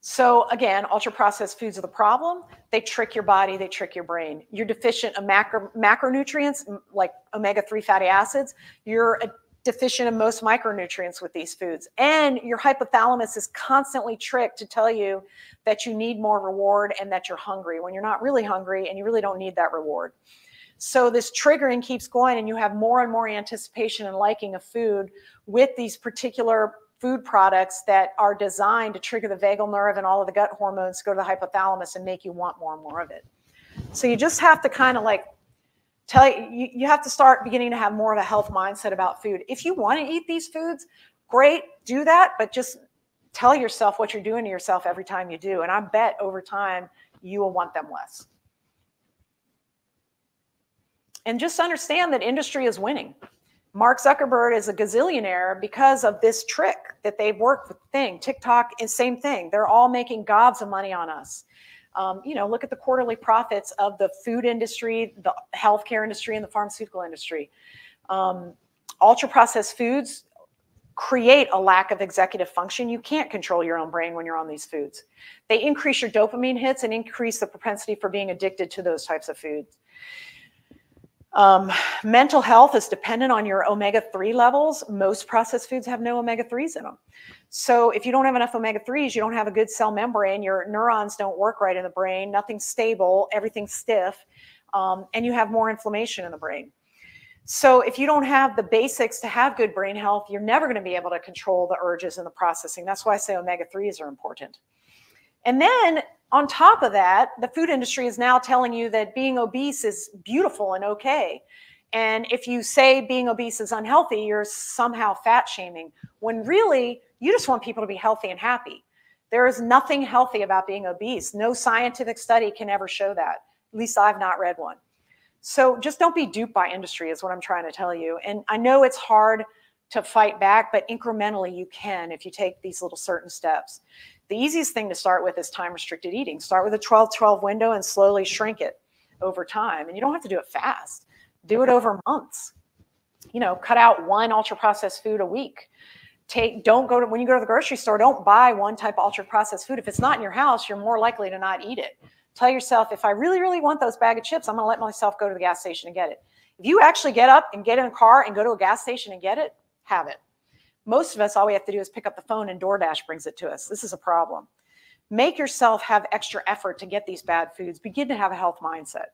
So again, ultra processed foods are the problem. They trick your body, they trick your brain. You're deficient of macro, macronutrients like omega-3 fatty acids. You're deficient in most micronutrients with these foods. And your hypothalamus is constantly tricked to tell you that you need more reward and that you're hungry when you're not really hungry and you really don't need that reward. So this triggering keeps going and you have more and more anticipation and liking of food with these particular food products that are designed to trigger the vagal nerve and all of the gut hormones to go to the hypothalamus and make you want more and more of it. So you just have to kind of like tell you, you have to start beginning to have more of a health mindset about food. If you want to eat these foods, great, do that, but just tell yourself what you're doing to yourself every time you do. And I bet over time you will want them less. And just understand that industry is winning. Mark Zuckerberg is a gazillionaire because of this trick that they've worked with thing. TikTok is same thing. They're all making gobs of money on us. Um, you know, look at the quarterly profits of the food industry, the healthcare industry, and the pharmaceutical industry. Um, ultra processed foods create a lack of executive function. You can't control your own brain when you're on these foods. They increase your dopamine hits and increase the propensity for being addicted to those types of foods. Um, mental health is dependent on your omega 3 levels. Most processed foods have no omega 3s in them. So if you don't have enough omega 3s, you don't have a good cell membrane, your neurons don't work right in the brain, nothing's stable, everything's stiff, um, and you have more inflammation in the brain. So if you don't have the basics to have good brain health, you're never going to be able to control the urges and the processing. That's why I say omega 3s are important. And then on top of that, the food industry is now telling you that being obese is beautiful and okay. And if you say being obese is unhealthy, you're somehow fat shaming, when really you just want people to be healthy and happy. There is nothing healthy about being obese. No scientific study can ever show that. At least I've not read one. So just don't be duped by industry, is what I'm trying to tell you. And I know it's hard to fight back, but incrementally you can if you take these little certain steps. The easiest thing to start with is time restricted eating. Start with a 12 12 window and slowly shrink it over time. And you don't have to do it fast, do it over months. You know, cut out one ultra processed food a week. Take, don't go to, when you go to the grocery store, don't buy one type of ultra processed food. If it's not in your house, you're more likely to not eat it. Tell yourself, if I really, really want those bag of chips, I'm going to let myself go to the gas station and get it. If you actually get up and get in a car and go to a gas station and get it, have it. Most of us, all we have to do is pick up the phone and DoorDash brings it to us. This is a problem. Make yourself have extra effort to get these bad foods. Begin to have a health mindset.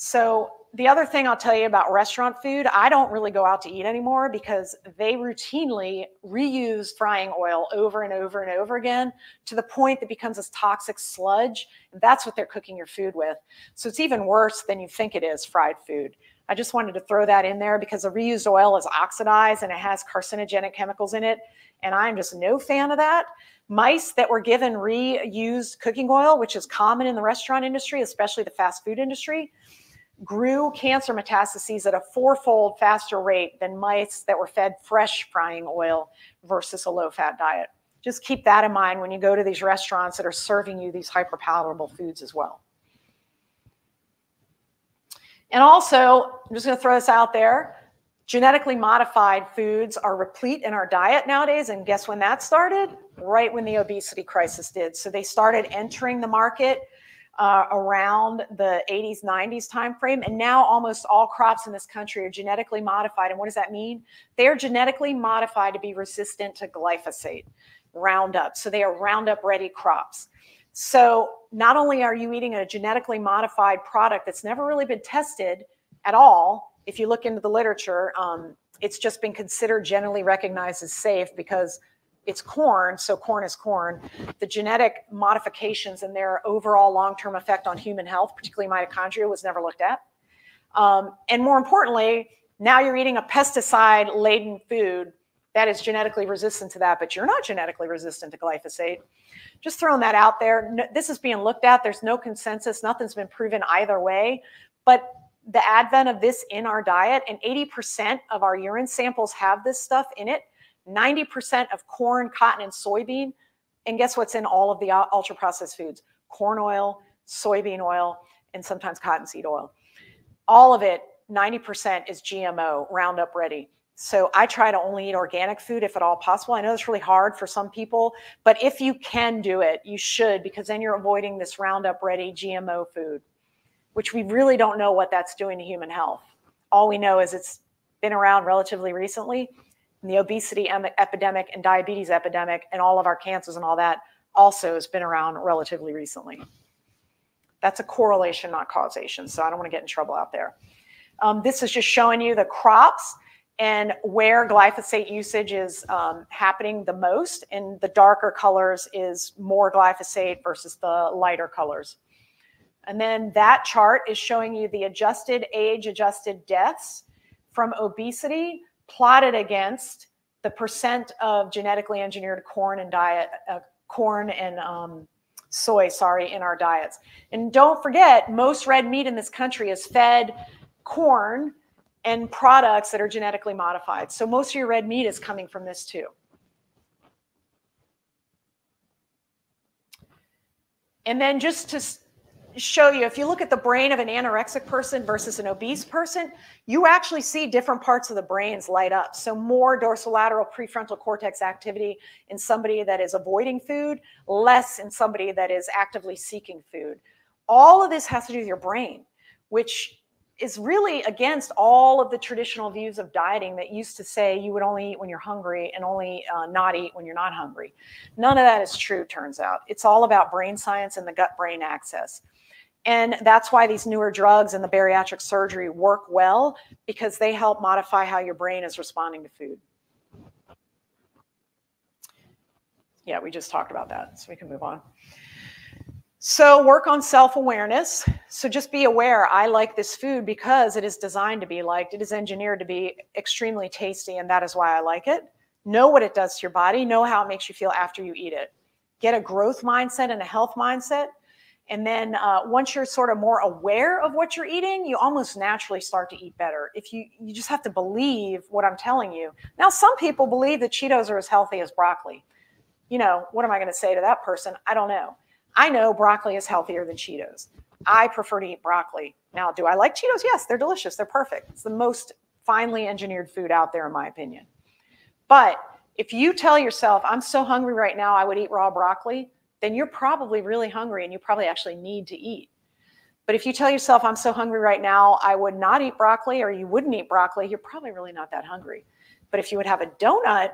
So, the other thing I'll tell you about restaurant food, I don't really go out to eat anymore because they routinely reuse frying oil over and over and over again to the point that becomes this toxic sludge. And that's what they're cooking your food with. So, it's even worse than you think it is fried food. I just wanted to throw that in there because the reused oil is oxidized and it has carcinogenic chemicals in it. And I'm just no fan of that. Mice that were given reused cooking oil, which is common in the restaurant industry, especially the fast food industry, grew cancer metastases at a fourfold faster rate than mice that were fed fresh frying oil versus a low fat diet. Just keep that in mind when you go to these restaurants that are serving you these hyperpalatable foods as well. And also, I'm just going to throw this out there genetically modified foods are replete in our diet nowadays. And guess when that started? Right when the obesity crisis did. So they started entering the market uh, around the 80s, 90s timeframe. And now almost all crops in this country are genetically modified. And what does that mean? They are genetically modified to be resistant to glyphosate, Roundup. So they are Roundup ready crops. So not only are you eating a genetically modified product that's never really been tested at all, if you look into the literature, um, it's just been considered generally recognized as safe because it's corn, so corn is corn. The genetic modifications and their overall long-term effect on human health, particularly mitochondria, was never looked at. Um, and more importantly, now you're eating a pesticide-laden food that is genetically resistant to that, but you're not genetically resistant to glyphosate. Just throwing that out there. No, this is being looked at. There's no consensus. Nothing's been proven either way. But the advent of this in our diet, and 80% of our urine samples have this stuff in it. 90% of corn, cotton, and soybean. And guess what's in all of the uh, ultra processed foods? corn oil, soybean oil, and sometimes cottonseed oil. All of it, 90% is GMO, Roundup ready. So I try to only eat organic food if at all possible. I know it's really hard for some people, but if you can do it, you should because then you're avoiding this Roundup ready GMO food, which we really don't know what that's doing to human health. All we know is it's been around relatively recently. And the obesity epidemic and diabetes epidemic and all of our cancers and all that also has been around relatively recently. That's a correlation, not causation. So I don't want to get in trouble out there. Um, this is just showing you the crops and where glyphosate usage is um, happening the most. And the darker colors is more glyphosate versus the lighter colors. And then that chart is showing you the adjusted age adjusted deaths from obesity plotted against the percent of genetically engineered corn and diet, uh, corn and um, soy, sorry, in our diets. And don't forget, most red meat in this country is fed corn and products that are genetically modified. So most of your red meat is coming from this too. And then just to show you, if you look at the brain of an anorexic person versus an obese person, you actually see different parts of the brains light up. So more dorsolateral prefrontal cortex activity in somebody that is avoiding food, less in somebody that is actively seeking food. All of this has to do with your brain, which is really against all of the traditional views of dieting that used to say you would only eat when you're hungry and only uh, not eat when you're not hungry. None of that is true, turns out. It's all about brain science and the gut brain axis. And that's why these newer drugs and the bariatric surgery work well because they help modify how your brain is responding to food. Yeah, we just talked about that, so we can move on. So work on self-awareness. So just be aware, I like this food because it is designed to be liked. It is engineered to be extremely tasty, and that is why I like it. Know what it does to your body. Know how it makes you feel after you eat it. Get a growth mindset and a health mindset. And then uh, once you're sort of more aware of what you're eating, you almost naturally start to eat better. If you you just have to believe what I'm telling you. Now, some people believe that Cheetos are as healthy as broccoli. You know, what am I going to say to that person? I don't know. I know broccoli is healthier than Cheetos. I prefer to eat broccoli. Now, do I like Cheetos? Yes, they're delicious. They're perfect. It's the most finely engineered food out there, in my opinion. But if you tell yourself, I'm so hungry right now, I would eat raw broccoli, then you're probably really hungry and you probably actually need to eat. But if you tell yourself, I'm so hungry right now, I would not eat broccoli or you wouldn't eat broccoli, you're probably really not that hungry. But if you would have a donut,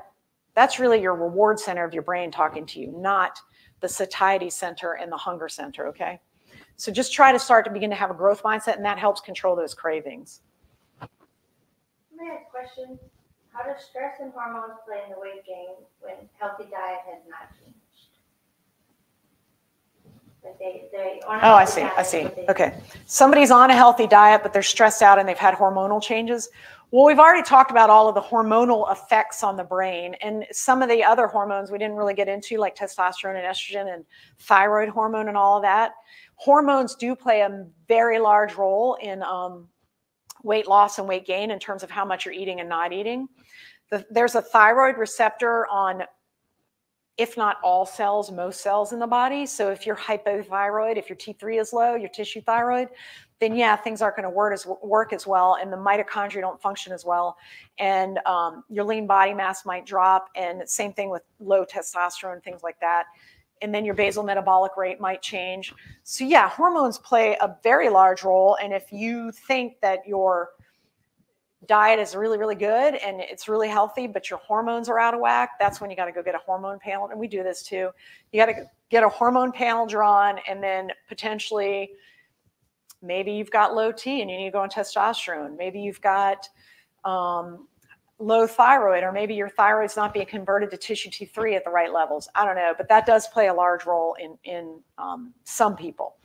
that's really your reward center of your brain talking to you, not the satiety center and the hunger center, okay? So just try to start to begin to have a growth mindset, and that helps control those cravings. A question. How does stress and hormones play in the weight gain when healthy diet has not changed? They, they oh, I see. I see. Okay. Somebody's on a healthy diet, but they're stressed out and they've had hormonal changes. Well, we've already talked about all of the hormonal effects on the brain and some of the other hormones we didn't really get into, like testosterone and estrogen and thyroid hormone and all of that. Hormones do play a very large role in um, weight loss and weight gain in terms of how much you're eating and not eating. The, there's a thyroid receptor on if not all cells, most cells in the body. So if you're hypothyroid, if your T3 is low, your tissue thyroid, then yeah, things aren't going to work as work as well, and the mitochondria don't function as well, and um, your lean body mass might drop, and same thing with low testosterone, things like that, and then your basal metabolic rate might change. So yeah, hormones play a very large role, and if you think that your diet is really really good and it's really healthy but your hormones are out of whack that's when you got to go get a hormone panel and we do this too you got to get a hormone panel drawn and then potentially Maybe you've got low T and you need to go on testosterone. Maybe you've got um, low thyroid, or maybe your thyroid's not being converted to tissue T3 at the right levels. I don't know, but that does play a large role in, in um, some people.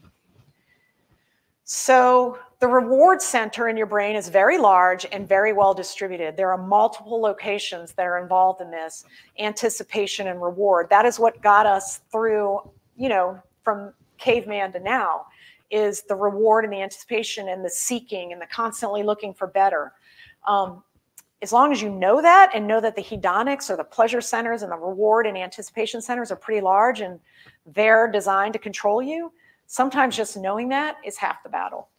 So the reward center in your brain is very large and very well distributed. There are multiple locations that are involved in this anticipation and reward. That is what got us through, you know, from caveman to now is the reward and the anticipation and the seeking and the constantly looking for better. Um, as long as you know that and know that the hedonics or the pleasure centers and the reward and anticipation centers are pretty large and they're designed to control you, Sometimes just knowing that is half the battle.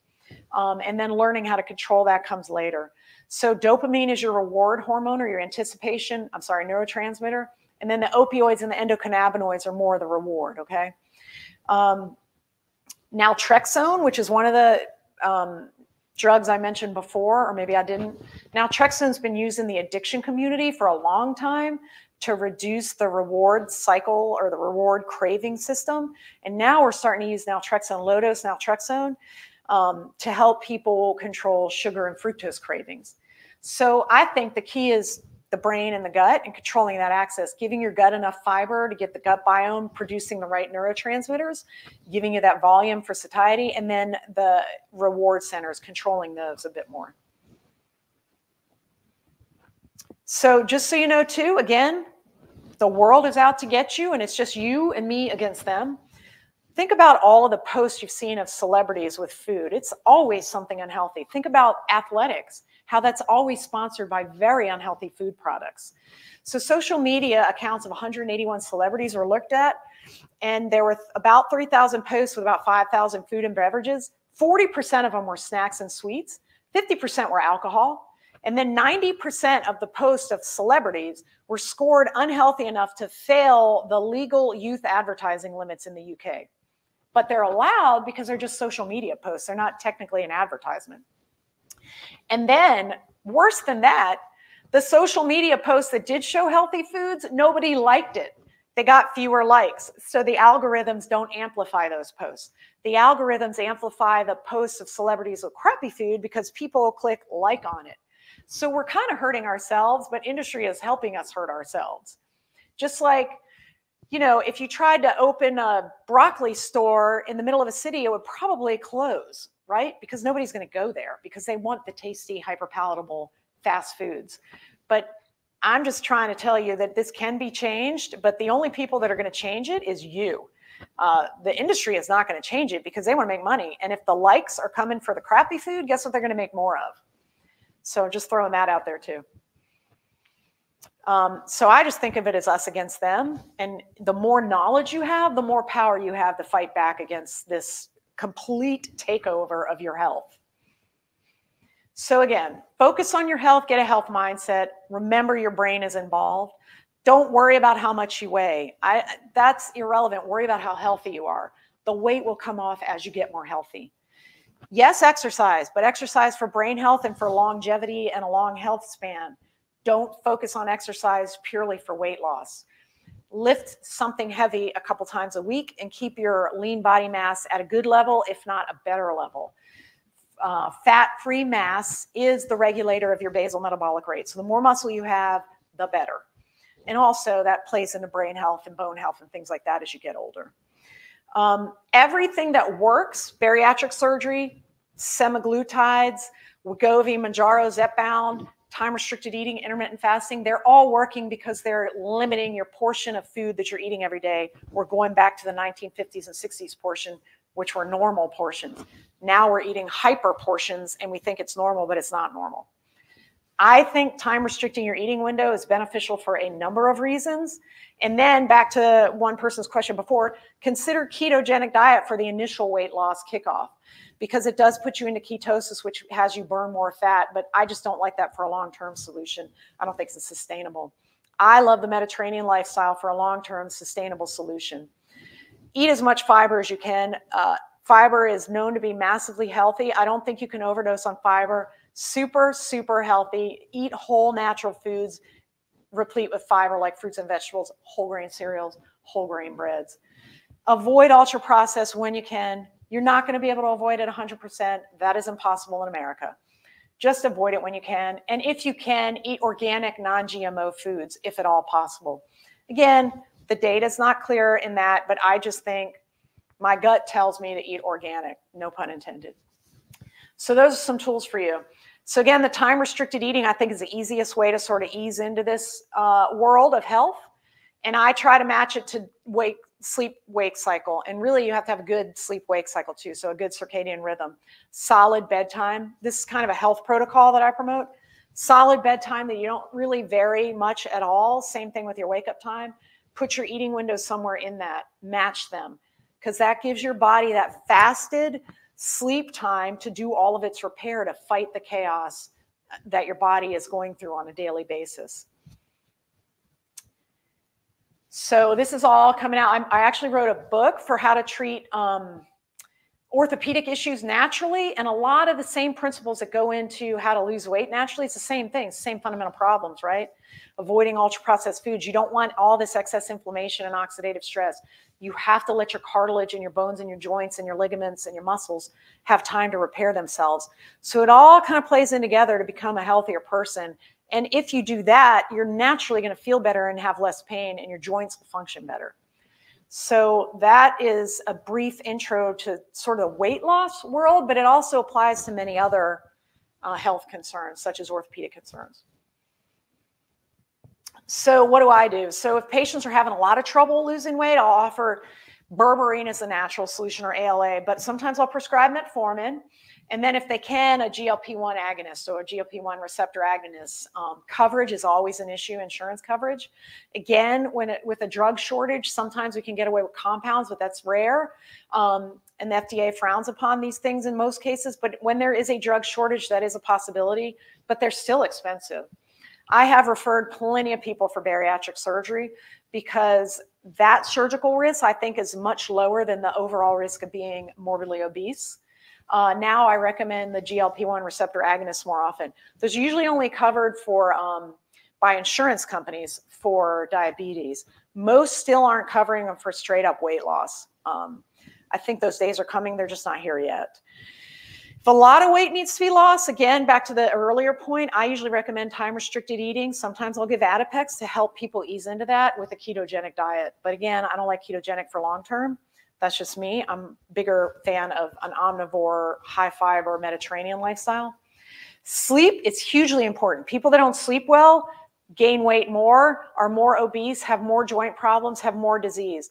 Um, and then learning how to control that comes later. So dopamine is your reward hormone or your anticipation, I'm sorry, neurotransmitter. And then the opioids and the endocannabinoids are more the reward, okay? Um, naltrexone, which is one of the um, drugs I mentioned before, or maybe I didn't. Naltrexone's been used in the addiction community for a long time to reduce the reward cycle or the reward craving system. And now we're starting to use naltrexone, low dose naltrexone, um, to help people control sugar and fructose cravings. So I think the key is the brain and the gut and controlling that access, giving your gut enough fiber to get the gut biome producing the right neurotransmitters, giving you that volume for satiety, and then the reward centers, controlling those a bit more. So just so you know too, again, the world is out to get you and it's just you and me against them. Think about all of the posts you've seen of celebrities with food. It's always something unhealthy. Think about athletics how that's always sponsored by very unhealthy food products. So social media accounts of 181 celebrities were looked at, and there were about 3,000 posts with about 5,000 food and beverages. 40% of them were snacks and sweets, 50% were alcohol, and then 90% of the posts of celebrities were scored unhealthy enough to fail the legal youth advertising limits in the UK. But they're allowed because they're just social media posts. They're not technically an advertisement. And then, worse than that, the social media posts that did show healthy foods, nobody liked it. They got fewer likes. So the algorithms don't amplify those posts. The algorithms amplify the posts of celebrities with crappy food because people click like on it. So we're kind of hurting ourselves, but industry is helping us hurt ourselves. Just like, you know, if you tried to open a broccoli store in the middle of a city, it would probably close right? Because nobody's going to go there because they want the tasty, hyper palatable fast foods. But I'm just trying to tell you that this can be changed, but the only people that are going to change it is you. Uh, the industry is not going to change it because they want to make money. And if the likes are coming for the crappy food, guess what they're going to make more of? So just throwing that out there too. Um, so I just think of it as us against them. And the more knowledge you have, the more power you have to fight back against this complete takeover of your health. So, again, focus on your health, get a health mindset. Remember, your brain is involved. Don't worry about how much you weigh. I, that's irrelevant. Worry about how healthy you are. The weight will come off as you get more healthy. Yes, exercise, but exercise for brain health and for longevity and a long health span. Don't focus on exercise purely for weight loss lift something heavy a couple times a week and keep your lean body mass at a good level, if not a better level. Uh, fat-free mass is the regulator of your basal metabolic rate. So the more muscle you have, the better. And also that plays into brain health and bone health and things like that as you get older. Um, everything that works, bariatric surgery, semaglutides, Wegovy, Mounjaro, Zepbound, time restricted eating, intermittent fasting, they're all working because they're limiting your portion of food that you're eating every day. We're going back to the 1950s and 60s portion, which were normal portions. Now we're eating hyper portions and we think it's normal, but it's not normal. I think time restricting your eating window is beneficial for a number of reasons. And then back to one person's question before, consider ketogenic diet for the initial weight loss kickoff because it does put you into ketosis, which has you burn more fat. But I just don't like that for a long term solution. I don't think it's sustainable. I love the Mediterranean lifestyle for a long term sustainable solution. Eat as much fiber as you can. Uh, fiber is known to be massively healthy. I don't think you can overdose on fiber. Super, super healthy. Eat whole natural foods replete with fiber like fruits and vegetables, whole grain cereals, whole grain breads. Avoid ultra processed when you can. You're not going to be able to avoid it 100%. That is impossible in America. Just avoid it when you can. And if you can, eat organic, non GMO foods, if at all possible. Again, the data is not clear in that, but I just think my gut tells me to eat organic, no pun intended. So, those are some tools for you. So, again, the time restricted eating, I think, is the easiest way to sort of ease into this uh, world of health. And I try to match it to weight sleep wake cycle. And really, you have to have a good sleep wake cycle too. So, a good circadian rhythm, solid bedtime. This is kind of a health protocol that I promote. Solid bedtime that you don't really vary much at all. Same thing with your wake up time. Put your eating windows somewhere in that, match them. because that gives your body that fasted sleep time to do all of its repair to fight the chaos that your body is going through on a daily basis. So this is all coming out. I'm, i actually wrote a book for how to treat um, orthopedic issues naturally, and a lot of the same principles that go into how to lose weight naturally. It's the same thing, same fundamental problems, right? Avoiding ultra processed foods. You don't want all this excess inflammation and oxidative stress. You have to let your cartilage and your bones and your joints and your ligaments and your muscles have time to repair themselves. So it all kind of plays in together to become a healthier person and if you do that, you're naturally going to feel better and have less pain, and your joints will function better. So that is a brief intro to sort of the weight loss world, but it also applies to many other uh, health concerns, such as orthopedic concerns. So what do I do? So if patients are having a lot of trouble losing weight, I'll offer berberine as a natural solution or ALA, but sometimes I'll prescribe metformin. And then if they can, a GLP-1 agonist or a GLP-1 receptor agonist. Um, coverage is always an issue, insurance coverage. Again, when it, with a drug shortage, sometimes we can get away with compounds, but that's rare. Um, and the FDA frowns upon these things in most cases. But when there is a drug shortage, that is a possibility, but they're still expensive. I have referred plenty of people for bariatric surgery because that surgical risk, I think, is much lower than the overall risk of being morbidly obese. Uh, now I recommend the GLP-1 receptor agonists more often. Those are usually only covered for um, by insurance companies for diabetes. Most still aren't covering them for straight up weight loss. Um, I think those days are coming. They're just not here yet. If a lot of weight needs to be lost, again, back to the earlier point, I usually recommend time restricted eating. Sometimes I'll give Adipex to help people ease into that with a ketogenic diet. But again, I don't like ketogenic for long term. That's just me. I'm a bigger fan of an omnivore, high fiber Mediterranean lifestyle. Sleep is hugely important. People that don't sleep well gain weight more, are more obese, have more joint problems, have more disease.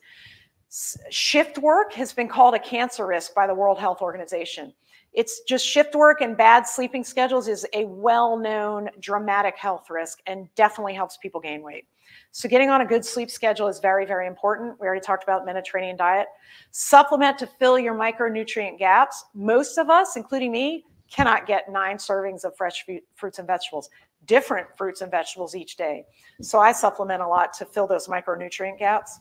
Shift work has been called a cancer risk by the World Health Organization. It's just shift work and bad sleeping schedules is a well-known dramatic health risk and definitely helps people gain weight. So getting on a good sleep schedule is very, very important. We already talked about Mediterranean diet. Supplement to fill your micronutrient gaps. Most of us, including me, cannot get nine servings of fresh fruits and vegetables, different fruits and vegetables each day. So I supplement a lot to fill those micronutrient gaps.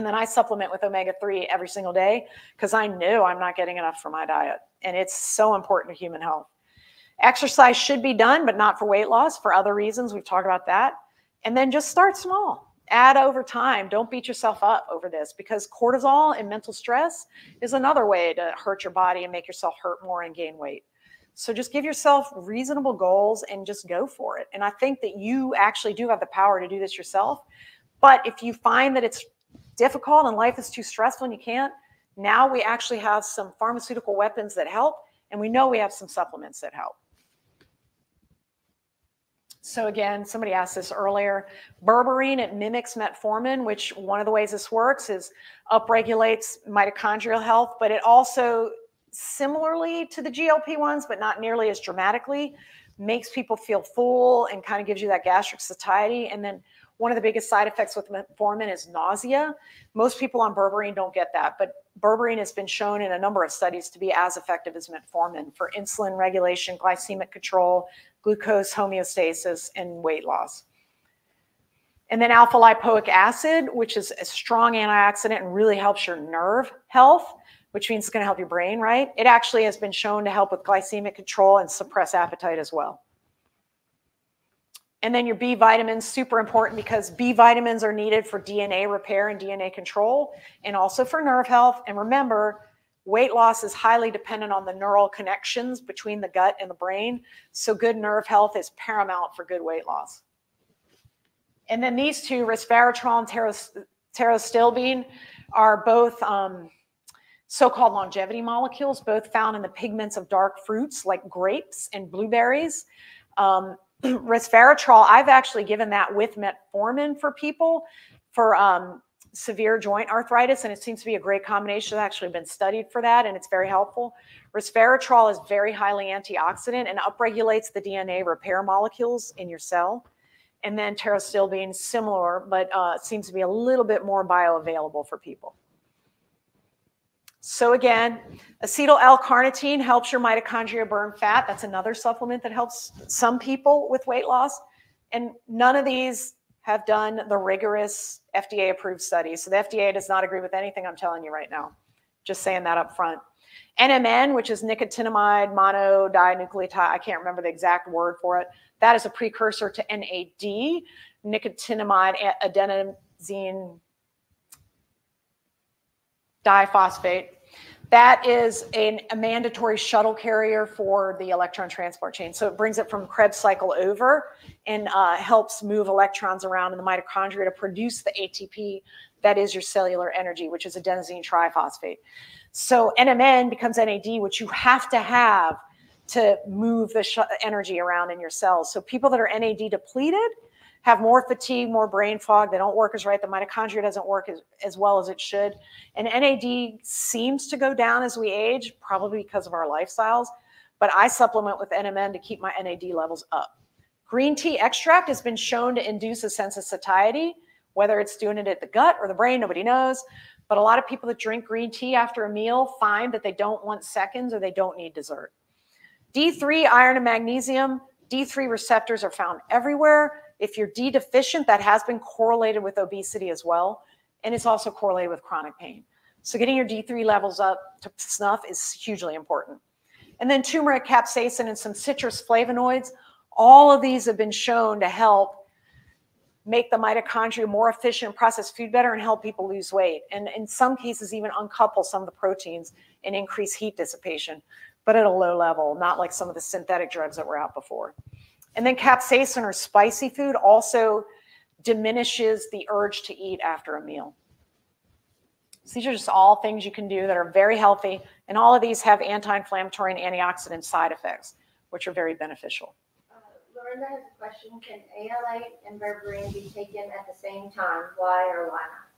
And then I supplement with omega 3 every single day because I know I'm not getting enough for my diet. And it's so important to human health. Exercise should be done, but not for weight loss, for other reasons. We've talked about that. And then just start small. Add over time. Don't beat yourself up over this because cortisol and mental stress is another way to hurt your body and make yourself hurt more and gain weight. So just give yourself reasonable goals and just go for it. And I think that you actually do have the power to do this yourself. But if you find that it's difficult and life is too stressful and you can't, now we actually have some pharmaceutical weapons that help. And we know we have some supplements that help. So again, somebody asked this earlier. Berberine, it mimics metformin, which one of the ways this works is upregulates mitochondrial health, but it also similarly to the GLP-1s, but not nearly as dramatically, makes people feel full and kind of gives you that gastric satiety. And then one of the biggest side effects with metformin is nausea. Most people on berberine don't get that, but berberine has been shown in a number of studies to be as effective as metformin for insulin regulation, glycemic control, glucose homeostasis, and weight loss. And then alpha lipoic acid, which is a strong antioxidant and really helps your nerve health, which means it's going to help your brain, right? It actually has been shown to help with glycemic control and suppress appetite as well. And then your B vitamins, super important because B vitamins are needed for DNA repair and DNA control and also for nerve health. And remember, Weight loss is highly dependent on the neural connections between the gut and the brain. So good nerve health is paramount for good weight loss. And then these two, resveratrol and pterostilbene, are both um, so-called longevity molecules, both found in the pigments of dark fruits like grapes and blueberries. Um, resveratrol, I've actually given that with metformin for people for um, severe joint arthritis, and it seems to be a great combination. It's actually been studied for that, and it's very helpful. Resveratrol is very highly antioxidant and upregulates the DNA repair molecules in your cell. And then pterostilbene, similar, but uh, seems to be a little bit more bioavailable for people. So again, acetyl L-carnitine helps your mitochondria burn fat. That's another supplement that helps some people with weight loss. And none of these have done the rigorous FDA approved studies. So the FDA does not agree with anything I'm telling you right now. Just saying that up front. NMN, which is nicotinamide monodinucleotide, I can't remember the exact word for it. That is a precursor to NAD, nicotinamide adenosine diphosphate. That is an, a mandatory shuttle carrier for the electron transport chain. So it brings it from Krebs cycle over and uh, helps move electrons around in the mitochondria to produce the ATP that is your cellular energy, which is adenosine triphosphate. So NMN becomes NAD, which you have to have to move the energy around in your cells. So people that are NAD depleted, have more fatigue, more brain fog. They don't work as right. The mitochondria doesn't work as, as well as it should. And NAD seems to go down as we age, probably because of our lifestyles. But I supplement with NMN to keep my NAD levels up. Green tea extract has been shown to induce a sense of satiety, whether it's doing it at the gut or the brain, nobody knows. But a lot of people that drink green tea after a meal find that they don't want seconds or they don't need dessert. D3, iron and magnesium, D3 receptors are found everywhere. If you're D deficient, that has been correlated with obesity as well. And it's also correlated with chronic pain. So getting your D3 levels up to snuff is hugely important. And then turmeric, capsaicin, and some citrus flavonoids. All of these have been shown to help make the mitochondria more efficient, process food better, and help people lose weight. And in some cases, even uncouple some of the proteins and increase heat dissipation, but at a low level, not like some of the synthetic drugs that were out before. And then capsaicin or spicy food also diminishes the urge to eat after a meal. So these are just all things you can do that are very healthy. And all of these have anti-inflammatory and antioxidant side effects, which are very beneficial. Uh, has a question. Can ALA and berberine be taken at the same time? Why or why not?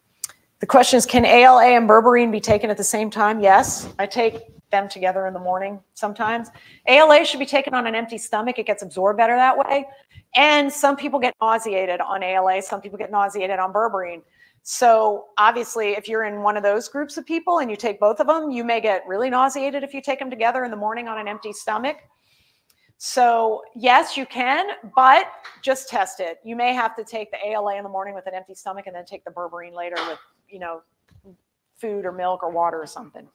The question is, can ALA and berberine be taken at the same time? Yes. I take them together in the morning sometimes. ALA should be taken on an empty stomach. It gets absorbed better that way. And some people get nauseated on ALA. Some people get nauseated on berberine. So obviously, if you're in one of those groups of people and you take both of them, you may get really nauseated if you take them together in the morning on an empty stomach. So yes, you can, but just test it. You may have to take the ALA in the morning with an empty stomach and then take the berberine later with, you know, food or milk or water or something.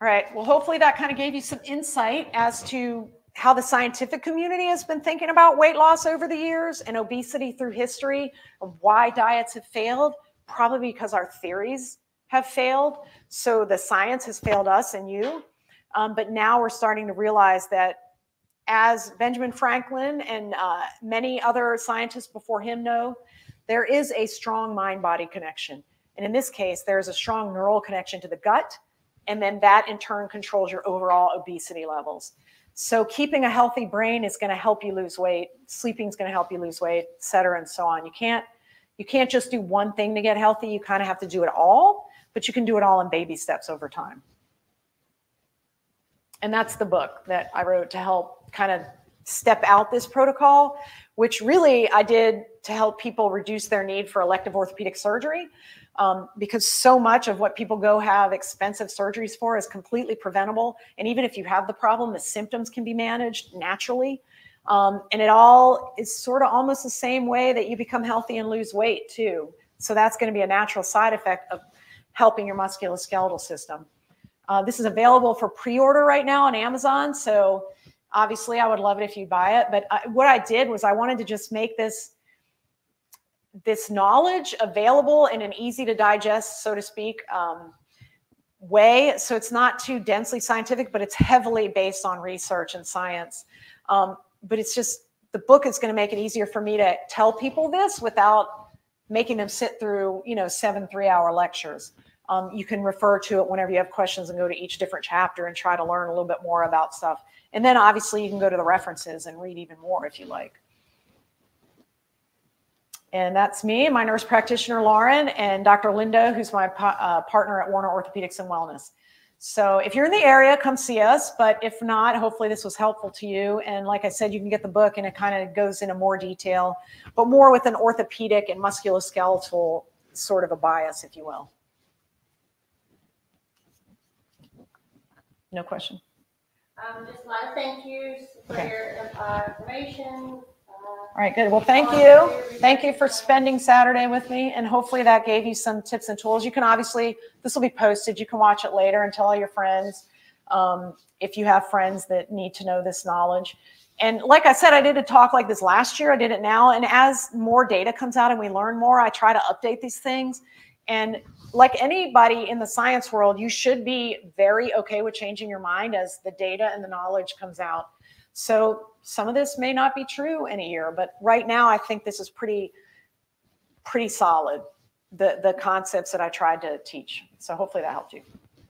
All right. Well, hopefully that kind of gave you some insight as to how the scientific community has been thinking about weight loss over the years and obesity through history, of why diets have failed, probably because our theories have failed. So the science has failed us and you. Um, but now we're starting to realize that as Benjamin Franklin and uh, many other scientists before him know, there is a strong mind body connection. And in this case, there's a strong neural connection to the gut and then that in turn controls your overall obesity levels. So keeping a healthy brain is going to help you lose weight. Sleeping is going to help you lose weight, et cetera, and so on. You can't you can't just do one thing to get healthy. You kind of have to do it all, but you can do it all in baby steps over time. And that's the book that I wrote to help kind of step out this protocol, which really I did to help people reduce their need for elective orthopedic surgery um, because so much of what people go have expensive surgeries for is completely preventable. And even if you have the problem, the symptoms can be managed naturally. Um, and it all is sort of almost the same way that you become healthy and lose weight too. So that's going to be a natural side effect of helping your musculoskeletal system. Uh, this is available for pre-order right now on Amazon. So obviously I would love it if you buy it. But I, what I did was I wanted to just make this this knowledge available in an easy to digest, so to speak, um, way. So it's not too densely scientific, but it's heavily based on research and science. Um, but it's just the book is going to make it easier for me to tell people this without making them sit through, you know, seven three hour lectures. Um, you can refer to it whenever you have questions and go to each different chapter and try to learn a little bit more about stuff. And then obviously you can go to the references and read even more if you like. And that's me, my nurse practitioner, Lauren, and Dr. Linda, who's my uh, partner at Warner Orthopedics and Wellness. So if you're in the area, come see us. But if not, hopefully this was helpful to you. And like I said, you can get the book and it kind of goes into more detail, but more with an orthopedic and musculoskeletal sort of a bias, if you will. No question. Um, just a lot of thank yous for Okay. your, uh, information. uh, All right, good. Well, thank you. Thank you for spending Saturday with me, and hopefully that gave you some tips and tools. You can obviously, this will be posted. You can watch it later and tell all your friends um, if you have friends that need to know this knowledge. And like I said, I did a talk like this last year. I did it now. And as more data comes out and we learn more, I try to update these things. And like anybody in the science world, you should be very okay with changing your mind as the data and the knowledge comes out. So some of this may not be true in a year, but right now I think this is pretty, pretty solid. The the concepts that I tried to teach. So hopefully that helped you.